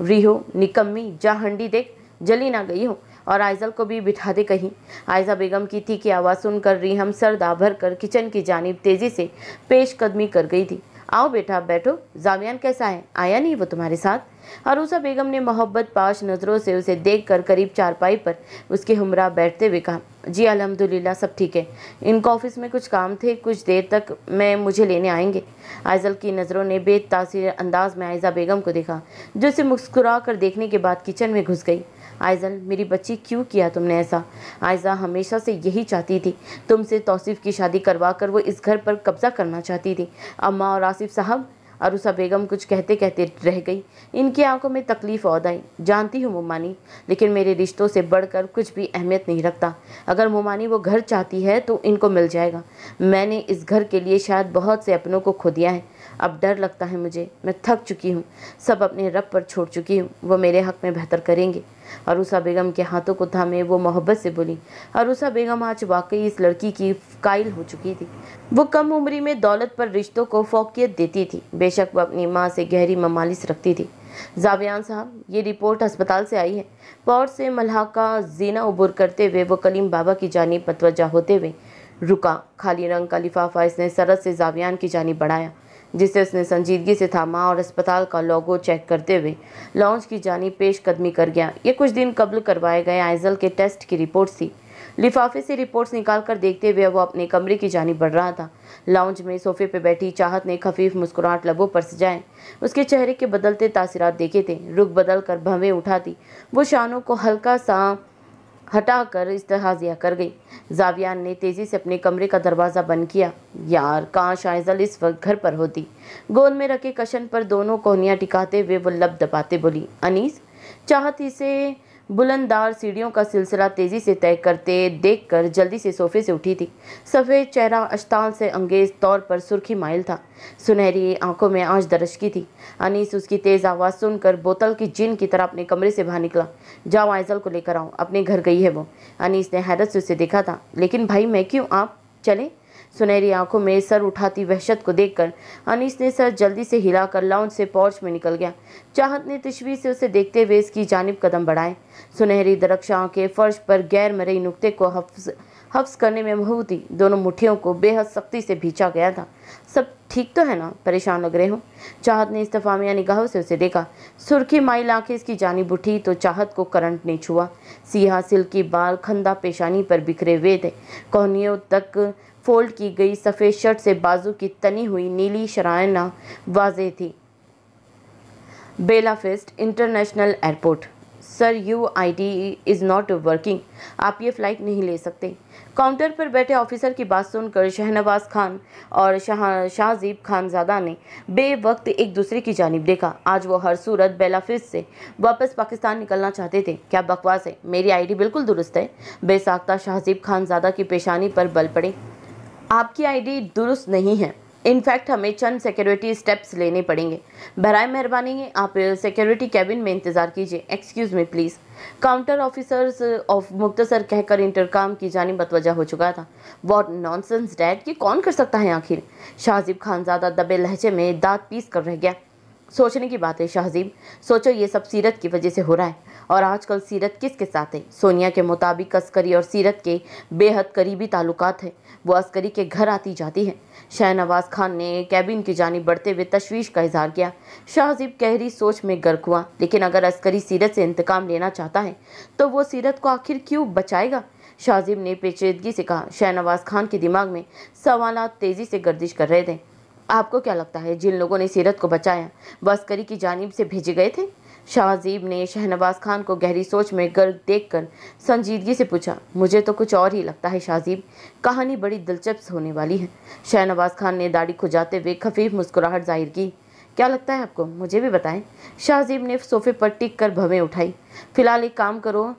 रिहो, निकम्मी, जा हंडी देख, जली ना गई हो। और आयजल को भी बिठा दे कहीं। आयजा बेगम की थी की आवाज़ सुनकर रिहम सर दाभर कर किचन की जानब तेज़ी से पेश कदमी कर गई थी। आओ बेटा, बैठो। जावियान कैसा है? आया नहीं वो तुम्हारे साथ? अरूसा बेगम ने मोहब्बत पाश नज़रों से उसे देखकर करीब चारपाई पर उसके हमरा बैठते हुए कहा, जी, अल्हम्दुलिल्लाह, सब ठीक है। इनको ऑफ़िस में कुछ काम थे, कुछ देर तक मैं मुझे लेने आएँगे। आयजल की नज़रों ने बेतासीर अंदाज में आयजा बेगम को देखा, जो उसे मुस्कुरा कर देखने के बाद किचन में घुस गई। आयजल, मेरी बच्ची क्यों किया तुमने ऐसा? आयजा हमेशा से यही चाहती थी। तुमसे तौसीफ़ की शादी करवा कर वो इस घर पर कब्ज़ा करना चाहती थी। अम्मा और आसिफ साहब, अरुसा बेगम कुछ कहते कहते रह गई। इनकी आँखों में तकलीफ़ और आई जानती हूँ मुमानी, लेकिन मेरे रिश्तों से बढ़कर कुछ भी अहमियत नहीं रखता। अगर मुमानी वो घर चाहती है तो इनको मिल जाएगा। मैंने इस घर के लिए शायद बहुत से अपनों को खो दिया है। अब डर लगता है मुझे। मैं थक चुकी हूँ। सब अपने रब पर छोड़ चुकी हूँ। वो मेरे हक में बेहतर करेंगे। अरूसा बेगम के हाथों को थामे वो मोहब्बत से बोली, अरूसा बेगम, आज वाकई इस लड़की की कायल हो चुकी थी। वो कम उम्री में दौलत पर रिश्तों को फोकियत देती थी। बेशक वो अपनी माँ से गहरी ममालिस रखती थी। जावियान साहब, ये रिपोर्ट अस्पताल से आई है। पौर से मल्हाका जीना उबुर करते हुए वो कलीम बाबा की जानी मतवजा होते हुए रुका। खाली रंग का लिफाफा इसने सरत से जावियान की जानी बढ़ाया। जिसे उसने संजीदगी से थामा और अस्पताल का लोगो चेक करते हुए लॉन्च की जानी पेश कदमी कर गया। ये कुछ दिन कबल करवाए गए आइजल के टेस्ट की रिपोर्ट थी। लिफाफे से रिपोर्ट्स निकाल कर देखते हुए वो अपने कमरे की जानी बढ़ रहा था। लाउंज में सोफे पर बैठी चाहत ने खफीफ मुस्कुराहट लबों पर सजाए। उसके चेहरे के बदलते तासीरात देखे थे। रुख बदल कर भवें उठा उठाती वो शानों को हल्का सा हटाकर इस्तेहाजिया कर गई। जावियान ने तेज़ी से अपने कमरे का दरवाज़ा बंद किया। यार काश आयजल इस वक्त घर पर होती? गोल में रखे कशन पर दोनों कोहनियाँ टिकाते हुए वो लब दबाते बोली, अनीस, चाहती से बुलंदार सीढ़ियों का सिलसिला तेज़ी से तय करते देखकर जल्दी से सोफे से उठी थी। सफ़ेद चेहरा अश्ताल से अंगेज तौर पर सुर्खी माइल था। सुनहरी आँखों में आँच दरज की थी। अनीस उसकी तेज़ आवाज़ सुनकर बोतल की जिन की तरह अपने कमरे से बाहर निकला। जाओ आयजल को लेकर आओ, अपने घर गई है वो। अनीस ने हैरत से उसे देखा था। लेकिन भाई, मैं क्यों? आप चले? सुनहरी आँखों में सर उठाती वहशत को देखकर अनीस ने सर जल्दी से हिलाकर लाउंज से पौर्च में निकल गया। चाहत ने तशवी से उसे देखते हुए इसकी जानब कदम बढ़ाए। सुनहरी दरक्षा आँखें फर्श पर गैर मरई नुक्ते को हफ्स हफ्स करने में महू थी दोनों मुठ्ठियों को बेहद सख्ती से भींचा गया था। सब ठीक तो है ना? परेशान लग रहे हो? चाहत ने इस्तफामिया निगाहों से उसे देखा। सुर्खी माइल आँखें इसकी जानी उठी तो चाहत को करंट नहीं छुआ। सिया सिल्की बाल खंदा पेशानी पर बिखरे हुए थे। कोहनियों तक फोल्ड की गई सफ़ेद शर्ट से बाजू की तनी हुई नीली शरायना वाजे थी। Belfast international airport. Sir U I D is not working आप ये फ़्लाइट नहीं ले सकते। काउंटर पर बैठे ऑफिसर की बात सुनकर शहनवाज खान और शाह, शाहजीब खानजादा ने बे वक्त एक दूसरे की जानब देखा। आज वो हर सूरत बेलाफिस से वापस पाकिस्तान निकलना चाहते थे। क्या बकवास है? मेरी आईडी बिल्कुल दुरुस्त है। बेसाख्ता शाहजीब खानजादा की पेशानी पर बल पड़े। आपकी आईडी दुरुस्त नहीं है। इनफैक्ट हमें चंद सिक्योरिटी स्टेप्स लेने पड़ेंगे। बरए मेहरबानी, आप सिक्योरिटी कैबिन में इंतज़ार कीजिए। Excuse me please counter officers of मुख्तसर कहकर इंटरकाम की जानी बतवजा हो चुका था। वॉट नॉनसेंस डैड कि कौन कर सकता है आखिर? शाहजीब खानजादा दबे लहजे में दांत पीस कर रह गया। सोचने की बात है शाहजीब सोचो, ये सब सीरत की वजह से हो रहा है। और आजकल सीरत किसके साथ है? सोनिया के मुताबिक अस्करी और सीरत के बेहद करीबी ताल्लुकात हैं। वो अस्करी के घर आती जाती है। शाहनवाज खान ने कैबिन की जानी बढ़ते हुए तशवीश का इजहार किया। शाहजीब गहरी सोच में गर्क हुआ, लेकिन अगर अस्करी सीरत से इंतकाम लेना चाहता है तो वो सीरत को आखिर क्यों बचाएगा? शाहजीब ने पेचीदगी से कहा, शाहनवाज खान के दिमाग में सवाल तेज़ी से गर्दिश कर रहे थे। आपको क्या लगता है, जिन लोगों ने सीरत को बचाया वह अस्करी की जानब से भेजे गए थे? शाहजीब ने शहनवाज खान को गहरी सोच में गर्क देखकर संजीदगी से पूछा, मुझे तो कुछ और ही लगता है शाहजीब, कहानी बड़ी दिलचस्प होने वाली है। शहनवाज खान ने दाढ़ी खुजाते हुए खफीफ मुस्कुराहट ज़ाहिर की, क्या लगता है आपको, मुझे भी बताएँ? शाहजीब ने सोफे पर टिक कर भवें उठाई, फ़िलहाल एक काम करो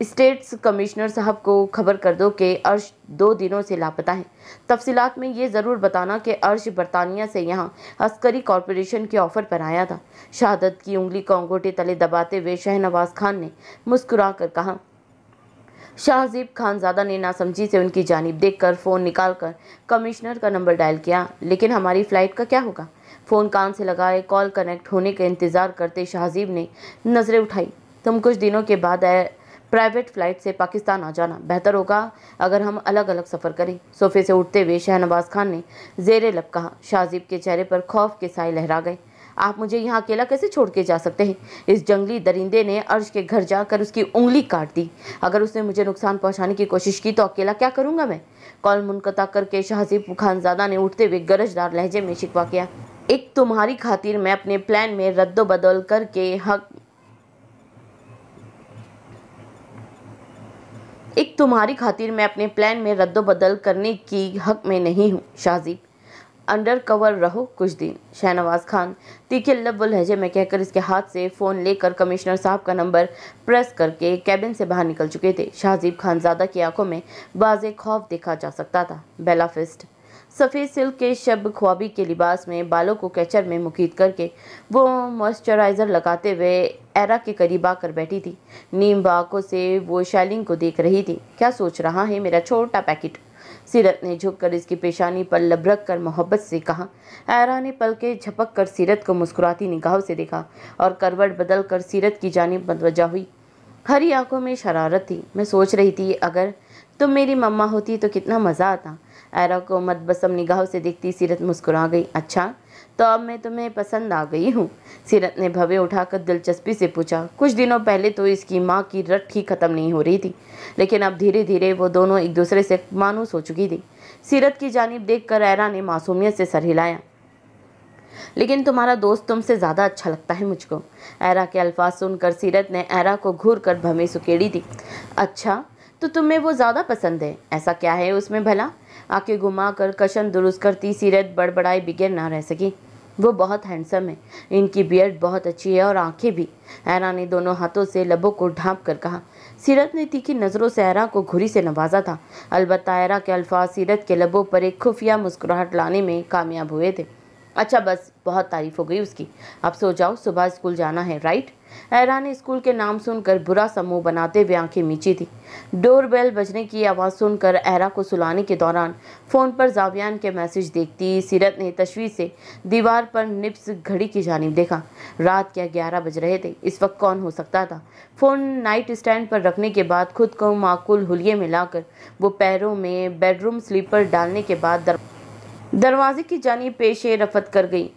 स्टेट्स कमिश्नर साहब को खबर कर दो कि अर्श दो दिनों से लापता है। तफसीलात में ये ज़रूर बताना कि अर्श बरतानिया से यहाँ अस्करी कॉरपोरेशन के ऑफ़र पर आया था। शहादत की उंगली को अंगूठे तले दबाते हुए शहनवाज खान ने मुस्कुरा कर कहा शाहजीब खानजादा ने नासमझी से उनकी जानब देखकर फ़ोन निकालकर कमिश्नर का नंबर डायल किया, लेकिन हमारी फ़्लाइट का क्या होगा? फ़ोन कान से लगाए कॉल कनेक्ट होने का इंतज़ार करते शाहजीब ने नज़रें उठाई। तुम कुछ दिनों के बाद प्राइवेट फ़्लाइट से पाकिस्तान आ जाना बेहतर होगा। अगर हम अलग अलग सफ़र करें, सोफे से उठते हुए शहनवाज खान ने जेर लब कहा शाहजीब के चेहरे पर खौफ के साए लहरा गए। आप मुझे यहाँ अकेला कैसे छोड़ के जा सकते हैं? इस जंगली दरिंदे ने अर्श के घर जाकर उसकी उंगली काट दी। अगर उसने मुझे नुकसान पहुँचाने की कोशिश की तो अकेला क्या करूँगा मैं? कॉल मुनकता करके शाहजीब खानजादा ने उठते हुए गरजदार लहजे में शिकवा किया, एक तुम्हारी खातिर मैं अपने प्लान में रद्द बदल करके हक एक तुम्हारी खातिर मैं अपने प्लान में रद्दबदल करने की हक में नहीं हूँ, शाहजीब। अंडर कवर रहो कुछ दिन, शहनवाज खान। तीखे लब लहजे में कहकर इसके हाथ से फ़ोन लेकर कमिश्नर साहब का नंबर प्रेस करके कैबिन से बाहर निकल चुके थे। शाहजीब खान ज़्यादा की आँखों में बाजे खौफ देखा जा सकता था। बेलाफिस्ट सफ़ेद सिल्क के शब ख्वाबी के लिबास में बालों को कैचर में मुकीद करके वो मॉइस्चराइज़र लगाते हुए एरा के करीब आकर बैठी थी। नीम बाकों से वो शैलिंग को देख रही थी। क्या सोच रहा है मेरा छोटा पैकेट? सीरत ने झुककर इसकी पेशानी पर लबरक कर मोहब्बत से कहा। एरा ने पल के झपक कर सीरत को मुस्कुराती निगाहों से देखा और करवट बदल कर सीरत की जानब मतवजा हुई। हरी आँखों में शरारत थी। मैं सोच रही थी, अगर तुम मेरी मम्मा होती तो कितना मज़ा आता। एरा को मदबसम निगाहों से देखती सीरत मुस्कुरा गई। अच्छा तो अब मैं तुम्हें पसंद आ गई हूँ। सीरत ने भवे उठाकर दिलचस्पी से पूछा, कुछ दिनों पहले तो इसकी माँ की रट ही ख़त्म नहीं हो रही थी, लेकिन अब धीरे धीरे वो दोनों एक दूसरे से मानूस हो चुकी थी। सीरत की जानब देख कर एरा ने मासूमियत से सर हिलाया, लेकिन तुम्हारा दोस्त तुमसे ज़्यादा अच्छा लगता है मुझको। एरा के अल्फाज सुनकर सीरत ने एरा को घूर कर भमे सुकेड़ी थी अच्छा तो तुम्हें वो ज़्यादा पसंद है, ऐसा क्या है उसमें भला? आँखें घुमा कर कशन दुरुस्त करती सीरत बड़बड़ाई बिगड़ ना रह सकी। वो बहुत हैंडसम है। इनकी बियर्ड बहुत अच्छी है और आँखें भी। ऐरा ने दोनों हाथों से लबों को ढांप कर कहा, सीरत ने तीखी नज़रों से ऐरा को घुरी से नवाजा था। अलबत्ता ऐरा के अल्फाज सीरत के लबों पर एक खुफिया मुस्कुराहट लाने में कामयाब हुए थे। अच्छा बस, बहुत तारीफ़ हो गई उसकी। अब सो जाओ, सुबह स्कूल जाना है राइट ऐरा ने स्कूल के नाम सुनकर बुरा समूह बनाते हुए आँखें मीची थी। डोर बेल बजने की आवाज़ सुनकर ऐरा को सुलाने के दौरान फ़ोन पर जावियान के मैसेज देखती सीरत ने तशवीर से दीवार पर निप्स घड़ी की जानब देखा। रात क्या ग्यारह बज रहे थे? इस वक्त कौन हो सकता था? फ़ोन नाइट स्टैंड पर रखने के बाद खुद को माकूल हुलिये में लाकर वो पैरों में बेडरूम स्लीपर डालने के बाद दर... दरवाजे की जानी पेशे रफत कर गई।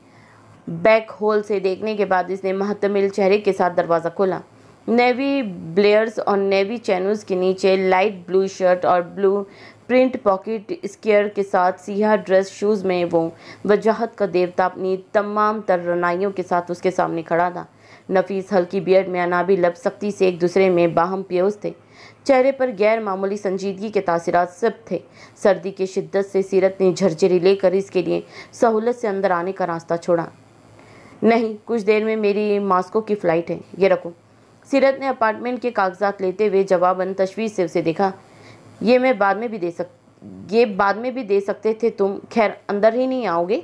बैक होल से देखने के बाद इसने महतमिल चेहरे के साथ दरवाज़ा खोला। नेवी ब्लेयर्स और नेवी चैनल्स के नीचे लाइट ब्लू शर्ट और ब्लू प्रिंट पॉकेट स्केयर के साथ सिया ड्रेस शूज़ में वो वजाहत का देवता अपनी तमाम तर रनाइयों के साथ उसके सामने खड़ा था। नफीस हल्की बियड में अनाबी लब सख्ती से एक दूसरे में बाहम पियोज थे। चेहरे पर गैर मामूली संजीदगी के तासरात सब थे। सर्दी की शिद्दत से सीरत ने झरझरी लेकर इसके लिए सहूलत से अंदर आने का रास्ता छोड़ा। नहीं, कुछ देर में मेरी मास्को की फ़्लाइट है। ये रखो। सीरत ने अपार्टमेंट के कागजात लेते हुए जवाबन तशवीश से उसे देखा। ये मैं बाद में भी दे सक, ये बाद में भी दे सकते थे तुम? खैर, अंदर ही नहीं आओगे?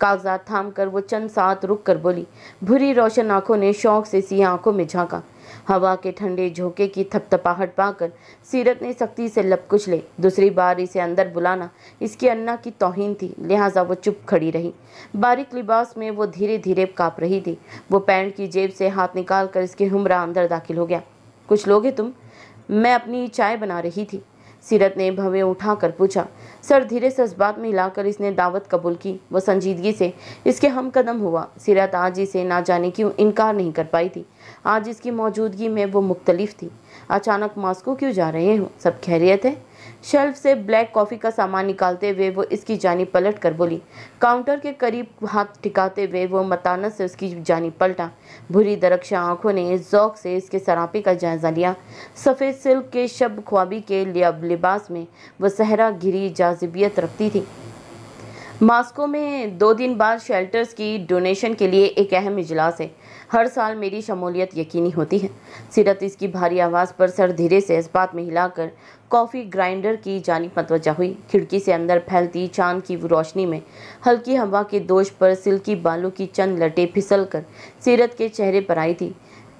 कागजात थाम कर वो चंद साथ रुक कर बोली। भूरी रोशन आँखों ने शौक से सी आँखों में झांका। हवा के ठंडे झोंके की थपथपाहट पाकर सीरत ने सख्ती से लब कुछ ले। दूसरी बार इसे अंदर बुलाना इसकी अन्ना की तोहिन थी, लिहाजा वो चुप खड़ी रही। बारीक लिबास में वो धीरे धीरे काँप रही थी। वो पैंट की जेब से हाथ निकाल कर इसके हमरा अंदर दाखिल हो गया। कुछ लोगे तुम? मैं अपनी चाय बना रही थी। सीरत ने भवे उठाकर पूछा सर धीरे से इस बात में हिलाकर इसने दावत कबूल की। वह संजीदगी से, इसके हम कदम हुआ। सीरत आज इसे ना जाने क्यों इनकार नहीं कर पाई थी। आज इसकी मौजूदगी में वो मुख्तलिफ़ थी। अचानक मास्को क्यों जा रहे हो? सब खैरियत है? शेल्फ से ब्लैक कॉफ़ी का सामान निकालते हुए वो इसकी जानी पलट कर बोली। काउंटर के करीब हाथ टिकाते हुए वो मतानत से उसकी जानी पलटा। भूरी दरक्षा आँखों ने जौक से इसके सरापे का जायज़ा लिया। सफ़ेद सिल्क के शब ख्वाबी के लिबास में वह सहरा घिरी जाजिबियत रखती थी। मास्को में दो दिन बाद शेल्टर्स की डोनेशन के लिए एक अहम इजलास है। हर साल मेरी शमूलियत यकीनी होती है। सीरत इसकी भारी आवाज़ पर सर धीरे से इस बात में हिलाकर कॉफ़ी ग्राइंडर की जानी मतवजा हुई। खिड़की से अंदर फैलती चाँद की रोशनी में हल्की हवा के दोष पर सिल्की बालों की चंद लटे फिसल कर सीरत के चेहरे पर आई थी।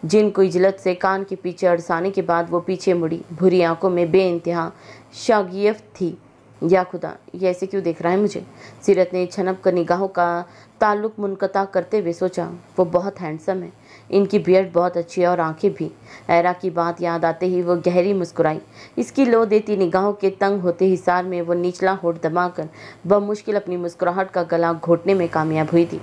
जिनको इजलत से कान के पीछे अड़साने के बाद वो पीछे मुड़ी। भूरी आँखों में बे इंतहा शागियफ थी। या खुदा, ये ऐसे क्यों देख रहा है मुझे? सीरत ने छनप कर निगाहों का ताल्लुक मुनकता करते हुए सोचा, वो बहुत हैंडसम है। इनकी बियड बहुत अच्छी है और आँखें भी। ऐरा की बात याद आते ही वो गहरी मुस्कुराई। इसकी लो देती निगाहों के तंग होते हिसार में वो निचला होठ दबाकर बमुश्किल अपनी मुस्कुराहट का गला घोटने में कामयाब हुई थी।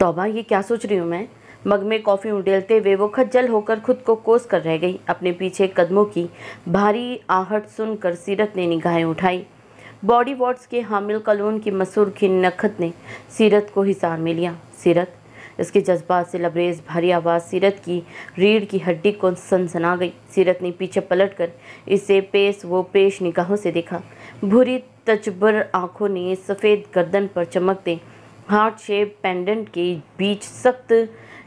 तोबा, ये क्या सोच रही हूँ मैं? मग में कॉफ़ी उडेलते हुए वो खज्जल होकर खुद को कोस कर रह गई। अपने पीछे कदमों की भारी आहट सुनकर सीरत ने निगाहें उठाई। बॉडी वार्ड्स के हामिल कलून की मसूर की नखत ने सीरत को हिसार में लिया। सीरत, इसके जज्बात से लबरेज भारी आवाज़ सीरत की रीढ़ की हड्डी को सनसना गई। सीरत ने पीछे पलटकर इसे पेश, वो पेश निगाहों से देखा। भूरी तजबर आँखों ने सफ़ेद गर्दन पर चमकते हार्ट शेप पेंडेंट के बीच सख्त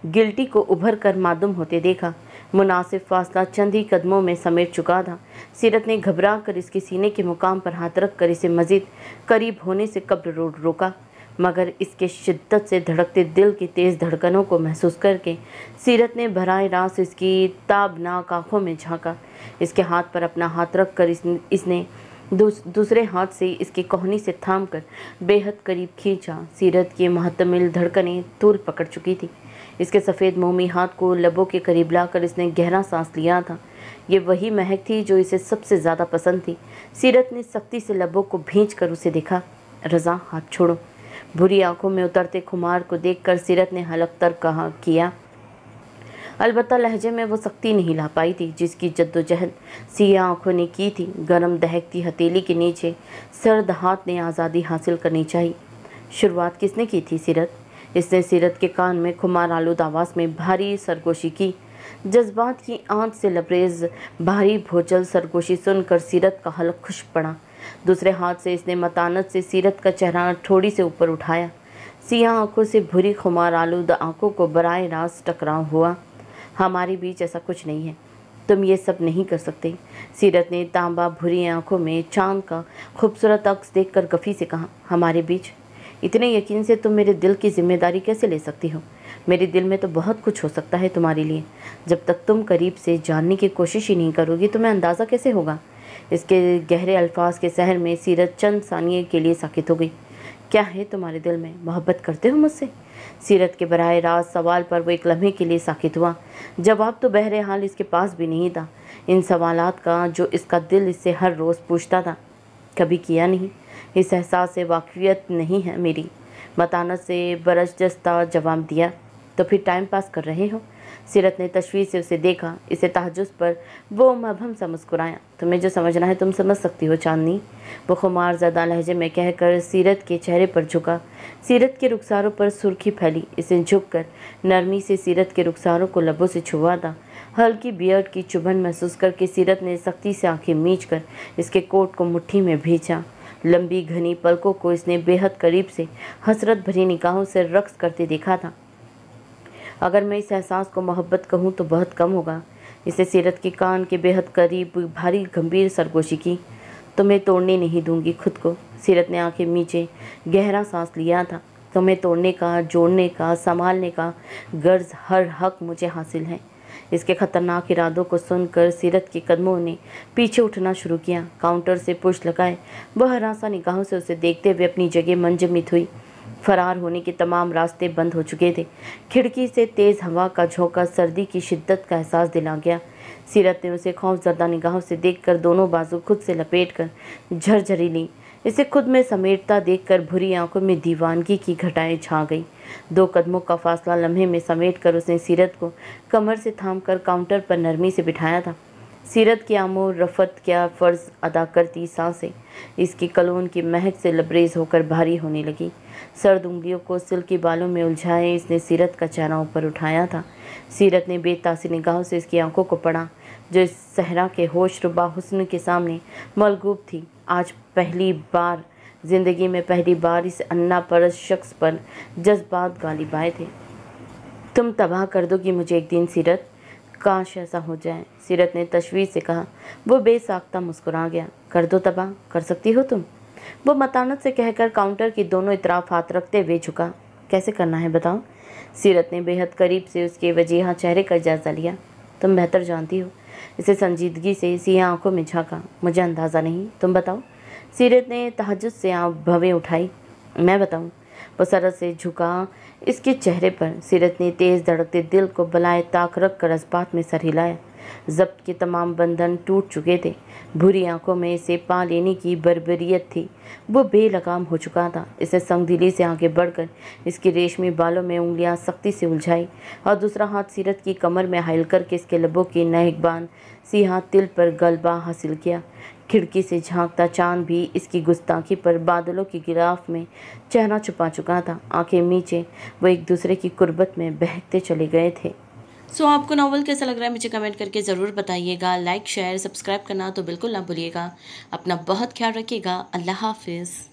गिल्टी को उभर कर मादुम होते देखा। मुनासिब फासला चंद ही कदमों में समेट चुका था। सीरत ने घबरा कर इसके सीने के मुकाम पर हाथ रख कर इसे मज़ीद करीब होने से कब्र रोड रोका मगर इसके शिद्दत से धड़कते दिल की तेज़ धड़कनों को महसूस करके सीरत ने भराए रास इसकी ताबनाक आँखों में झांका। इसके हाथ पर अपना हाथ रख कर इस, इसने दूस, दूसरे हाथ से इसकी कोहनी से थाम कर बेहद करीब खींचा। सीरत की महतमिल धड़कनें तूल पकड़ चुकी थी। इसके सफ़ेद मोमी हाथ को लबों के करीब लाकर इसने गहरा सांस लिया था। ये वही महक थी जो इसे सबसे ज़्यादा पसंद थी। सीरत ने सख्ती से लबों को भींच कर उसे देखा। रज़ा, हाथ छोड़ो। बुरी आँखों में उतरते खुमार को देखकर सीरत ने हलक तर कहा, किया? अलबत्ता लहजे में वो सख्ती नहीं ला पाई थी, जिसकी जद्दोजहद सिया आँखों ने की थी। गरम दहकती हथेली के नीचे। सर्द हाथ ने आज़ादी हासिल करनी चाहिए। शुरुआत किसने की थी, सीरत? इसने सीरत के कान में खुमार आलूद आवाज़ में भारी सरगोशी की। जज्बात की आँच से लबरेज, भारी भोजल सरगोशी सुनकर सीरत का हल खुश पड़ा। दूसरे हाथ से इसने मतानत से सीरत का चेहरा थोड़ी से ऊपर उठाया। सियाह आँखों से भूरी खुमार आलूद आँखों को बराए रास्त टकराव हुआ। हमारे बीच ऐसा कुछ नहीं है। तुम ये सब नहीं कर सकते। सीरत ने तांबा भूरी आँखों में चाँद का खूबसूरत अक्स देखकर गफ़ी से कहा, हमारे बीच इतने यकीन से तुम मेरे दिल की ज़िम्मेदारी कैसे ले सकती हो? मेरे दिल में तो बहुत कुछ हो सकता है तुम्हारे लिए। जब तक तुम करीब से जानने की कोशिश ही नहीं करोगी, तुम्हें अंदाज़ा कैसे होगा? इसके गहरे अल्फाज के शहर में सीरत चंद सानिए के लिए साकित हो गई। क्या है तुम्हारे दिल में? मोहब्बत करते हो मुझसे? सीरत के बरह राज सवाल पर वो एक लम्हे के लिए साकित हुआ। जवाब तो बहरे हाल इसके पास भी नहीं था। इन सवालात का जो इसका दिल इससे हर रोज़ पूछता था, कभी किया नहीं। इस एहसास से वाकफियत नहीं है मेरी। मतानत से बरजस्ता जवाब दिया तो फिर टाइम पास कर रहे हो? सीरत ने तशवीर से उसे देखा, इसे तहजुस पर वो मबहम सा मुस्कुराया। तुम्हें जो समझना है तुम समझ सकती हो, चांदनी। वो खुमार ज़दा लहजे में कहकर सीरत के चेहरे पर झुका। सीरत के रुखसारों पर सुर्खी फैली। इसे झुककर नरमी से सीरत के रुखसारों को लबों से छुआ था हल्की बियर्ड की चुभन महसूस करके सीरत ने सख्ती से आँखें मीच कर इसके कोट को मुट्ठी में भींचा। लंबी घनी पलकों को इसने बेहद करीब से हसरत भरी निगाहों से रक्स करते देखा था। अगर मैं इस एहसास को मोहब्बत कहूँ तो बहुत कम होगा। इसे सीरत के कान के बेहद करीब, भारी, गंभीर सरगोशी की। तो मैं तोड़ने नहीं दूँगी खुद को। सीरत ने आँखें नीचे गहरा सांस लिया था। तो तोड़ने का, जोड़ने का, संभालने का गर्ज हर हक मुझे हासिल है। इसके खतरनाक इरादों को सुनकर सीरत के कदमों ने पीछे उठना शुरू किया। काउंटर से पुश लगाए। वह हरासा निगाहों से उसे देखते हुए अपनी जगह मंजमित हुई। फरार होने के तमाम रास्ते बंद हो चुके थे। खिड़की से तेज़ हवा का झोंका सर्दी की शिद्दत का एहसास दिला गया। सीरत ने उसे खौफ जरदा निगाहों से देखकर दोनों बाजू खुद से लपेट कर झरझरी ली। इसे खुद में समेटता देखकर भूरी आँखों में दीवानगी की घटाएँ छा गई। दो कदमों का फासला लम्हे में समेट कर उसने सीरत को कमर से थाम कर काउंटर पर नरमी से बिठाया था। सीरत की आमोर रफत क्या फ़र्ज़ अदा करती साँसें? इसकी कलोन की महक से लबरेज होकर भारी होने लगी। सर्द उंगलियों को सिल्की बालों में उलझाए इसने सीरत का चेहरा ऊपर उठाया था। सीरत ने बेतासी निगाहों से इसकी आँखों को पढ़ा, जो इस सहरा के होश रुबा हुस्न के सामने मलगूब थी। आज पहली बार ज़िंदगी में पहली बार इस अन्ना परस शख्स पर जज्बात गालिब आए थे। तुम तबाह कर दोगी मुझे एक दिन सीरत, काश ऐसा हो जाए। सीरत ने तशवीर से कहा, वो बेसाख्ता मुस्कुरा गया। कर दो तबाह। कर सकती हो तुम? वो मतानत से कहकर काउंटर की दोनों इतराफ हाथ रखते हुए झुका। कैसे करना है बताओ? सीरत ने बेहद करीब से उसके वजीहा चेहरे का जायज़ा लिया। तुम बेहतर जानती हो। इसे संजीदगी से सिया आँखों में झाँका। मुझे अंदाज़ा नहीं। तुम बताओ। सीरत ने तहजद से आँख भवें उठाई। मैं बताऊँ वो सरत से झुका इसके चेहरे पर सीरत ने तेज़ धड़कते दिल को बलाए ताक रख कर अस्पात में सर हिलाया। जब्त के तमाम बंधन टूट चुके थे। भूरी आँखों में इसे पा लेने की बरबरीत थी। वो बेलगाम हो चुका था। इसे संगदिली से आगे बढ़कर इसके रेशमी बालों में उंगलियाँ सख्ती से उलझाई और दूसरा हाथ सीरत की कमर में हाइल करके इसके लबों की नहकबान सी हाथ तिल पर गलबा हासिल किया। खिड़की से झांकता चाँद भी इसकी गुस्ताखी पर बादलों की गिराफ में चेहरा छुपा चुका था। आँखें नीचे वो एक दूसरे की कुर्बत में बहकते चले गए थे। सो so, आपको नावल कैसा लग रहा है मुझे कमेंट करके ज़रूर बताइएगा। लाइक शेयर सब्सक्राइब करना तो बिल्कुल ना भूलिएगा। अपना बहुत ख्याल रखिएगा। अल्लाह हाफिज़।